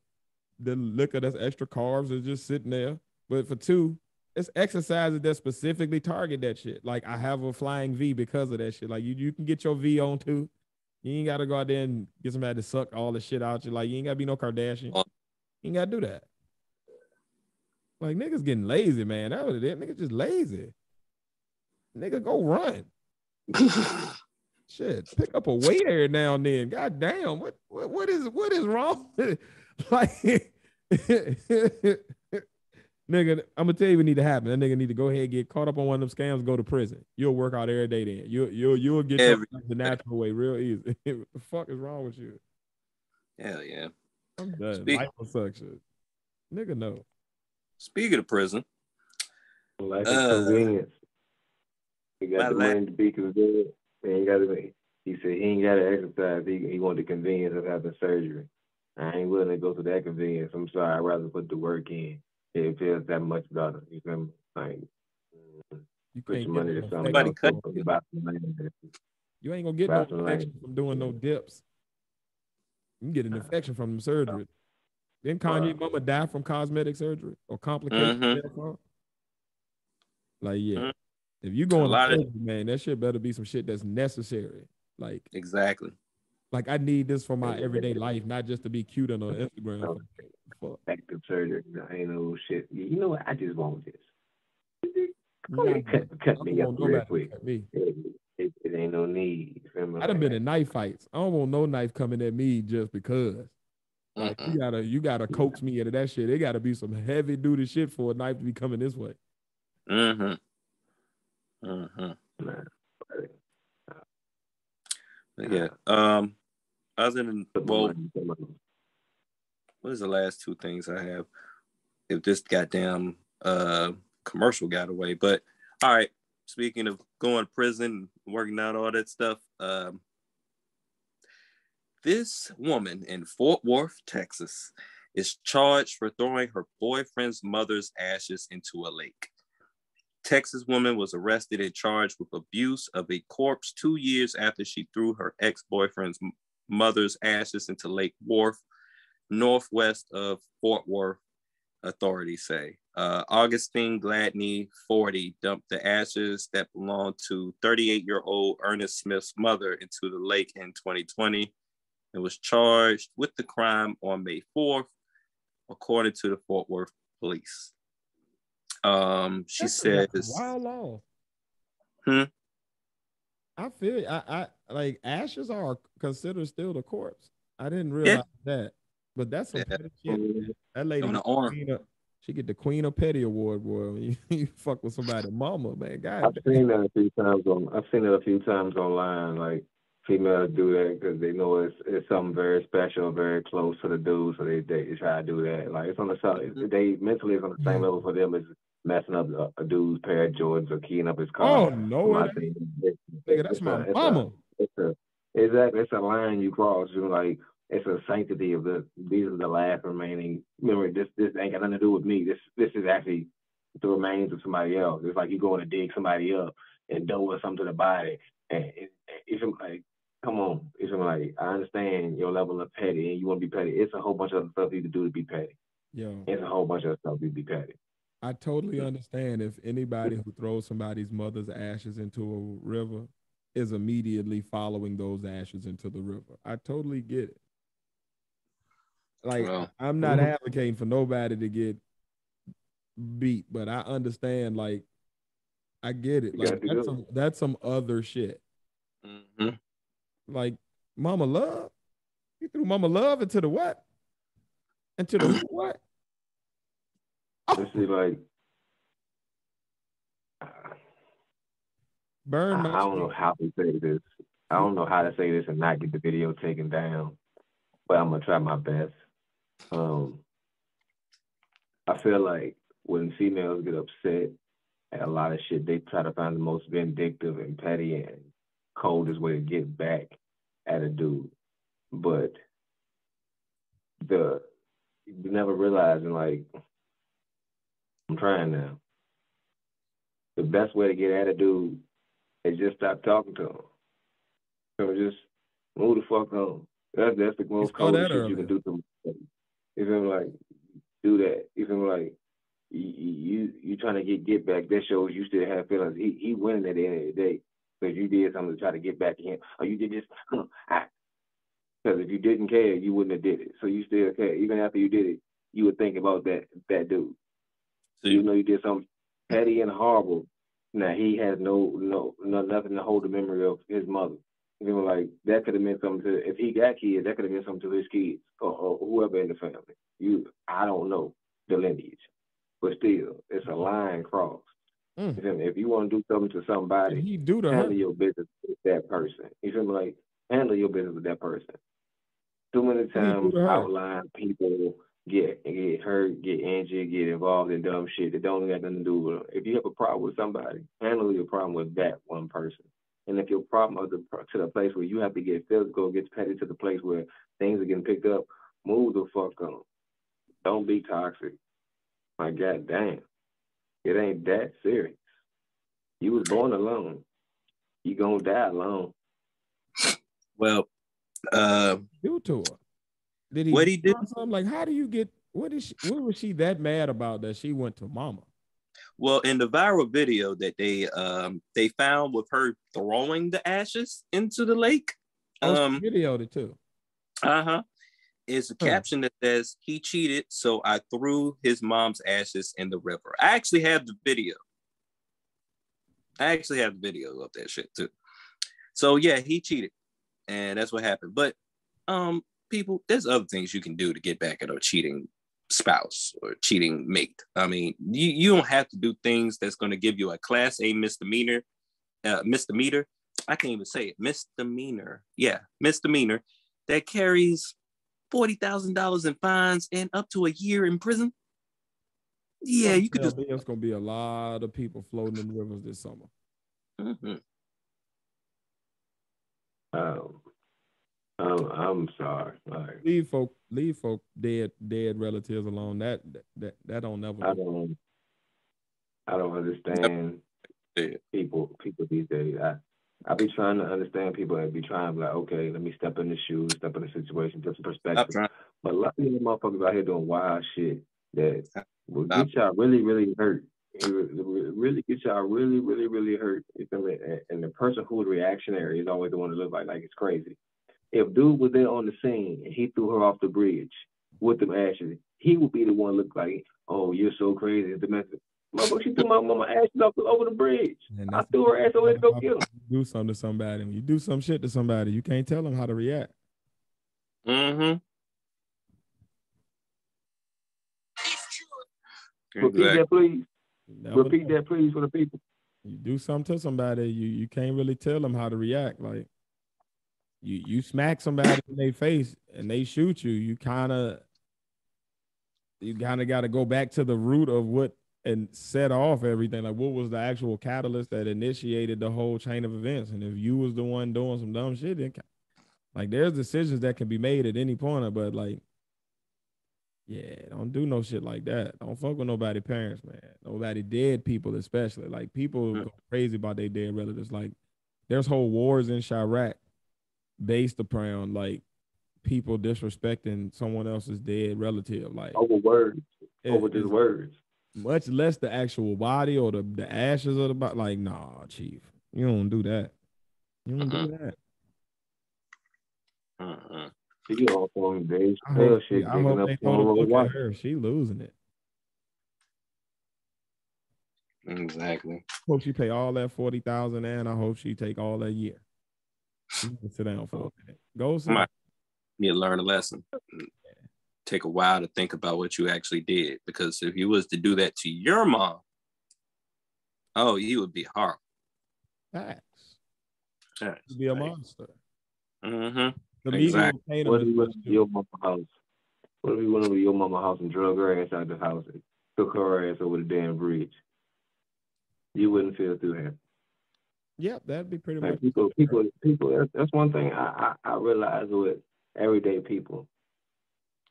the liquor that's extra carbs is just sitting there. But for two, it's exercises that specifically target that shit. Like I have a flying V because of that shit. Like you, you can get your V on too. You ain't gotta go out there and get somebody to suck all the shit out you. Like you ain't gotta be no Kardashian. Oh. You ain't gotta do that. Like niggas getting lazy, man. That was it. Niggas just lazy. Nigga, go run. <laughs> Shit, pick up a weight every now and then. God damn, what what, what is what is wrong? <laughs> like <laughs> nigga, I'm gonna tell you what need to happen. That nigga need to go ahead and get caught up on one of them scams, go to prison. You'll work out every day then. You'll you'll you'll get Every the natural way real easy. <laughs> what the fuck is wrong with you? Hell yeah. I'm done. Speak- Liposuction. Nigga, no. Speaking of prison, Life is Uh, convenience. He got my the la- money to be convenient. He ain't got to. He said he ain't got to exercise. He he want the convenience of having surgery. I ain't willing to go to that convenience. I'm sorry. I'd rather put the work in. It feels that much better. You feel me? Like You put can't your money no to something Somebody else. cut you. about the money You ain't gonna get no That's right. infection from doing no dips. You can get an infection from surgery. Didn't Kanye Wow. mama die from cosmetic surgery or complications? Mhm. therefrom? Like, yeah. Mhm. If you going A to lot of- man, that shit better be some shit that's necessary. Like, exactly. like I need this for my everyday life, not just to be cute on a Instagram. Fuck. active surgery. I ain't no shit. You know what? I just want this. Go Nah, cut, cut me up want real quick. me. It, it, it it ain't no need. You feel me? I done Like, been in knife fights. I don't want no knife coming at me just because. Like you gotta you gotta coax me into that shit. It gotta be some heavy duty shit for a knife to be coming this way. Mm-hmm. Mm-hmm. man, Yeah. Um. Other than well, money- put my- what is the last two things I have? If this goddamn uh commercial got away, but all right. Speaking of going to prison, working out all that stuff, um, this woman in Fort Worth, Texas, is charged for throwing her boyfriend's mother's ashes into a lake. Texas woman was arrested and charged with abuse of a corpse two years after she threw her ex-boyfriend's mother's ashes into Lake Worth, northwest of Fort Worth, authorities say. Uh, Augustine Gladney, 40, dumped the ashes that belonged to 38 year old Ernest Smith's mother into the lake in 2020 and was charged with the crime on May 4th, according to the Fort Worth police. Um, she That's says, a wild law. Hmm? I feel I, I like ashes are considered still the corpse. I didn't realize that, but that's some Yeah. petty shit. That lady, On the arm. queen of- she get the Queen of Petty award, boy. <laughs> You, you fuck with somebody, mama, man. God, I've damn. seen that a few times on. I've seen it a few times online. Like females do that because they know it's it's something very special, very close to the dude, so they they try to do that. Like it's on the side. They mentally it's on the same level for them as messing up a, a dude's pair of Jordans or keying up his oh, car. Oh no, My it ain't. thing, it's- nigga, that's my a- it's a- mama. it's a it's a line you cross. You like it's a sanctity of the these are the last remaining. Remember, this this ain't got nothing to do with me. This this is actually the remains of somebody else. It's like you going to dig somebody up and doing something to the body. And it, it's like, come on, it's like I understand your level of petty and you want to be petty. It's a whole bunch of other stuff you can do to be petty. Yeah, It's a whole bunch of stuff you to be petty. I totally understand if anybody who throws somebody's mother's ashes into a river is immediately following those ashes into the river. I totally get it. Like Well, I'm not advocating for nobody to get beat, but I understand. Like I get it. Like that's some that's some other shit. mhm. Like Mama Love, you threw Mama Love into the what? Into the <clears throat> what? Is like I, Burn my I don't know how to say this. I don't know how to say this and not get the video taken down, but I'm gonna try my best. Um, I feel like when females get upset at a lot of shit, they try to find the most vindictive and petty and coldest way to get back at a dude. But the you never realizing like I'm trying now. The best way to get at a dude is just stop talking to him. So just move the fuck on. That's that's the most coldest shit you can do to him. You feel me? Like do that. You feel me? Like you you you trying to get get back. That shows you still have feelings. He he winning at the end of the day because you did something to try to get back to him. Or you did this. Because ah. if you didn't care, you wouldn't have did it. So you still care. Even after you did it, you would think about that that dude. So Even though you did something petty and horrible, now he has no no no nothing to hold the memory of his mother. You know, like that could have meant something to if he got kids, that could have meant something to his kids or, or whoever in the family. You, I don't know the lineage, but still, it's a line crossed. Mm. You? If you want to do something to somebody, he do to her? handle your business with that person. You feel me? Like handle your business with that person. Too many What did he do times her? outline people get get hurt, get injured, get involved in dumb shit that don't got nothing to do with them. If you have a problem with somebody, handle your problem with that one person. And if your problem is the, to the place where you have to get physical, gets petty to the place where things are getting picked up, move the fuck on. Don't be toxic. My god damn. It ain't that serious. You was born alone. You gonna die alone. well, uh, do to her? Did he? What'd he do? Something like, how do you get? What is she? What was she that mad about that she went to Mama? well, in the viral video that they um they found with her throwing the ashes into the lake, Oh, um, videoed it too. uh huh, is a Huh. caption that says he cheated, so I threw his mom's ashes in the river. I actually have the video. I actually have the video of that shit too. So yeah, he cheated, and that's what happened. But um, people, there's other things you can do to get back at a cheating spouse or cheating mate. I mean, you, you don't have to do things that's going to give you a class A misdemeanor, uh, misdemeanor. I can't even say it, misdemeanor. Yeah, misdemeanor that carries forty thousand dollars in fines and up to a year in prison. Yeah, you could just. me There's gonna be a lot of people floating in rivers this summer. Mhm. Um, I'm, I'm sorry. Like, Leave folk, leave folk dead, dead relatives alone. That that that don't never. I don't, I don't understand Yeah. people, people these days. I, I be trying to understand people and be trying to be like, okay, let me step in the shoes, step in the situation, different Stop perspective. But a lot of these motherfuckers out here doing wild shit that will Stop. get y'all really, really hurt. It will- it will really get y'all really, really, really hurt. You feel me? And, and the person who's reactionary is always the one to look like like it's crazy. If dude was there on the scene and he threw her off the bridge with them ashes, he would be the one look like, oh, you're so crazy. It's domestic. Motherfucker, she threw my mama ashes off over the bridge. And I that's threw her ass over to go kill him. Do something to somebody. When you do some shit to somebody, you can't tell them how to react. Mm-hmm. Repeat that, please. You never Repeat know. that, please, for the people. You do something to somebody, you you can't really tell them how to react. Like you you smack somebody in their face and they shoot you, you kind of you kind of got to go back to the root of what and set off everything. Like what was the actual catalyst that initiated the whole chain of events? And if you was the one doing some dumb shit, then like there's decisions that can be made at any point, but like yeah, don't do no shit like that. Don't fuck with nobody parents, man. Nobody dead people, especially. Like people go crazy about their dead relatives. Like there's whole wars in Chiraq based upon like people disrespecting someone else's dead relative. Like Over words, it- over just it's words. much less the actual body or the, the ashes of the body. Like, nah, chief, you don't do that. You don't do that. Mm-hmm. She all on Dave I hope, shit, she, I taking hope up they on don't Watch. her. She losing it. Exactly. Hope she pay all that forty thousand, and I hope she take all that year. You can sit down for a minute. Go sit. Might need to learn a lesson. Take a while to think about what you actually did, because if you was to do that to your mom, oh, you would be horrible. Facts. Yeah. You be a monster. Mm-hmm. The Exactly. will What as if we went to your mama house? What if you went over to your mama house and drug her ass out of the house and took her ass over the damn bridge? You wouldn't feel too happy. Yep, that'd be pretty Like much. people, people, people. That's, that's one thing I, I I realize with everyday people.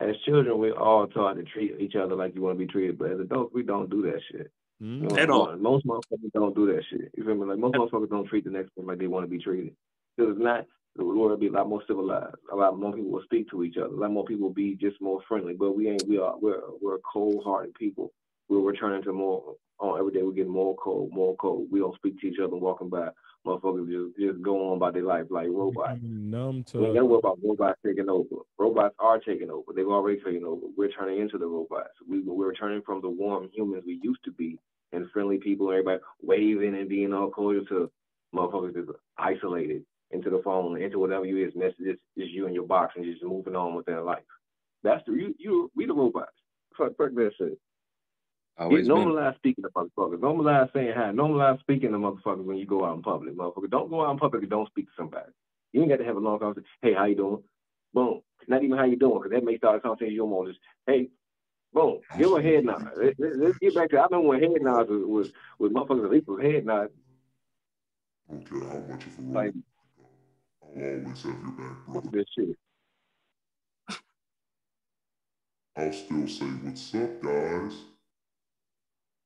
As children, we're all taught to treat each other like you want to be treated, but as adults, we don't do that shit. Mhm. You know, At all. Most motherfuckers don't do that shit. You feel me? Like most motherfuckers don't treat the next person like they want to be treated. Because it's not the world will be a lot more civilized. A lot more people will speak to each other. A lot more people will be just more friendly. But we ain't. We are. We're we're cold hearted people. We're returning into more. On every day we get more cold, more cold. We don't speak to each other walking by. Motherfuckers just just go on about their life like robots. Numb We ain't gotta to worry about robots taking over. Robots are taking over. They've already taken over. We're turning into the robots. We, we're turning from the warm humans we used to be and friendly people, and everybody waving and being all cordial to motherfuckers just isolated into the phone, into whatever you is, messages, just you and your box and just moving on with their life. That's the you you we the robots. Fuck, fuck that shit. Always Yeah, normalize speaking to motherfuckers. Normalize saying hi. Normalize speaking to motherfuckers when you go out in public, motherfucker. Don't go out in public and don't speak to somebody. You ain't got to have a long conversation. Hey, how you doing? Boom. Not even how you doing, because that may start a conversation you don't want. Just hey, boom. Give a head nod. Let, let, let's get back to. I remember when head nods was was, was motherfuckers at least was head nods. I don't care how much of a Like I'll always have your back, brother. this shit. I'll still say what's up, guys.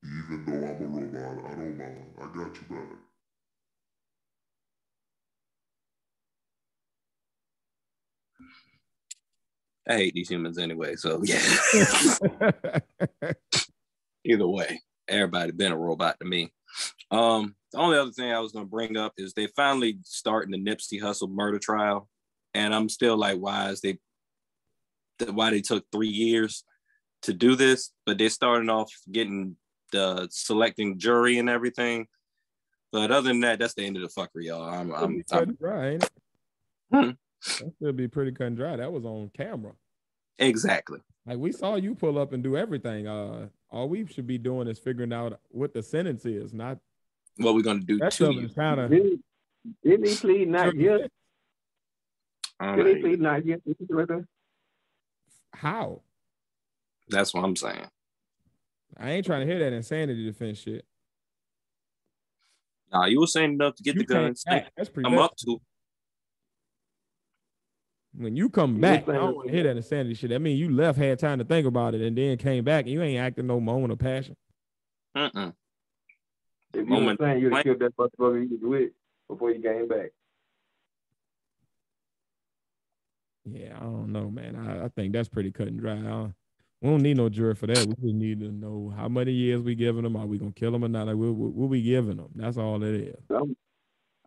Even though I'm a robot, I don't mind. I got you back. I hate these humans anyway. So yeah. <laughs> <laughs> Either way, everybody been a robot to me. Um, the only other thing I was gonna bring up is they finally starting the Nipsey Hussle murder trial, and I'm still like, why is they, th- why they took three years to do this? But they're starting off getting the selecting jury and everything. But other than that, that's the end of the fuckery, y'all. I'm, be I'm, I'm and dry, ain't it? Hmm. That should be pretty cut and dry. That was on camera. exactly. Like we saw you pull up and do everything. Uh, all we should be doing is figuring out what the sentence is, not What we're gonna do that to stuff you? kind of. Didn't, didn't he plead not guilty? All Didn't he plead not guilty? Right there? How? That's what I'm saying. I ain't trying to hear that insanity defense shit. Nah, you were saying enough to get You the came guns. back. That's pretty. I'm up to. When you come You back, I don't want to hear that insanity shit. I mean, you left, had time to think about it, and then came back, and you ain't acting no moment of passion. Mm-mm. If you were Moment. saying you'd Wait. have killed that motherfucker you was with before you came back. Yeah, I don't know, man. I, I think that's pretty cut and dry. I don't- we don't need no jury for that. We just need to know how many years we giving them. Are we gonna kill them or not? Like, what, what, what we giving them? That's all it is. I'm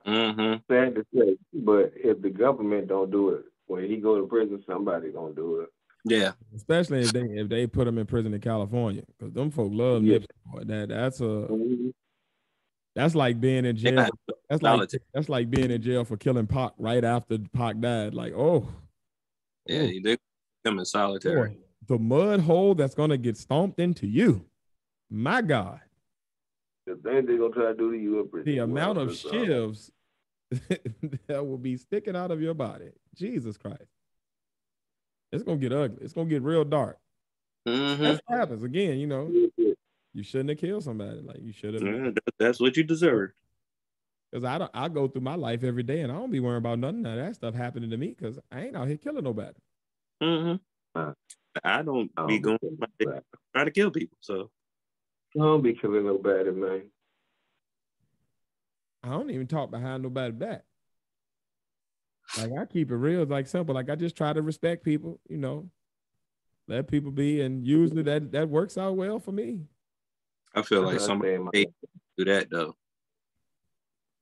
Mm-hmm. sad to say, but if the government don't do it, when he go to prison, somebody gonna do it. Yeah. Especially if they if they put them in prison in California, because them folk love Yeah. Nipsey. Boy. That that's a Mhm. that's like being in jail. got That's like politics. that's like being in jail for killing Pac right after Pac died. Like, oh, Yeah, Ooh. they come in solitary. boy, the mud hole that's gonna get stomped into you. My God, The thing they gonna try to do to you in the amount of is, shivs <laughs> that will be sticking out of your body. Jesus Christ. It's gonna get ugly. It's gonna get real dark. Mm-hmm. That's what happens. Again, you know, you shouldn't have killed somebody. Like you should have Yeah, that's what you deserve. Because I don't I go through my life every day and I don't be worrying about nothing of that stuff happening to me because I ain't out here killing nobody. Mm-hmm. I don't I be going be killing nobody. trying to kill people. So I don't be killing nobody, man. I don't even talk behind nobody back. Like I keep it real, like simple. Like I just try to respect people, you know, let people be, and usually that that works out well for me. I feel like somebody what I'm they saying, do that though.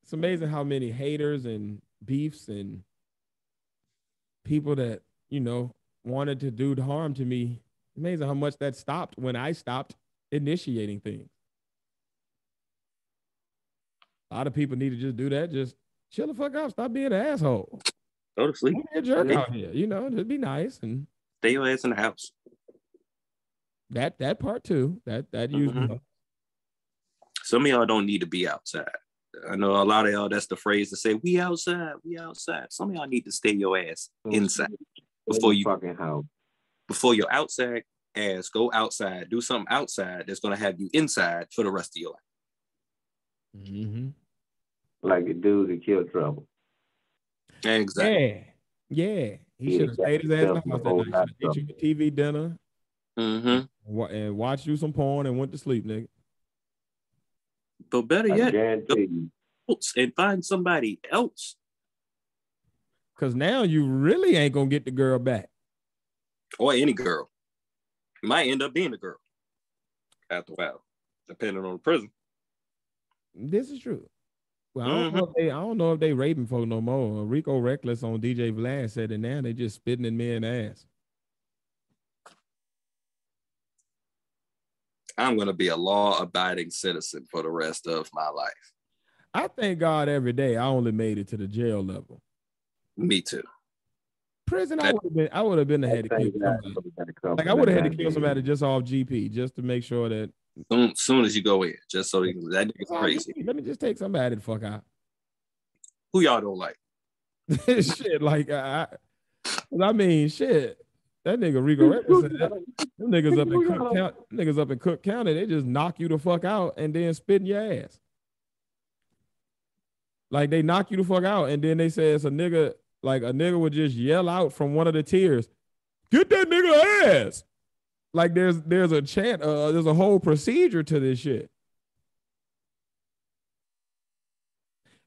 It's amazing how many haters and beefs and people that you know wanted to do harm to me. Amazing how much that stopped when I stopped initiating things. A lot of people need to just do that. Just chill the fuck out. Stop being an asshole. Go to sleep. Don't be a jerk Yeah. out here. You know, just be nice and Stay your ass in the house. that that part too. That that usually Mhm. Some of y'all don't need to be outside. I know a lot of y'all. That's the phrase to say. We outside. We outside. Some of y'all need to stay your ass inside In before the you fucking house. before your outside ass go outside. Do something outside that's gonna have you inside for the rest of your life. Mm-hmm. Like the dude that killed Trouble. Exactly. Yeah, yeah. He Yeah, should have stayed his ass in the definitely house that night. lot Should have of you a TV dinner Mm-hmm. and watched you some porn and went to sleep, nigga. But better I yet, guarantee and find somebody else. Cause now you really ain't gonna get the girl back. or any girl. Might end up being a girl after a while, depending on the prison. This is true. Well, I don't mm-hmm. know if they I don't know if they raping folk no more. Rico Recklezz on DJ Vlad said that now they just spitting in men's ass. I'm gonna be a law-abiding citizen for the rest of my life. I thank God every day I only made it to the jail level. Me too. Prison, I would have been I would have been ahead to kill somebody. for that couple Like I would have had to kill somebody just off GP just to make sure that Soon, soon as you go in, just so you, that nigga's crazy. Let me just take somebody the fuck out. Who y'all don't like? <laughs> shit, like I, I, I mean, shit. That nigga Rico <laughs> Recklezz that. <laughs> Them niggas up in Cook County, niggas up in Cook County, they just knock you the fuck out and then spit in your ass. Like they knock you the fuck out, and then they say it's a nigga, like a nigga would just yell out from one of the tiers, "Get that nigga ass!" Like there's there's a chant, uh, there's a whole procedure to this shit.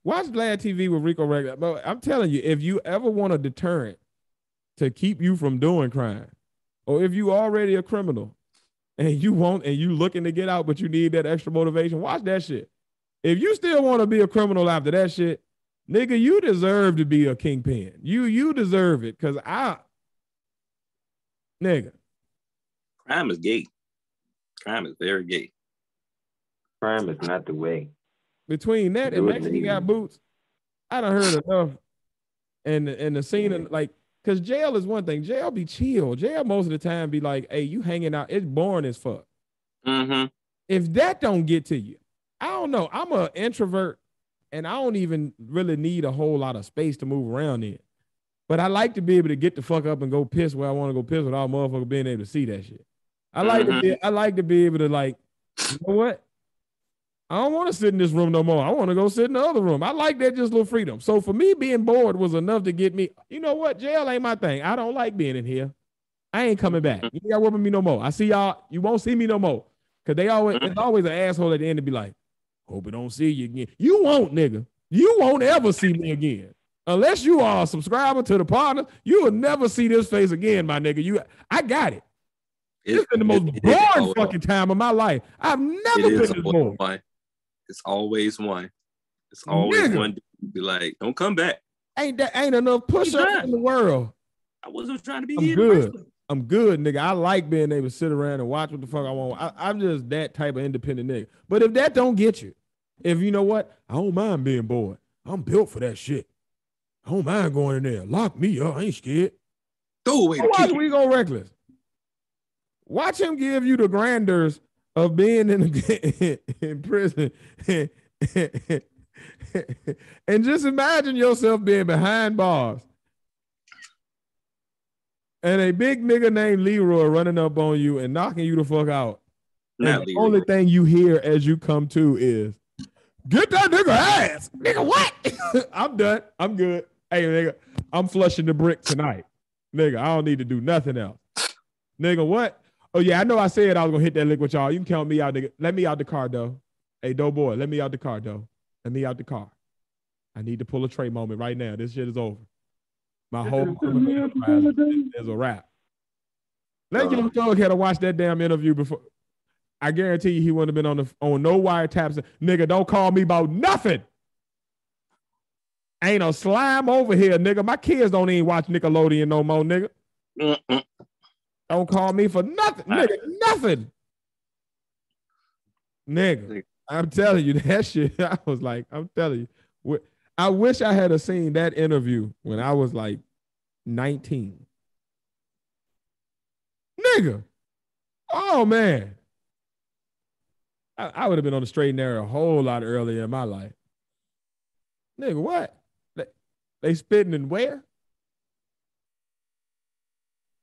Watch Vlad TV with Rico Recklezz. But I'm telling you, if you ever want a deterrent to keep you from doing crime, or if you already a criminal and you want and you looking to get out, but you need that extra motivation, watch that shit. If you still want to be a criminal after that shit, nigga, you deserve to be a kingpin. You you deserve it. Cause I nigga, Crime is gay. Crime is very gay. Crime is not the way. between that and Do Mexican got boots, I done heard enough. And and the scene of, like because jail is one thing. Jail be chill. Jail most of the time be like, hey, you hanging out. It's boring as fuck. Mm-hmm. If that don't get to you, I don't know. I'm an introvert and I don't even really need a whole lot of space to move around in. But I like to be able to get the fuck up and go piss where I want to go piss without motherfucker being able to see that shit. I like to mm-hmm. be, I like to be able to like, you know what? I don't want to sit in this room no more. I want to go sit in the other room. I like that just little freedom. So for me, being bored was enough to get me. You know what? Jail ain't my thing. I don't like being in here. I ain't coming back. You ain't got work with me no more. I see y'all. You won't see me no more. Cause they always it's mm-hmm. always an asshole at the end to be like, hope I don't see you again. You won't, nigga. You won't ever see me again. Unless you are a subscriber to the partner, you will never see this face again, my nigga. You I got it. It's been the most boring fucking time of my life. I've never been this bored. one. It's always one. It's always Nigga. one. Be like, don't come back. Ain't that ain't enough push-ups in the world. I wasn't trying to be I'm here. in the first good. I'm good, nigga. I like being able to sit around and watch what the fuck I want. I, I'm just that type of independent nigga. But if that don't get you, if you know what, I don't mind being bored. I'm built for that shit. I don't mind going in there. Lock me up. I ain't scared. Throw away the Watch key. we go reckless. Watch him give you the grandeurs of being in <laughs> in prison, <laughs> and just imagine yourself being behind bars, and a big nigga named Leroy running up on you and knocking you the fuck out. And the Leroy. only thing you hear as you come to is, "Get that nigga ass, nigga." What? <laughs> I'm done. I'm good. Hey, nigga, I'm flushing the brick tonight, nigga. I don't need to do nothing else, nigga. What? Oh yeah, I know. I said I was gonna hit that lick with y'all. You can count me out, nigga. Let me out the car, though. Hey, dope boy, let me out the car, though. Let me out the car. I need to pull a tray moment right now. This shit is over. My whole is a wrap. Let Uh-huh. Young Thug had to watch that damn interview before. I guarantee you he wouldn't have been on the on no wiretaps. Nigga, don't call me about nothing. Ain't a slime over here, nigga. My kids don't even watch Nickelodeon no more, nigga. Mm-mm. Don't call me for nothing, nigga. Nothing. Nigga, Nigga. I'm telling you <laughs> that shit. I was like, I'm telling you. I wish I had a seen that interview when I was like 19. Nigga. Oh man. I, I would have been on the straight and narrow a whole lot earlier in my life. Nigga, what? They, they spitting and where?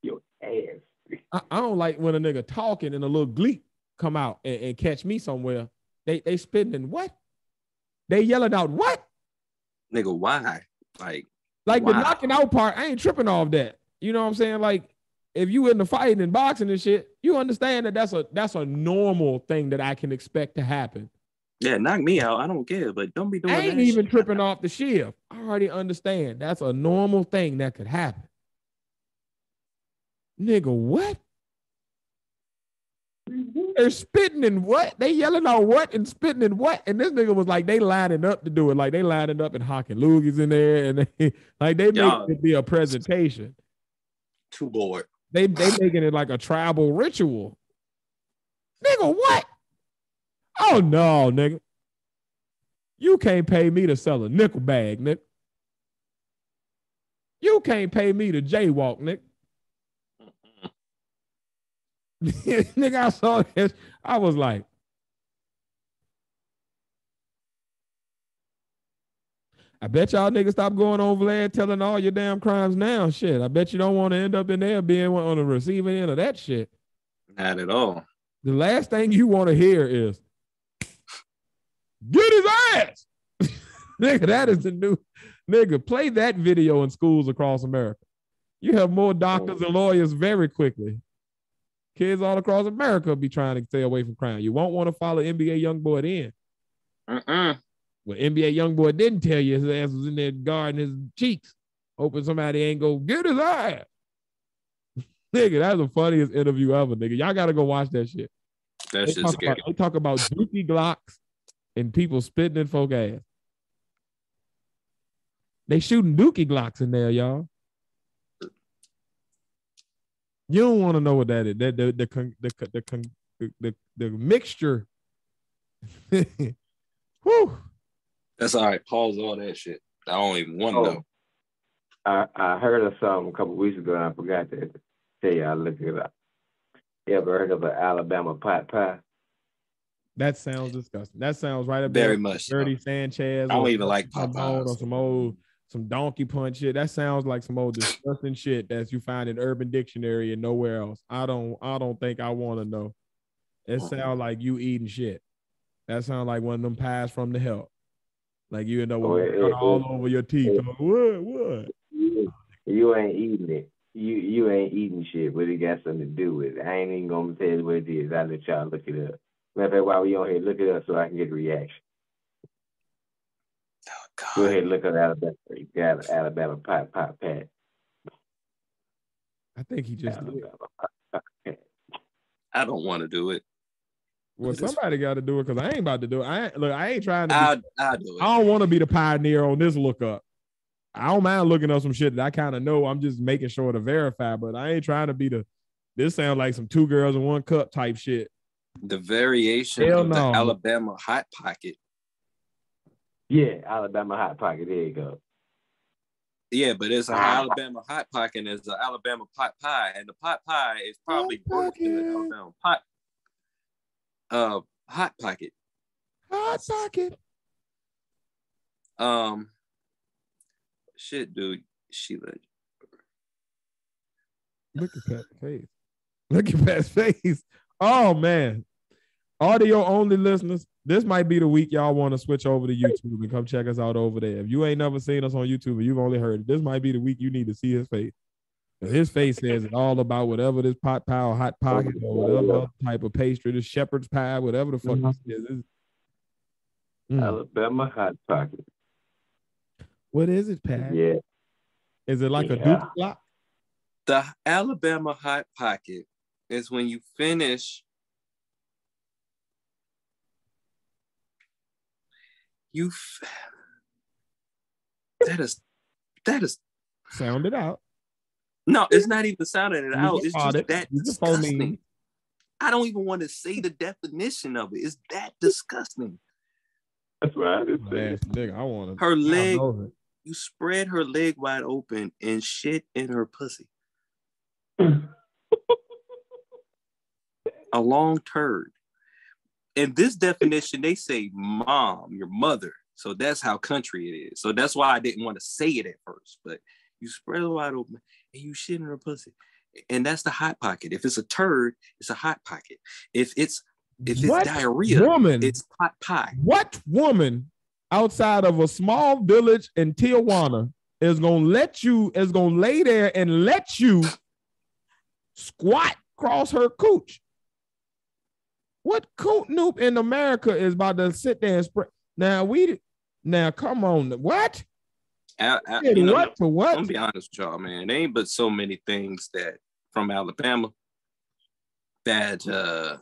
Your ass. I, I don't like when a nigga talking and a little gleek come out and, and catch me somewhere. They they spitting and what? They yelling out what? Nigga, why? Like, Like the knocking out part, I ain't tripping off that. You know what I'm saying? Like if you in the fighting and boxing and shit, you understand that that's a that's a normal thing that I can expect to happen. yeah, knock me out. I don't care, but don't be doing I ain't that even shit. tripping off the shift. I already understand that's a normal thing that could happen. Nigga, what? They're spitting and what? They yelling out what and spitting and what? And this nigga was like, they lining up to do it. Like they lining up and hocking loogies in there, and they <laughs> like they Y'all- make it be a presentation. Too bored. They they making it like a tribal ritual. Nigga, what? Oh no, nigga. You can't pay me to sell a nickel bag, nigga. You can't pay me to jaywalk, nigga. <laughs> nigga, I saw this. I was like, I bet y'all niggas stop going over there and telling all your damn crimes now. Shit. I bet you don't want to end up in there being on the receiving end of that shit. Not at all. The last thing you want to hear is get his ass. <laughs> nigga, that is the new nigga. Play that video in schools across America. You have more doctors and lawyers very quickly. Kids all across America be trying to stay away from crime. You won't want to follow NBA YoungBoy then. Mm-mm. What NBA YoungBoy didn't tell you, his ass was in there guarding his cheeks, hoping somebody ain't go get his ass. <laughs> nigga, that's the funniest interview ever, nigga. Y'all gotta go watch that shit. That They talk, scary. about, they talk about dookie glocks and people spitting in folk ass. They shooting dookie glocks in there, y'all. You don't want to know what that is. That the the con- the the the, the, the, the mixture. <laughs> Whew. That's all right. Pause all that shit. I don't even want to Oh. know. I, I heard of something a couple weeks ago and I forgot to tell you. I looked it up. You ever heard of an Alabama pot pie? That sounds disgusting. That sounds right up there. Very with much. so. Dirty Sanchez. I don't or even like some bone Popeyes. Or some old some donkey punch shit. That sounds like some old <laughs> disgusting shit that you find in Urban Dictionary and nowhere else. I don't I don't think I want to know. It mm. sounds like you eating shit. That sounds like one of them pies from the hell. Like you end up Oh, with it- it- all it- over your teeth. it- Like, what? What? You, you ain't eating it. You you ain't eating shit, but it got something to do with it. I ain't even gonna tell you what it is. I'll let y'all look it up. Matter of fact, while we on here, look it up so I can get a reaction. Oh, God. Go ahead, look up Alabama. Got Alabama pot pot pat. I think he just did. Alabama pot pot pat. I don't want to do it. Well, somebody got to do it because I ain't about to do it. I ain't, look. I ain't trying to. Be, I'll, I'll do it. I don't want to be the pioneer on this lookup. I don't mind looking up some shit that I kind of know. I'm just making sure to verify, but I ain't trying to be the. This sounds like some two girls in one cup type shit. the variation Hell of no. the Alabama hot pocket. Yeah, Alabama hot pocket. There you go. Yeah, but it's an Ah. Alabama hot pocket and it's an Alabama pot pie, and the pot pie is probably Hot worse than the. Alabama pot. Uh, hot pocket. Hot pocket. Um, shit, dude, Sheila. Look at Pat's face. Look at Pat's face. Oh man. Audio only listeners, this might be the week y'all want to switch over to YouTube and come check us out over there. If you ain't never seen us on YouTube or you've only heard it, this might be the week you need to see his face. 'Cause His face says it all about whatever this pot pie or hot pocket or whatever other type of pastry, this shepherd's pie, whatever the fuck this is. It's- Mm. Alabama hot pocket. What is it, Pat? Yeah. Is it like a Yeah. Duke block? The Alabama hot pocket is when you finish. You. F- that is, that is Sound it out. No. It's not even sounding it out. It's just audit. that Use your phoneme. disgusting. I don't even want to say the definition of it. It's that disgusting. That's right. It's Nasty nigga. I want to. Her leg, you spread her leg wide open and shit in her pussy. <laughs> A long turd. In this definition, they say mom, your mother. So that's how country it is. So that's why I didn't want to say it at first. But you spread it wide open and you shit in her pussy. And that's the hot pocket. If it's a turd, it's a hot pocket. If it's if it's What diarrhea, woman? it's pot pie. what woman outside of a small village in Tijuana is gonna let you is gonna lay there and let you squat cross her cooch? What coot noob in America is about to sit there and spread? Now we now come on, what? I- I- you know, what I'm what? gonna be honest with y'all, man. There ain't but so many things that from Alabama that uh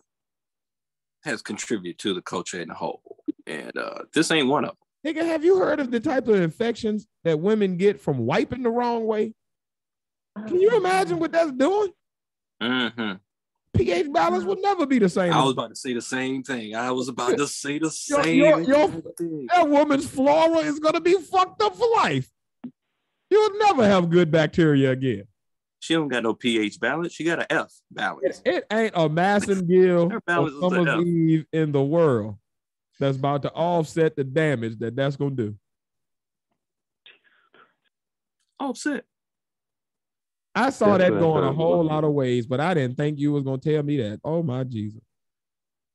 has contributed to the culture in the whole. And uh this ain't one of them. Nigga, have you heard of the type of infections that women get from wiping the wrong way? Can you imagine what that's doing? them. pH balance will never be the same. I was about to say the same thing. I was about <laughs> to say the Your- same your- your- thing. that woman's flora is gonna be fucked up for life. You'll never have good bacteria again. She don't got no pH balance. She got an F balance. It ain't a Massengill Her or balance is a Summer's Eve in the world that's about to offset the damage that that's gonna do. Offset. I saw That's that going a whole lot of ways, but I didn't think you was gonna tell me that. Oh my Jesus.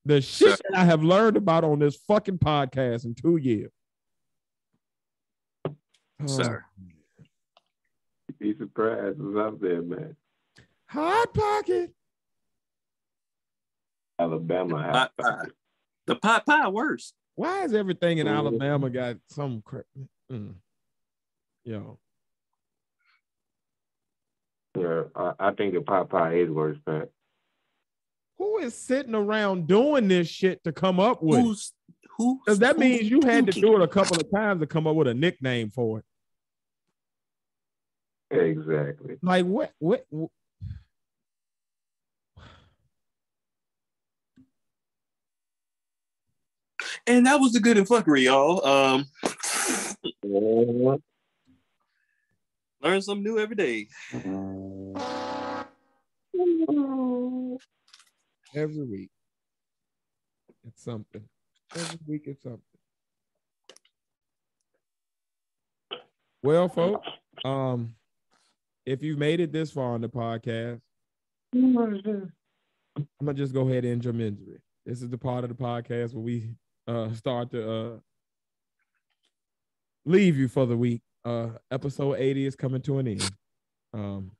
The <laughs> shit that I have learned about on this fucking podcast in two years. Oh, Sir. Be surprised what's up there, man. Hot pocket. Alabama hot Pot pie. pocket. The pot pie worse. Why is everything in Mhm. Alabama got some crap? Mm. Yo, Yeah, I, I think the pot pie is worse, man. who is sitting around doing this shit to come up with? Who's who? Because that who's means you had to do it a couple of times to come up with a nickname for it. Exactly. Like what? What? what And that was the good and fuckery, y'all. Um, Learn something new every day. Every week. It's something. Every week it's something. Well, folks, um, if you've made it this far on the podcast, I'm gonna just go ahead and end your misery. This is the part of the podcast where we uh start to uh leave you for the week. Uh episode 80 is coming to an end. Um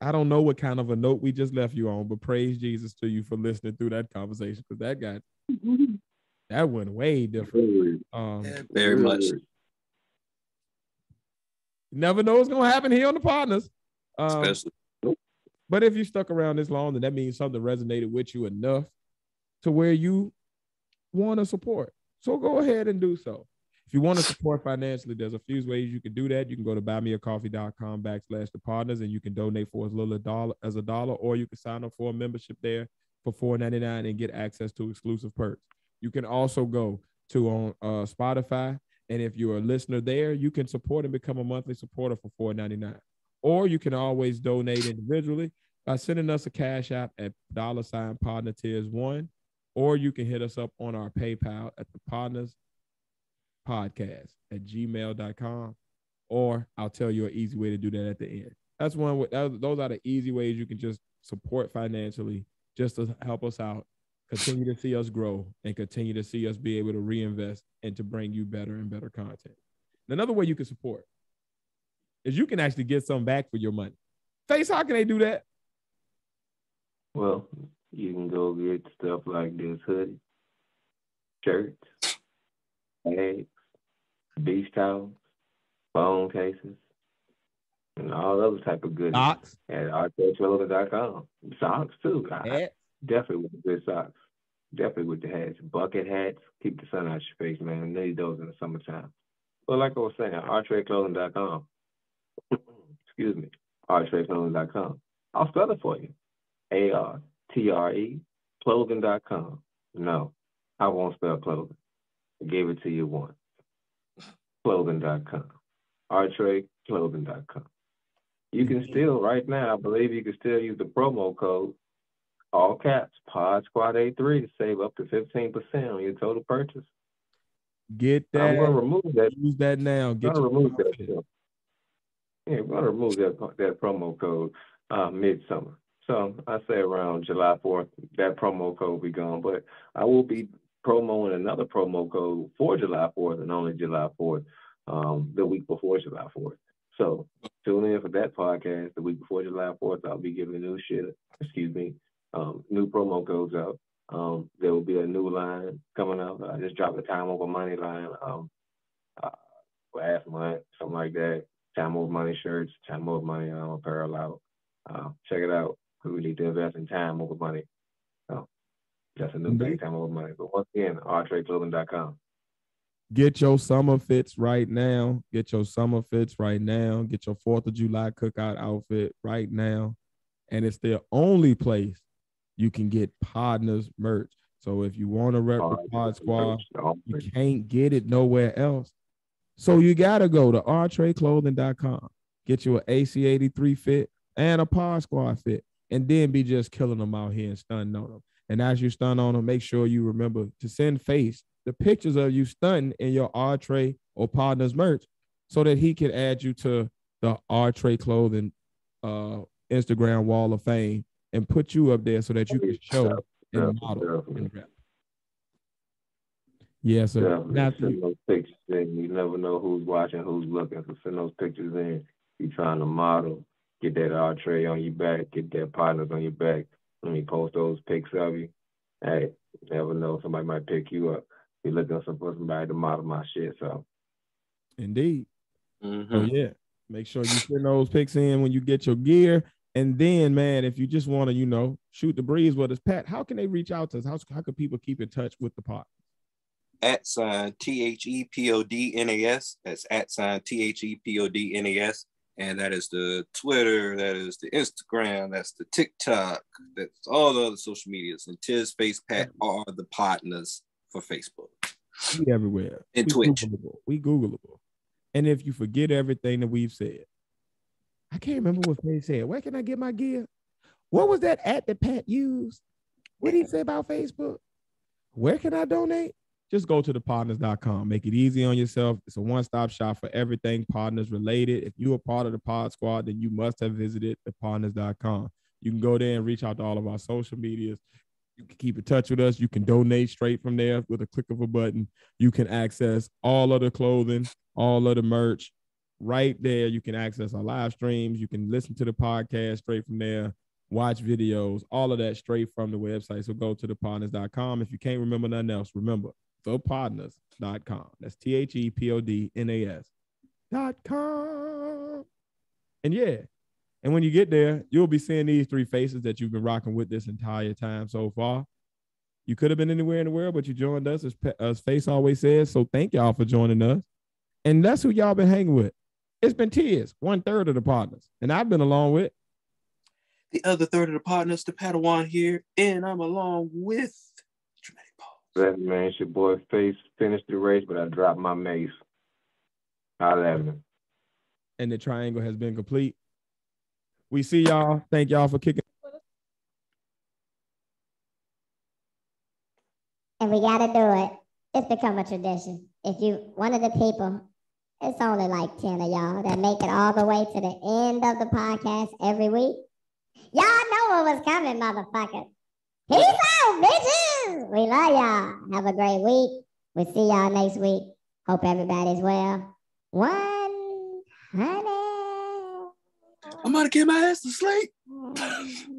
I don't know what kind of a note we just left you on, but praise Jesus to you for listening through that conversation because that got that went way different. Um Yeah, very much. never know what's gonna happen here on the Podnas. Um, Especially But if you stuck around this long, then that means something resonated with you enough to where you want to support. So go ahead and do so. If you want to support financially, there's a few ways you can do that. You can go to buymeacoffee.com backslash the Podnas and you can donate for as little a dollar as a dollar, or you can sign up for a membership there for $4.99 and get access to exclusive perks. You can also go to on uh, Spotify. And if you're a listener there, you can support and become a monthly supporter for $4.99 or you can always donate individually by sending us a cash app at dollar sign partner tiers one, or you can hit us up on our PayPal at the Podnas podcast at gmail.com, or I'll tell you an easy way to do that at the end. That's one, that- those are the easy ways you can just support financially just to help us out, continue to see us grow, and continue to see us be able to reinvest and to bring you better and better content. Another way you can support is you can actually get some back for your money. Face, how can they do that? Well, you can go get stuff like this hoodie, shirts, bags, beach towels, phone cases, and all other type of goodies Socks, at artchurchrelevant.com. Socks too. I-. Definitely with the good socks. Definitely with the hats. Bucket hats. Keep the sun out your face, man. Need those in the summertime. But like I was saying, artradeclothing.com. <clears throat> Excuse me. Artradeclothing.com. I'll spell it for you. A R T R E clothing.com. No, I won't spell clothing. I gave it to you once. Clothing.com. Artradeclothing.com. You can still, right now, I believe you can still use the promo code all caps, Pod Squad A3 to save up to 15% on your total purchase. Get that. I'm going to that. remove that. Use that now. I'm Get going to remove that. Yeah, we're going to remove that, that promo code uh, midsummer. So I say around July 4th, that promo code will be gone. But I will be promoting another promo code for July 4th and only July 4th, um, the week before July 4th. So tune in for that podcast the week before July 4th. I'll be giving new shit, excuse me, um, new promo codes out. Um, there will be a new line coming out. I just dropped the time over money line um, uh, last month, something like that. Time over money shirts, time over money um, apparel out. Uh, check it out. We need to invest in time over money. That's a new mm-hmm. Indeed. time over money. But once again, rtradeclothing.com. Get your summer fits right now. Get your summer fits right now. Get your Fourth of July cookout outfit right now. And it's the only place you can get Podnas merch. So if you want to rep the Pod Squad, you can't get it nowhere else. So you gotta go to rtradeclothing.com, get you an AC83 fit and a Pod Squad fit, and then be just killing them out here and stunning on them. And as you stun on them, make sure you remember to send face the pictures of you stunting in your R Tray or Podnas merch so that he can add you to the R Tray clothing uh Instagram wall of fame and put you up there so that you can show and Definitely, model definitely. and rep. Yeah, so Definitely. Send those pictures in. You never know who's watching, who's looking. So send those pictures in. You trying to model, get that R tray on your back, get that Podnas on your back. Let me post those pics of you. Hey, never know. Somebody might pick you up. Be looking for somebody to model my shit. So indeed. Mhm. So yeah, make sure you send those pics in when you get your gear. And then, man, if you just want to, you know, shoot the breeze with us, Pat, how can they reach out to us? How, how can people keep in touch with the pod? At sign T H E P O D N A S. That's at sign T H E P O D N A S. And that is the Twitter, that is the Instagram, that's the TikTok, that's all the other social medias. And Tiz Face Pat are the Podnas for Facebook. We everywhere. And we Twitch. Googleable. We Googleable. And if you forget everything that we've said, I can't remember what they said. Where can I get my gear? What was that at that Pat used? What did he say about Facebook? Where can I donate? Just go to thepodnas.com. Make it easy on yourself. It's a one-stop shop for everything Podnas related. If you're a part of the pod squad, then you must have visited thepodnas.com. You can go there and reach out to all of our social medias. You can keep in touch with us. You can donate straight from there with a click of a button. You can access all of the clothing, all of the merch right there. You can access our live streams. You can listen to the podcast straight from there, watch videos, all of that straight from the website. So go to thepodnas.com. If you can't remember nothing else, remember thepodnas.com. That's T H E P O D N A S dot com. And yeah, and when you get there, you'll be seeing these three faces that you've been rocking with this entire time so far. You could have been anywhere in the world, but you joined us, as, as Face always says. So thank y'all for joining us. And that's who y'all been hanging with. It's been Tears, one third of the Podnas. And I've been along with The other third of the Podnas, the Padawan here, and I'm along with Dramatic That man, it's your boy Face finished the race, but I dropped my mace. Holla at me. and the triangle has been complete. We see y'all. Thank y'all for kicking. and we gotta do it. It's become a tradition. If you one of the people, it's only like 10 of y'all that make it all the way to the end of the podcast every week. Y'all know what was coming, motherfuckers. Peace out, bitches. We love y'all. Have a great week. We'll see y'all next week. Hope everybody's well. One honey. I'm about to get my ass to sleep. <laughs>